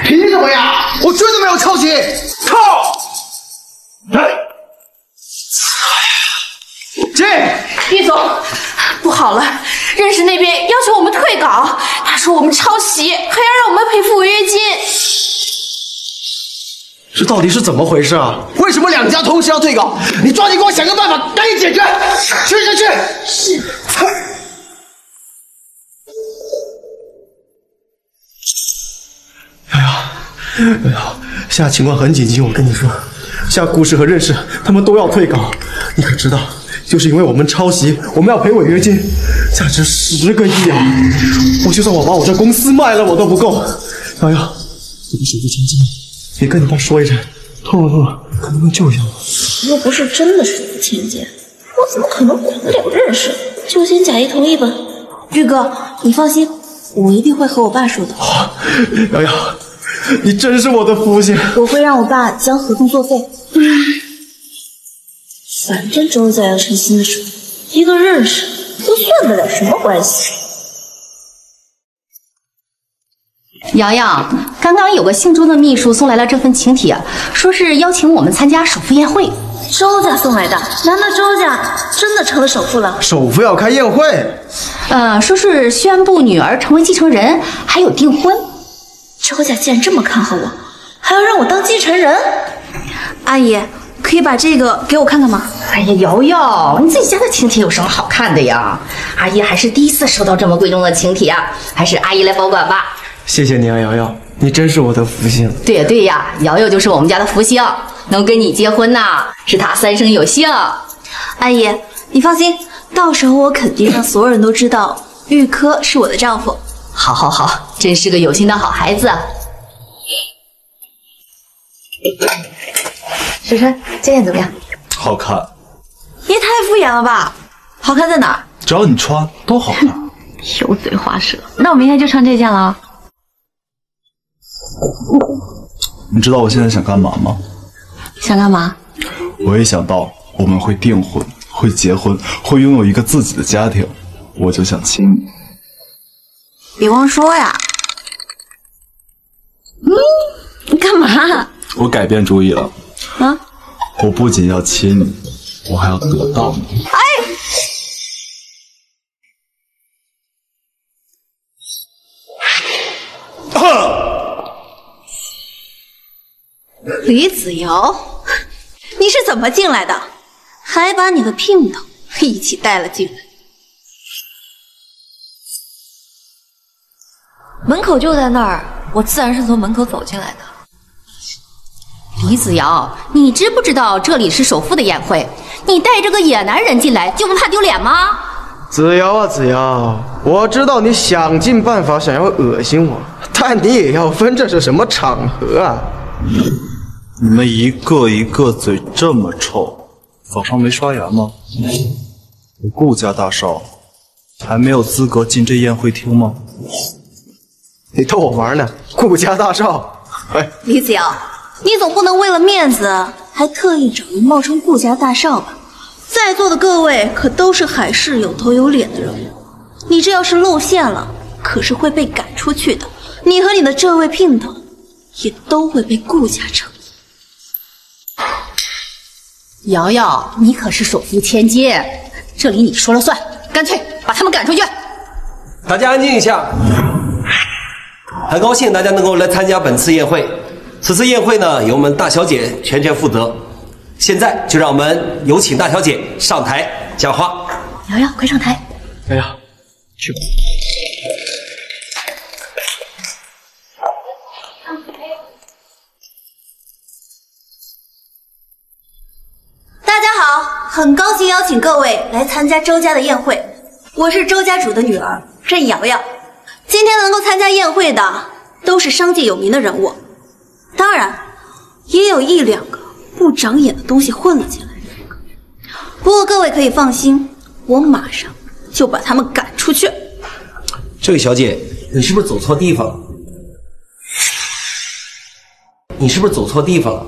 凭什么呀？我真的没有抄袭。靠！哎，进。玉总，不好了，认识那边要求我们退稿，他说我们抄袭，还要让我们赔付违约金。这到底是怎么回事啊？为什么两家同时要退稿？你抓紧给我想个办法，赶紧解决！去去去！是。瑶瑶，瑶瑶，现在情况很紧急，我跟你说，现在顾氏和认识他们都要退稿，你可知道？就是因为我们抄袭，我们要赔违约金，价值十个亿啊！我就算我把我这公司卖了，我都不够。瑶瑶，你的手机千金，你跟你爸说一声，痛了痛了，看能不能救一下我。又不是真的手无千金，我怎么可能管得了认识？就先假意同意吧。玉哥，你放心，我一定会和我爸说的。瑶瑶，你真是我的福星。我会让我爸将合同作废。反正周家要成新的首富，一个认识又算得了什么关系？瑶瑶，刚刚有个姓周的秘书送来了这份请帖，说是邀请我们参加首富宴会。周家送来的？难道周家真的成了首富了？首富要开宴会？呃，说是宣布女儿成为继承人，还有订婚。周家竟然这么看好我，还要让我当继承人？阿姨，可以把这个给我看看吗？哎呀，瑶瑶，你自己家的请帖有什么好看的呀？阿姨还是第一次收到这么贵重的请帖啊，还是阿姨来保管吧。谢谢你啊，瑶瑶，你真是我的福星。对呀对呀，瑶瑶就是我们家的福星，能跟你结婚呐，是她三生有幸。阿姨，你放心，到时候我肯定让所有人都知道玉珂是我的丈夫。好，好，好，真是个有心的好孩子。婶婶，这件怎么样？好看，你也太敷衍了吧！好看在哪儿？只要你穿都好看。<laughs> 油嘴滑舌。那我明天就穿这件了。你知道我现在想干嘛吗？想干嘛？我一想到我们会订婚、会结婚、会拥有一个自己的家庭，我就想亲你。别光说呀。嗯，你干嘛？我改变主意了，啊？我不仅要亲你，我还要得到你。哎！李子瑶，你是怎么进来的？还把你的姘头一起带了进来？门口就在那儿，我自然是从门口走进来的。李子瑶，你知不知道这里是首富的宴会？你带着个野男人进来，就不怕丢脸吗？子瑶啊，子瑶，我知道你想尽办法想要恶心我，但你也要分这是什么场合啊！你们一个一个嘴这么臭，早上没刷牙吗？我顾家大少还没有资格进这宴会厅吗？你逗我玩呢？顾家大少，哎，李子瑶，你总不能为了面子还特意找人冒充顾家大少吧？在座的各位可都是海市有头有脸的人物，你这要是露馅了，可是会被赶出去的。你和你的这位姘头也都会被顾家惩罚。瑶瑶，你可是首富千金，这里你说了算，干脆把他们赶出去。大家安静一下。很高兴大家能够来参加本次宴会。此次宴会呢，由我们大小姐全权负责。现在就让我们有请大小姐上台讲话。瑶瑶，快上台！瑶瑶，去吧。大家好，很高兴邀请各位来参加周家的宴会。我是周家主的女儿郑瑶瑶。今天能够参加宴会的都是商界有名的人物，当然也有一两个不长眼的东西混了进来。不过各位可以放心，我马上就把他们赶出去。这位小姐，你是不是走错地方了？你是不是走错地方了？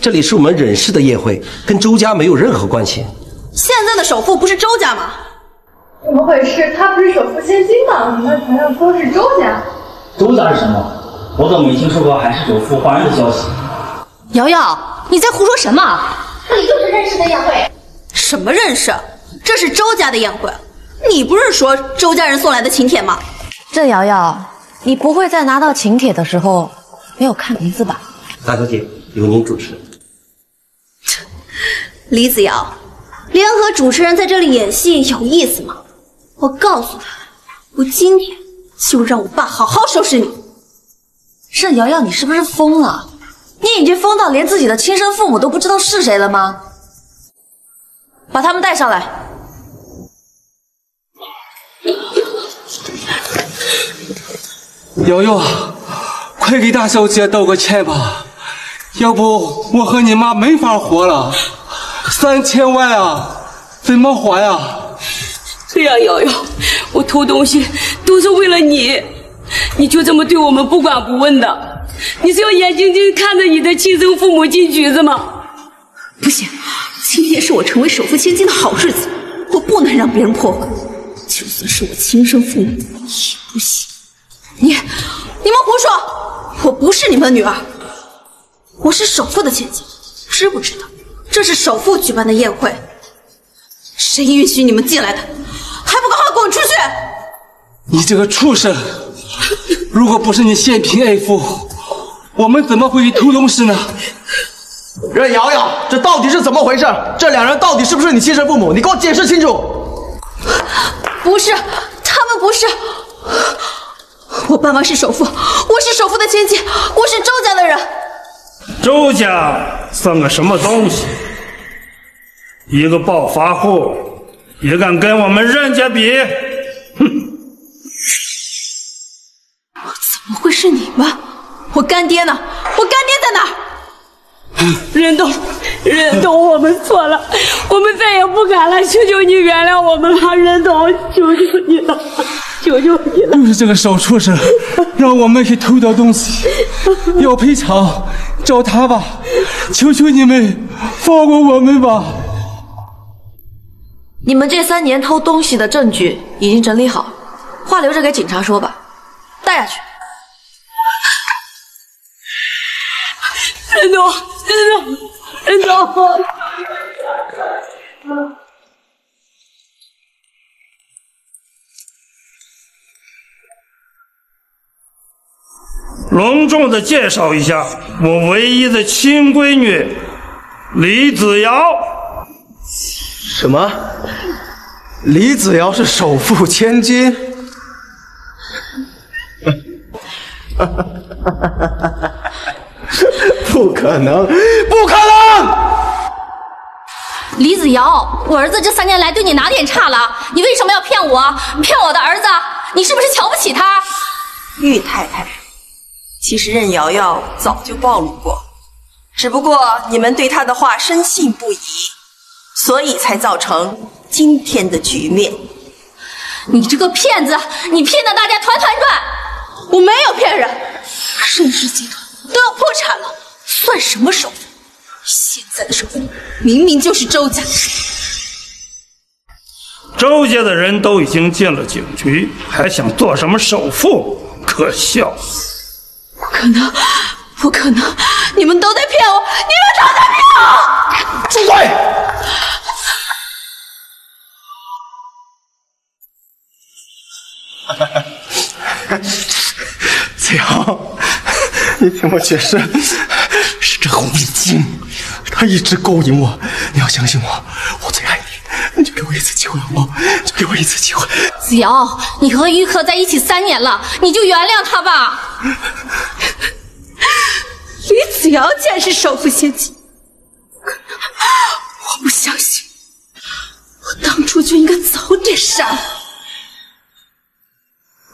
这里是我们忍氏的宴会，跟周家没有任何关系。现在的首富不是周家吗？怎么回事？他不是首富千金吗？你们好像说是周家。周家是什么？我怎么没听说过海市首富换人的消息？瑶瑶，你在胡说什么？这里就是认识的宴会。什么认识？这是周家的宴会。你不是说周家人送来的请帖吗？郑瑶瑶，你不会在拿到请帖的时候没有看名字吧？大小姐，由您主持。李子瑶，联合主持人在这里演戏有意思吗？我告诉他，我今天就让我爸好好收拾你。任瑶瑶，你是不是疯了？你已经疯到连自己的亲生父母都不知道是谁了吗？把他们带上来。瑶瑶，快给大小姐道个歉吧，要不我和你妈没法活了。三千万啊，怎么还呀？对呀，瑶瑶，我偷东西都是为了你，你就这么对我们不管不问的？你是要眼睁睁看着你的亲生父母进局子吗？不行，今天是我成为首富千金的好日子，我不能让别人破坏。就算是我亲生父母也不行。你，你们胡说！我不是你们的女儿，我是首富的千金，知不知道？这是首富举办的宴会，谁允许你们进来的？快滚出去！你这个畜生！如果不是你嫌贫爱富，我们怎么会去偷东西呢？任瑶瑶，这到底是怎么回事？这两人到底是不是你亲生父母？你给我解释清楚！不是，他们不是。我爸妈是首富，我是首富的亲戚，我是周家的人。周家算个什么东西？一个暴发户也敢跟我们任家比？哼！怎么会是你们？我干爹呢？我干爹在哪儿？任东，任东，我们错了，我们再也不敢了，求求你原谅我们吧，任东，求求你了，求求你了。就是这个小畜生，让我们去偷掉东西，要赔偿，找他吧，求求你们放过我们吧。你们这三年偷东西的证据已经整理好，话留着给警察说吧，带下去。任总，任总，任总。隆重的介绍一下，我唯一的亲闺女李子瑶。什么？李子瑶是首富千金？<laughs> 不可能，不可能！李子瑶，我儿子这三年来对你哪点差了？你为什么要骗我？骗我的儿子？你是不是瞧不起他？玉太太，其实任瑶瑶早就暴露过，只不过你们对她的话深信不疑，所以才造成今天的局面。你这个骗子，你骗得大家团团转！我没有骗人，盛世集团都要破产了，算什么首富？现在的首富明明就是周家。周家的人都已经进了警局，还想做什么首富？可笑！不可能，不可能！你们都在骗我，你们都在骗我！住嘴！<laughs> 子瑶，你听我解释，是这狐狸精，她一直勾引我。你要相信我，我最爱你，你就给我一次机会好不好？就给我一次机会。子瑶，你和玉克在一起三年了，你就原谅他吧。<laughs> 李子瑶竟然是首富千金，我不相信，我当初就应该早点杀。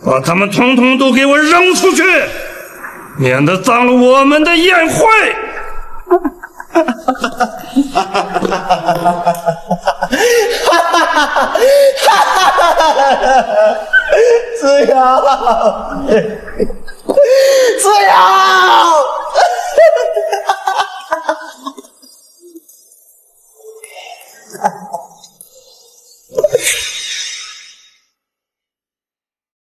把他们统统都给我扔出去，免得脏了我们的宴会。哈哈哈哈哈哈哈哈哈哈哈哈哈哈哈哈哈哈子瑶，自由！